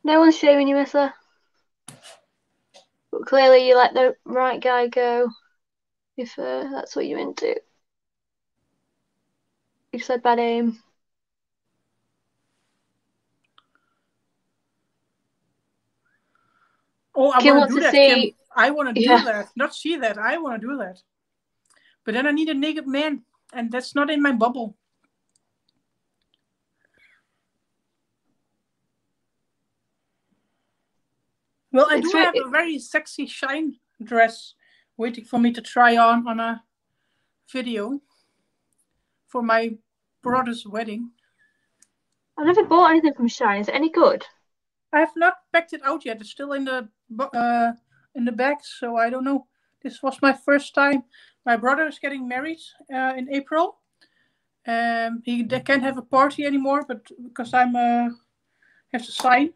No one's shaming you, Missa. But clearly you let the right guy go if uh, that's what you're into. You said bad aim. Oh, I want to do that. Kim. I want to do Yeah. that. Not see that. I want to do that. But then I need a naked man, and that's not in my bubble. Well, I It's do re- have a very sexy shine dress waiting for me to try on on a video for my brother's wedding. I've never bought anything from Shine. Is it any good? I have not packed it out yet. It's still in the uh, in the bag, so I don't know. This was my first time. My brother is getting married uh, in April. Um, he they can't have a party anymore, but because I'm uh, have to sign,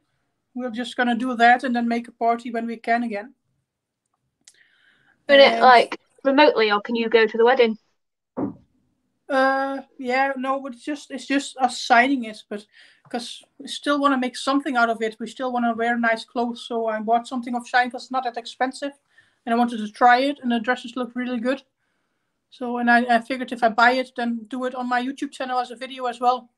we're just gonna do that and then make a party when we can again. But it like remotely, or can you go to the wedding? Uh, yeah, no, but it's just it's just us signing it, but because we still want to make something out of it, we still want to wear nice clothes. So I bought something of Shine because it's not that expensive, and I wanted to try it, and the dresses look really good. So, and I, I figured if I buy it, then do it on my YouTube channel as a video as well.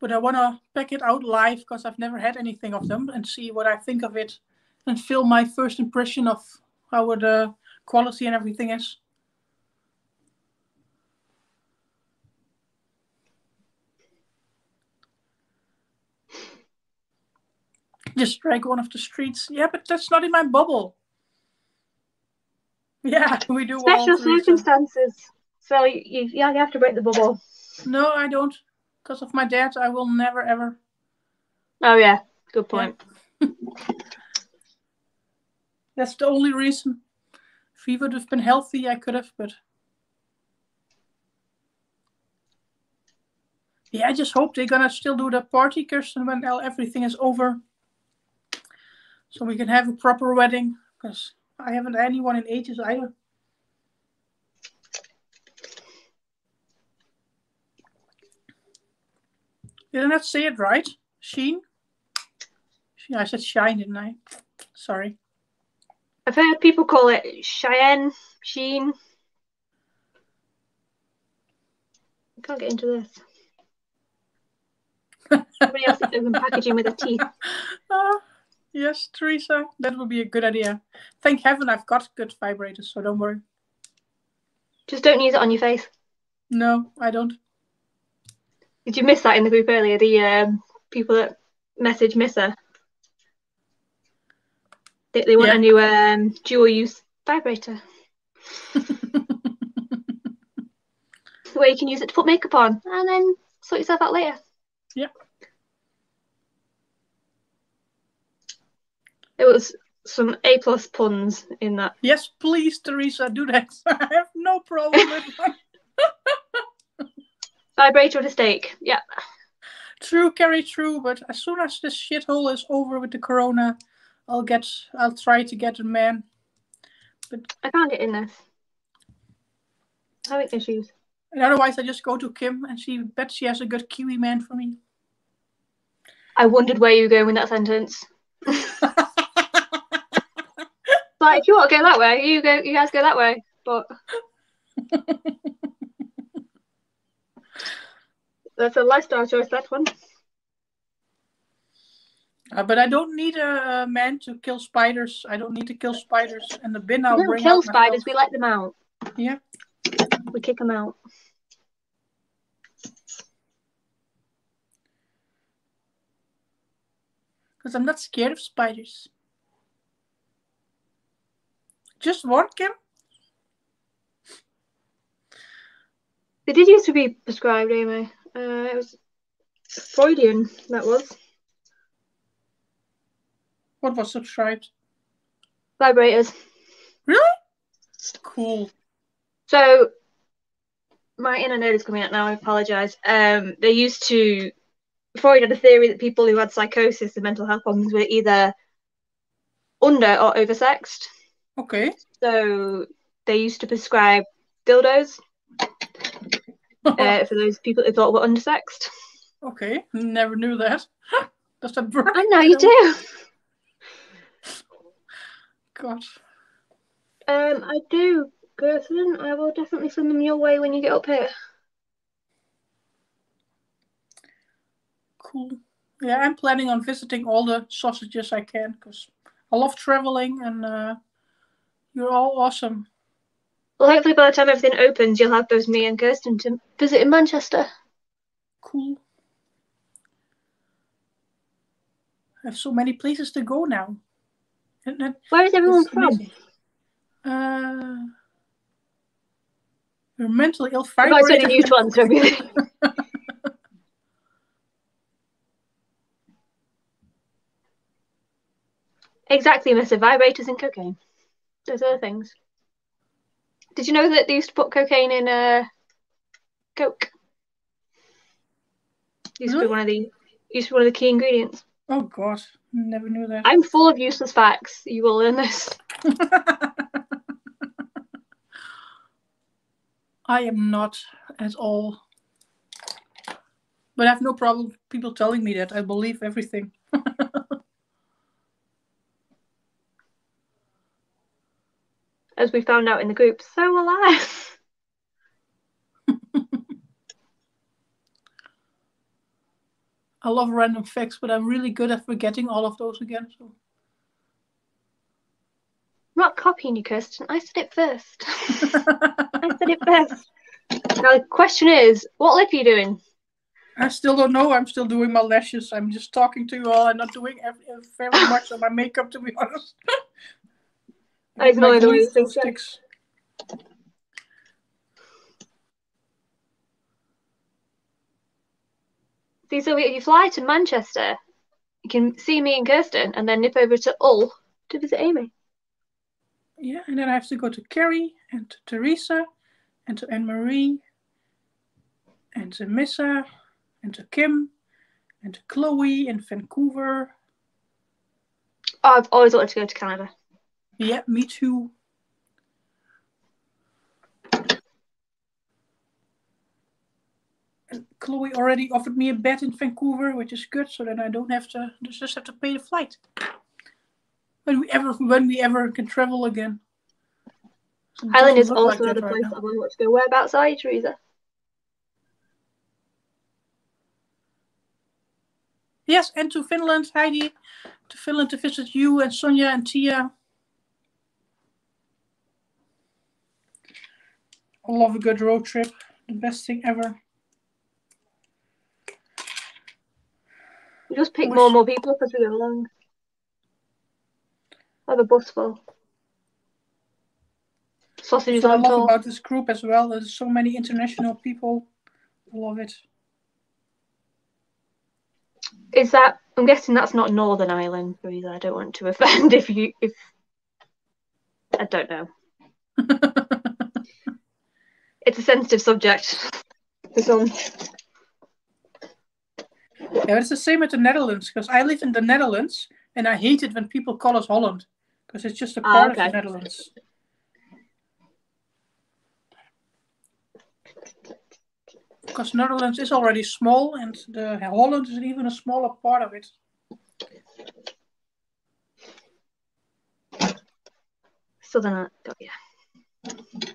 But I want to pack it out live because I've never had anything of them and see what I think of it, and feel my first impression of how the quality and everything is. Just drank one of the streets. Yeah, but that's not in my bubble. <laughs> Yeah, we do Special circumstances. So you, you, yeah, you have to break the bubble. No, I don't. Because of my dad, I will never ever. Oh yeah, good point. <laughs> That's the only reason. If he would have been healthy, I could have, but. Yeah, I just hope they're gonna still do the party, Kirsten, when everything is over. So we can have a proper wedding, because I haven't had anyone in ages either. Did I not say it right? Sheen? Sheen- I said shine, didn't I? Sorry. I've heard people call it Cheyenne, Sheen. I can't get into this. <laughs> Somebody else is open packaging with their a T. <laughs> Ah. Yes, Teresa, that would be a good idea. Thank heaven I've got good vibrators, so don't worry. Just don't use it on your face. No, I don't. Did you miss that in the group earlier? The um, people that message Missa. They, they want Yeah. a new um, dual use vibrator <laughs> where you can use it to put makeup on and then sort yourself out later. Yep. It was some A plus puns in that. yes, please, Teresa, do that. <laughs> I have no problem with <laughs> that. Vibrator a steak. Yeah. True, carry true. But as soon as this shithole is over with the corona, I'll get. I'll try to get a man. But I can't get in this. Having issues. And otherwise, I just go to Kim and she bet she has a good Kiwi man for me. I wondered where you were going with that sentence. <laughs> Like, if you want to go that way, you go. You guys go that way. But <laughs> that's a lifestyle choice. That one. Uh, but I don't need a, a man to kill spiders. I don't need to kill spiders. And the bin I'll we don't bring kill spiders. myself. We let them out. Yeah. We kick them out. Because I'm not scared of spiders. Just Kim? They did used to be prescribed, Amy. Uh, it was Freudian. That was What was subscribed? vibrators. Really? Cool. So my inner nerd is coming out now. I apologize. Um, they used to. Freud had a theory that people who had psychosis and mental health problems were either under or oversexed. Okay. So they used to prescribe dildos <laughs> uh, for those people who thought were undersexed. okay. Never knew that. <laughs> Does that work? I know you do. God. Um, I do, Gertrude. I will definitely send them your way when you get up here. Cool. Yeah, I'm planning on visiting all the sausages I can because I love traveling and uh, you're all awesome. Well, hopefully by the time everything opens, you'll have both me and Kirsten to visit in Manchester. Cool. I have so many places to go now. Where is everyone It's from? amazing. Uh, you're mentally ill. I've got new ones, so really. <laughs> Exactly, Mr. Vibrators and cocaine. Those other things. Did you know that they used to put cocaine in uh, Coke? Used to be one of the used to be one of the key ingredients. Oh God, never knew that. I'm full of useless facts. You will learn this. <laughs> I am not at all. But I have no problem people telling me that. I believe everything. <laughs> As we found out in the group, so will I. <laughs> I love random facts, but I'm really good at forgetting all of those again. So not copying you, Kirsten. I said it first. <laughs> I said it first. Now the question is, what lip are you doing? I still don't know. I'm still doing my lashes. I'm just talking to you all. I'm not doing very <laughs> much on my makeup, to be honest. I ignore My the way glue you still so. sticks. See, so you fly to Manchester, you can see me and Kirsten, and then nip over to Hull to visit Amy. Yeah, and then I have to go to Carrie and to Teresa and to Anne Marie and to Missa and to Kim and to Chloe in Vancouver. Oh, I've always wanted to go to Canada. Yeah, me too. And Chloe already offered me a bed in Vancouver, which is good, so then I don't have to just have to pay the flight. When we ever when we ever can travel again. It Ireland is also like another right place now. I want to go. Whereabouts are you, Teresa? Yes, and to Finland, Heidi. To Finland to visit you and Sonia and Tia. I love a good road trip. The best thing ever. We just pick Wish- more and more people up as we go along. I have a bus full. Sausages So I on love about this group as well. There's so many international people. I love it. Is that? I'm guessing that's not Northern Ireland, Teresa. I don't want to <laughs> offend if you if. I don't know. <laughs> It's a sensitive subject. For some. Yeah, it's the same with the Netherlands because I live in the Netherlands and I hate it when people call us Holland because it's just a Ah, part okay. of the Netherlands. Because Netherlands is already small and the Holland is even a smaller part of it. Southern Ireland. Oh, yeah.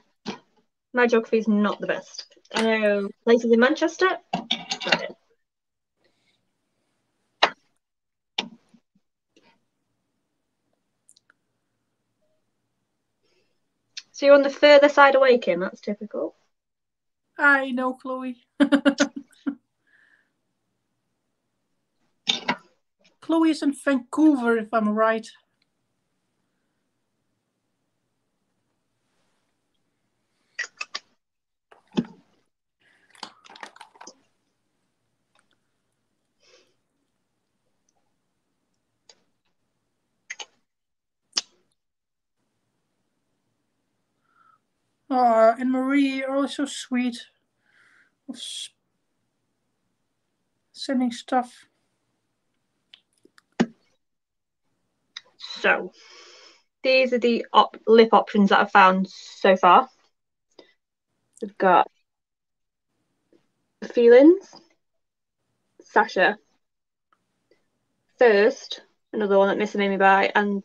My geography is not the best. I know places in Manchester. Got it. So you're on the further side away, Kim. That's typical. I know, Chloe. <laughs> Chloe is in Vancouver, if I'm right. Oh, and Marie, always so sweet. sending stuff. So, these are the op- lip options that I've found so far. We've got Feelings, Sasha, First, another one that Missa made me buy, and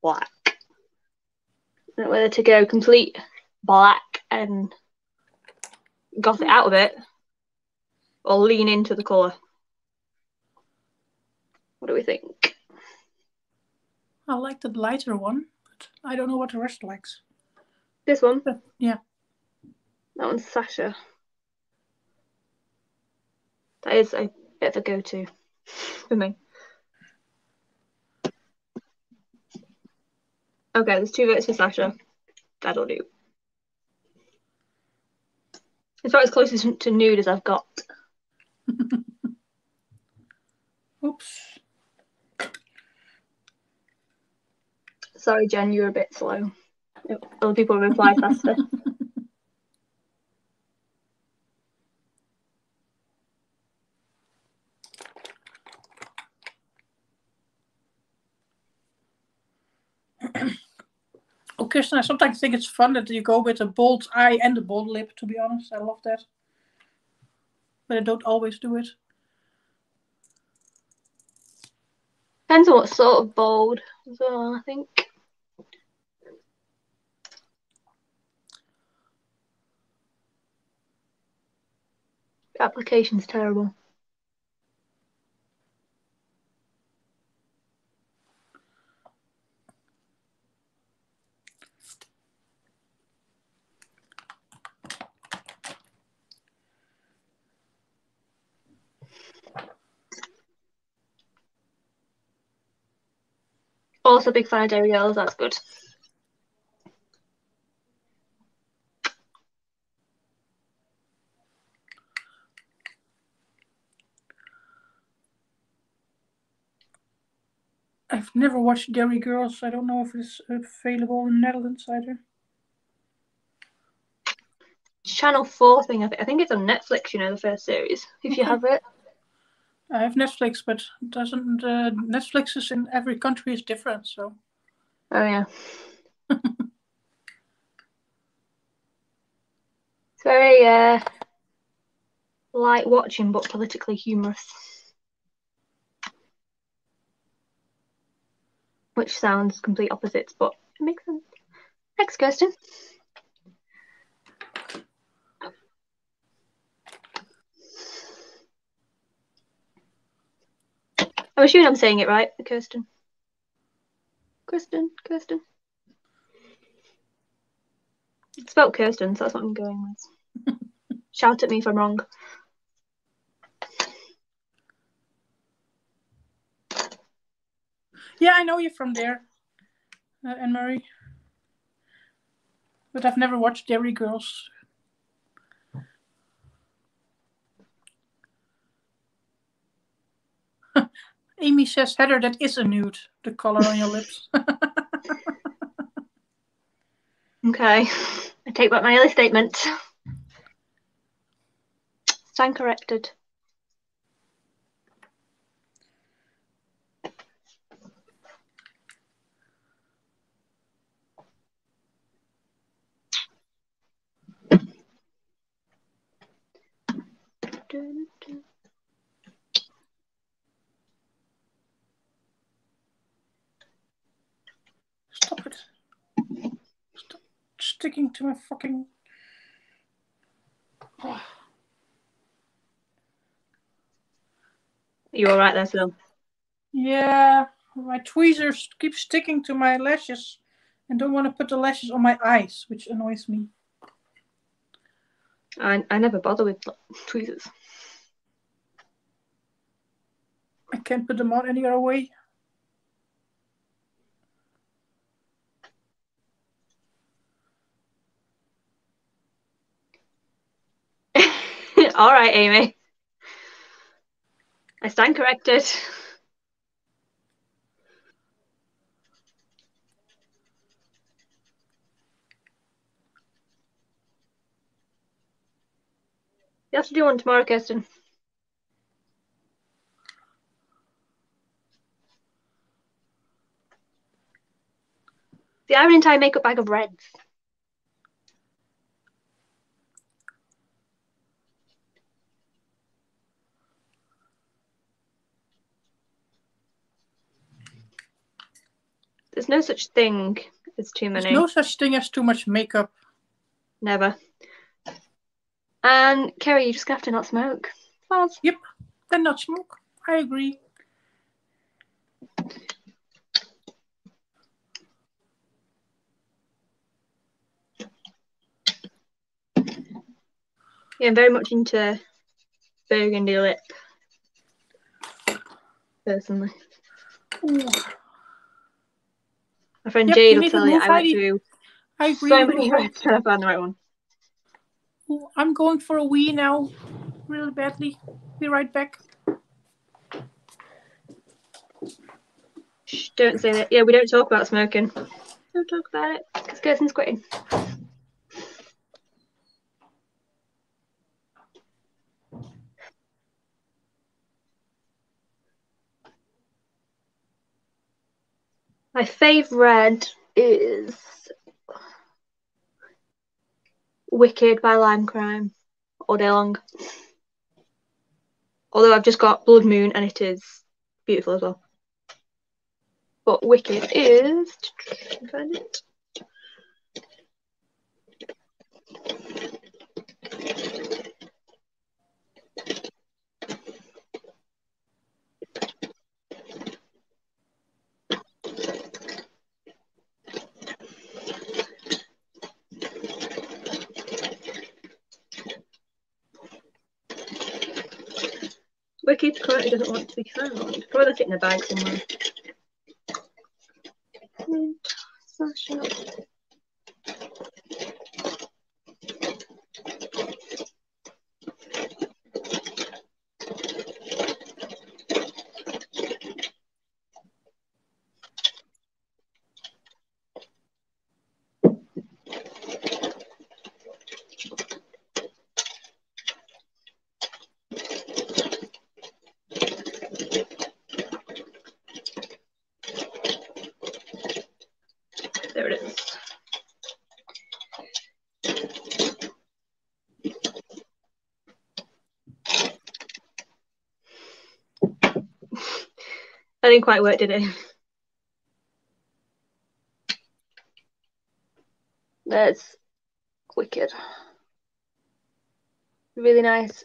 Black. I don't know whether to go complete black and goth it out of it or lean into the colour. What do we think? I like the lighter one, but I don't know what the rest likes. This one? But yeah, That one's Sasha. That is a bit of a go-to <laughs> for me. Okay, there's two votes for Sasha. That'll do. It's about as close as to nude as I've got. <laughs> oops. Sorry, Jen, you're a bit slow. Other people reply faster. <laughs> <clears throat> Kirsten, I sometimes think it's fun that you go with a bold eye and a bold lip, to be honest. I love that. But I don't always do it. Depends on what sort of bold as well, I think. Application's terrible. Also, big fan of Derry Girls. That's good. I've never watched Derry Girls. I don't know if it's available in the Netherlands either. Channel Four thing. I, th- I think it's on Netflix. You know, the first series. If you mm-hmm. have it. I have Netflix, but doesn't uh, Netflix is in every country is different. So Oh yeah. <laughs> it's very uh light watching but politically humorous. Which sounds complete opposites, but it makes sense. Thanks, Kirsten. I'm assuming I'm saying it right, Kirsten. Kirsten, Kirsten. It's spelled Kirsten, so that's what I'm going with. <laughs> Shout at me if I'm wrong. yeah, I know you from there, uh, Anne Marie. But I've never watched Derry Girls. <laughs> Amy says, Heather, that is a nude, the color on your lips. <laughs> Okay, I take back my early statement. Stand corrected. Stop it. Stop sticking to my fucking. You all right there, Phil? Yeah, my tweezers keep sticking to my lashes and don't want to put the lashes on my eyes, which annoys me. I, I never bother with tweezers. I can't put them on any other way. All right, Amy. I stand corrected. You have to do one tomorrow, Kirsten. The Iron entire makeup bag of reds. There's no such thing as too many. There's no such thing as too much makeup. Never. And Kerry, you just have to not smoke. Faz. Yep, then not smoke. I agree. Yeah, I'm very much into burgundy lip. Personally. Ooh, My friend Yep, Jade will tell you I went through I agree so many hurts <laughs> trying to find the right one. I'm going for a wee now, really badly. Be right back. Shh, don't say that. Yeah, we don't talk about smoking. Don't talk about it. Because Kirsten's quitting. My red is Wicked by Lime Crime all day long. Although I've just got Blood Moon and it is beautiful as well. But Wicked is. Find it. Wicked currently doesn't want to be found. Probably it in a bag somewhere. Hmm. Sasha. There it is. That didn't quite work, did it? That's wicked. Really nice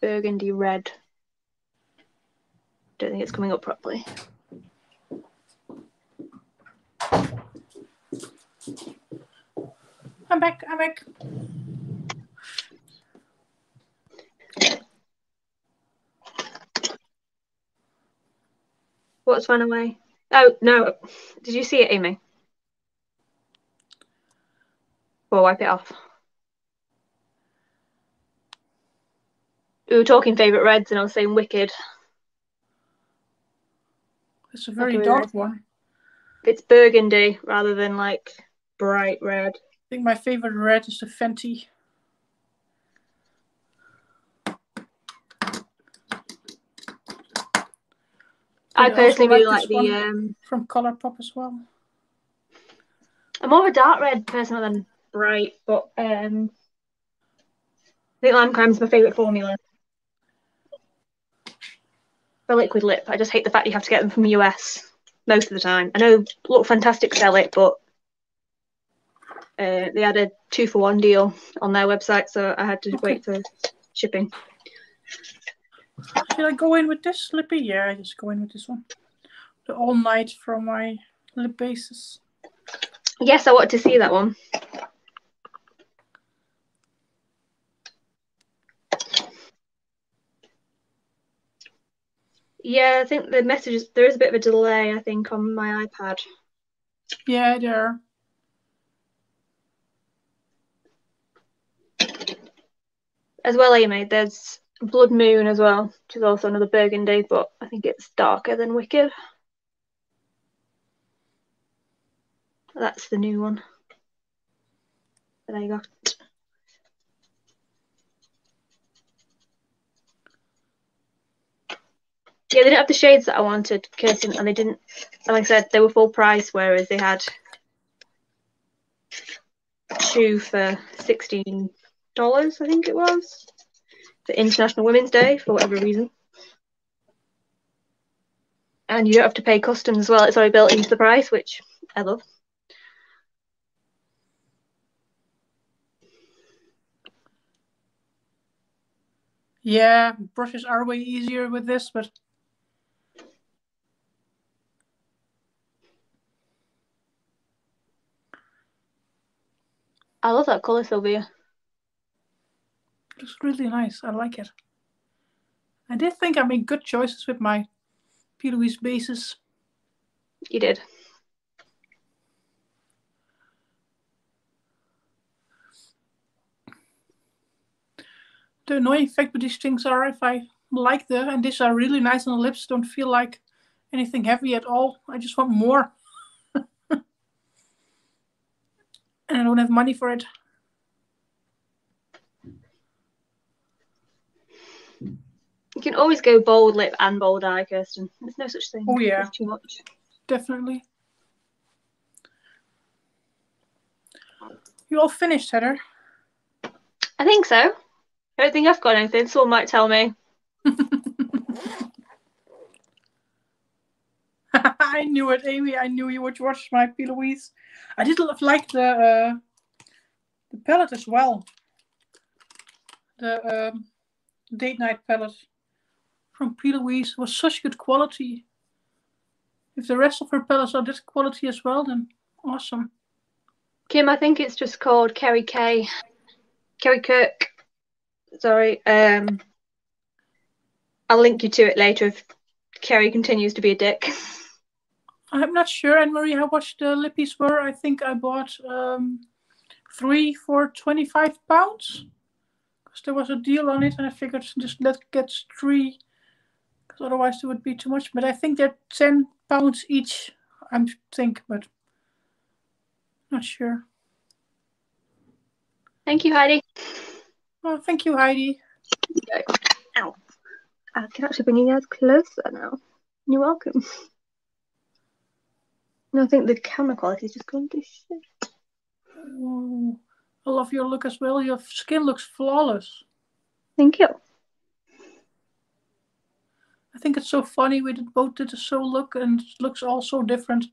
burgundy red. Don't think it's coming up properly. Run away? Oh no! Did you see it, Amy? Well, wipe it off. We were talking favourite reds, and I was saying Wicked. It's a very dark right. one. It's burgundy rather than like bright red. I think my favorite red is the Fenty. I personally really like like the. Um, from Colourpop as well. I'm more of a dark red person than bright, but um, I think lime crime's my favourite formula for liquid lip. I just hate the fact you have to get them from the US most of the time. I know Lookfantastic sell it, but uh, they had a two for one deal on their website, so I had to wait for shipping. Should I go in with this lippy? Yeah, I just go in with this one. The all night from my lip bases. Yes, I want to see that one. Yeah, I think the messages there is a bit of a delay, I think, on my iPad. Yeah, there. As well, Amy, there's Blood Moon as well, which is also another Burgundy, but I think it's darker than Wicked. That's the new one that I got. Yeah, they didn't have the shades that I wanted, Kirsten, and they didn't. Like I said, they were full price, whereas they had two for sixteen dollars, I think it was for International Women's Day for whatever reason. And you don't have to pay customs as well; it's already built into the price, which I love. Yeah, brushes are way easier with this, but I love that colour, Silvia. It's really nice. I like it. I did think I made good choices with my P. Louise bases. You did. The annoying fact with these things are if I like the and these are really nice on the lips, don't feel like anything heavy at all. I just want more. <laughs> and I don't have money for it. You can always go bold lip and bold eye, Kirsten. There's no such thing. Oh, yeah. It's too much. Definitely. You all finished, Heather? I think so. I don't think I've got anything. Someone might tell me. <laughs> I knew it, Amy. I knew you would watch my P. Louise. I did like the uh, the palette as well. The um, date night palette from P. Louise was such good quality. If the rest of her palettes are this quality as well, then awesome. Kim, I think it's just called Kerry K. Kerry Kirk. Sorry. Um, I'll link you to it later if Kerry continues to be a dick. I'm not sure, Anne Marie, how much the lippies were. I think I bought um, three for 25 pounds because there was a deal on it, and I figured just let get three because otherwise it would be too much. But I think they're 10 pounds each, I think, but not sure. Thank you, Heidi. Oh, thank you, Heidi. Ow. Uh, I can actually bring you guys closer now. You're welcome. No, I think the camera quality is just going to shit. Oh, I love your look as well. Your skin looks flawless. Thank you. I think it's so funny. We did both did a so look and it looks all so different.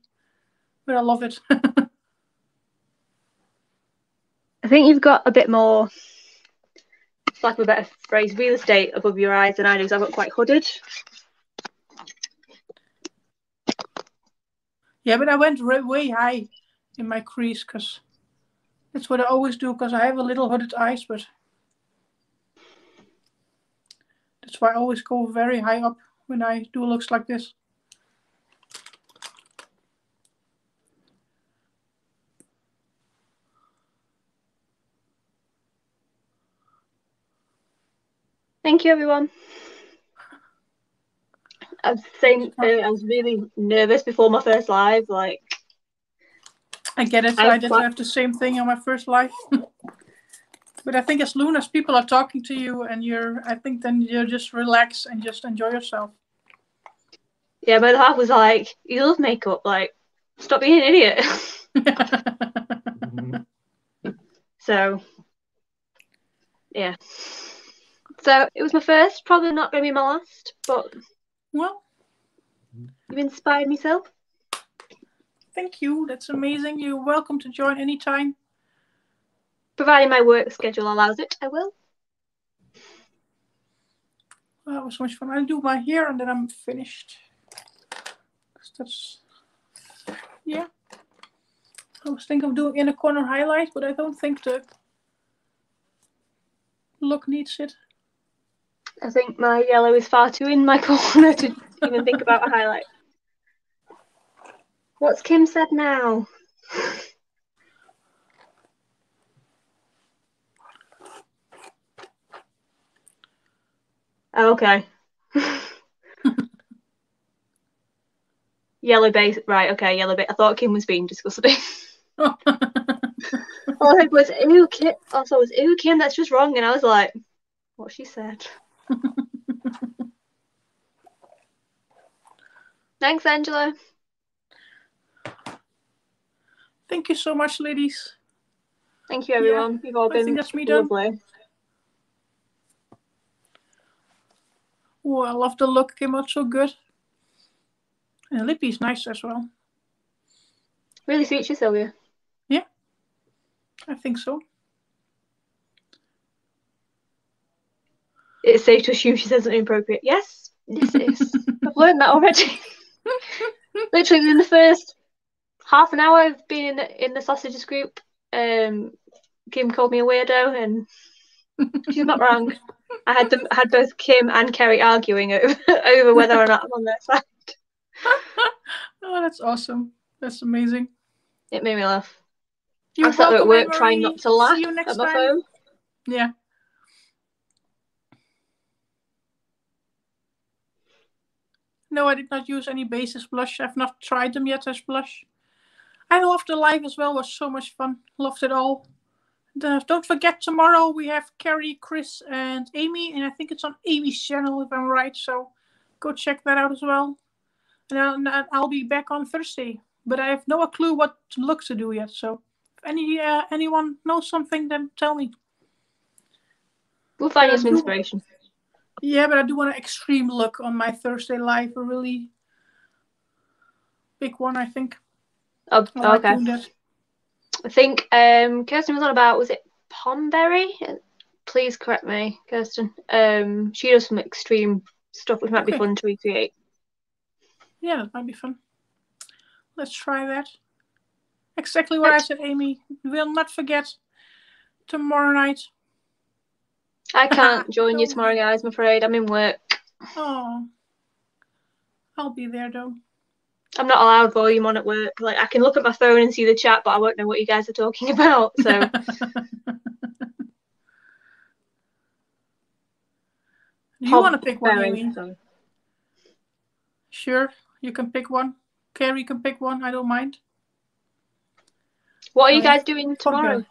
But I love it. <laughs> I think you've got a bit more, lack of a better phrase, real estate above your eyes than I do. 'cause I've got quite hooded. yeah, but I went way high in my crease because that's what I always do because I have a little hooded eyes, but that's why I always go very high up when I do looks like this. Thank you, everyone. I was saying uh, I was really nervous before my first live. Like, I get it. I I did have the same thing on my first live. <laughs> but I think as soon as people are talking to you and you're, I think then you just relax and just enjoy yourself. yeah, but half was like, "You love makeup. Like, stop being an idiot." <laughs> so, yeah. So it was my first. Probably not going to be my last, but well, you've inspired me, so thank you. That's amazing. You're welcome to join anytime. Providing my work schedule allows it, I will. That was so much fun. I'll do my hair and then I'm finished. That's yeah. I was thinking of doing inner corner highlight, but I don't think the look needs it. I think my yellow is far too in my <laughs> corner to even think about a highlight. What's Kim said now? Oh, okay. <laughs> yellow base, right? Okay, yellow base. I thought Kim was being disgusting. <laughs> All I heard was "ew, Kim." Also, it was "ew, Kim." That's just wrong, and I was like, "What she said." <laughs> Thanks, Angela. Thank you so much, ladies. Thank you, everyone. You've all I been that's me done. Oh, I love the look. Came out so good. And Lippy's nice as well. Really suits you, Silvia. Yeah, I think so. It's safe to assume she says something inappropriate. Yes, this is. <laughs> I've learned that already. <laughs> Literally within the first half an hour of being in the, in the sausages group, um, Kim called me a weirdo, and she's not wrong. <laughs> I had them, had both Kim and Kerry arguing over, <laughs> over whether or not I'm on their side. <laughs> Oh, that's awesome. That's amazing. It made me laugh. You're I sat there at welcome, work trying not to laugh See you next at my time. phone. Yeah. No, I did not use any basis blush. I've not tried them yet as blush. I loved the live as well. It was so much fun. Loved it all. The- don't forget tomorrow we have Carrie, Chris, and Amy, and I think it's on Amy's channel if I'm right. So go check that out as well. And I'll, I'll be back on Thursday, but I have no clue what look to do yet. So if any uh, anyone knows something, then tell me. We'll find you some inspiration. Yeah, but I do want an extreme look on my Thursday live. A really big one, I think. Oh, I like okay. I think um, Kirsten was on about was it Pomberry? Please correct me, Kirsten. Um, she does some extreme stuff which might be fun to recreate. Yeah, that might be fun. Let's try that. Exactly what I said, Amy. We'll not forget tomorrow night. I can't <laughs> join you tomorrow, guys. I'm afraid I'm in work. Oh, I'll be there though. I'm not allowed volume on at work. Like I can look at my phone and see the chat, but I won't know what you guys are talking <laughs> about. So <laughs> Do you want to pick one, Amy? Sure, you can pick one. Carrie can pick one. I don't mind. What are you guys doing tomorrow?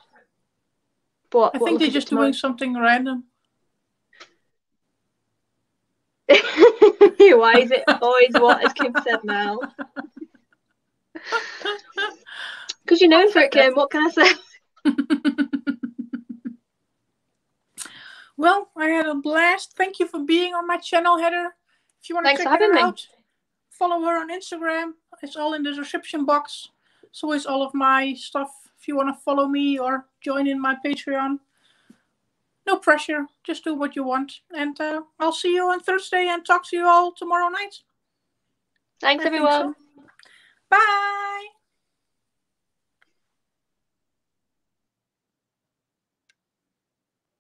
What? I what think they're just doing something random. <laughs> <laughs> Why is it always what as Kim said now? <laughs> Because you're known for it, Kim. What can I say? <laughs> Well, I had a blast. Thank you for being on my channel, Heather. If you want to check her me. out, follow her on Instagram. It's all in the description box. So is all of my stuff. If you want to follow me or join in my Patreon, no pressure. Just do what you want. And uh, I'll see you on Thursday and talk to you all tomorrow night. Thanks, I everyone. so. Bye.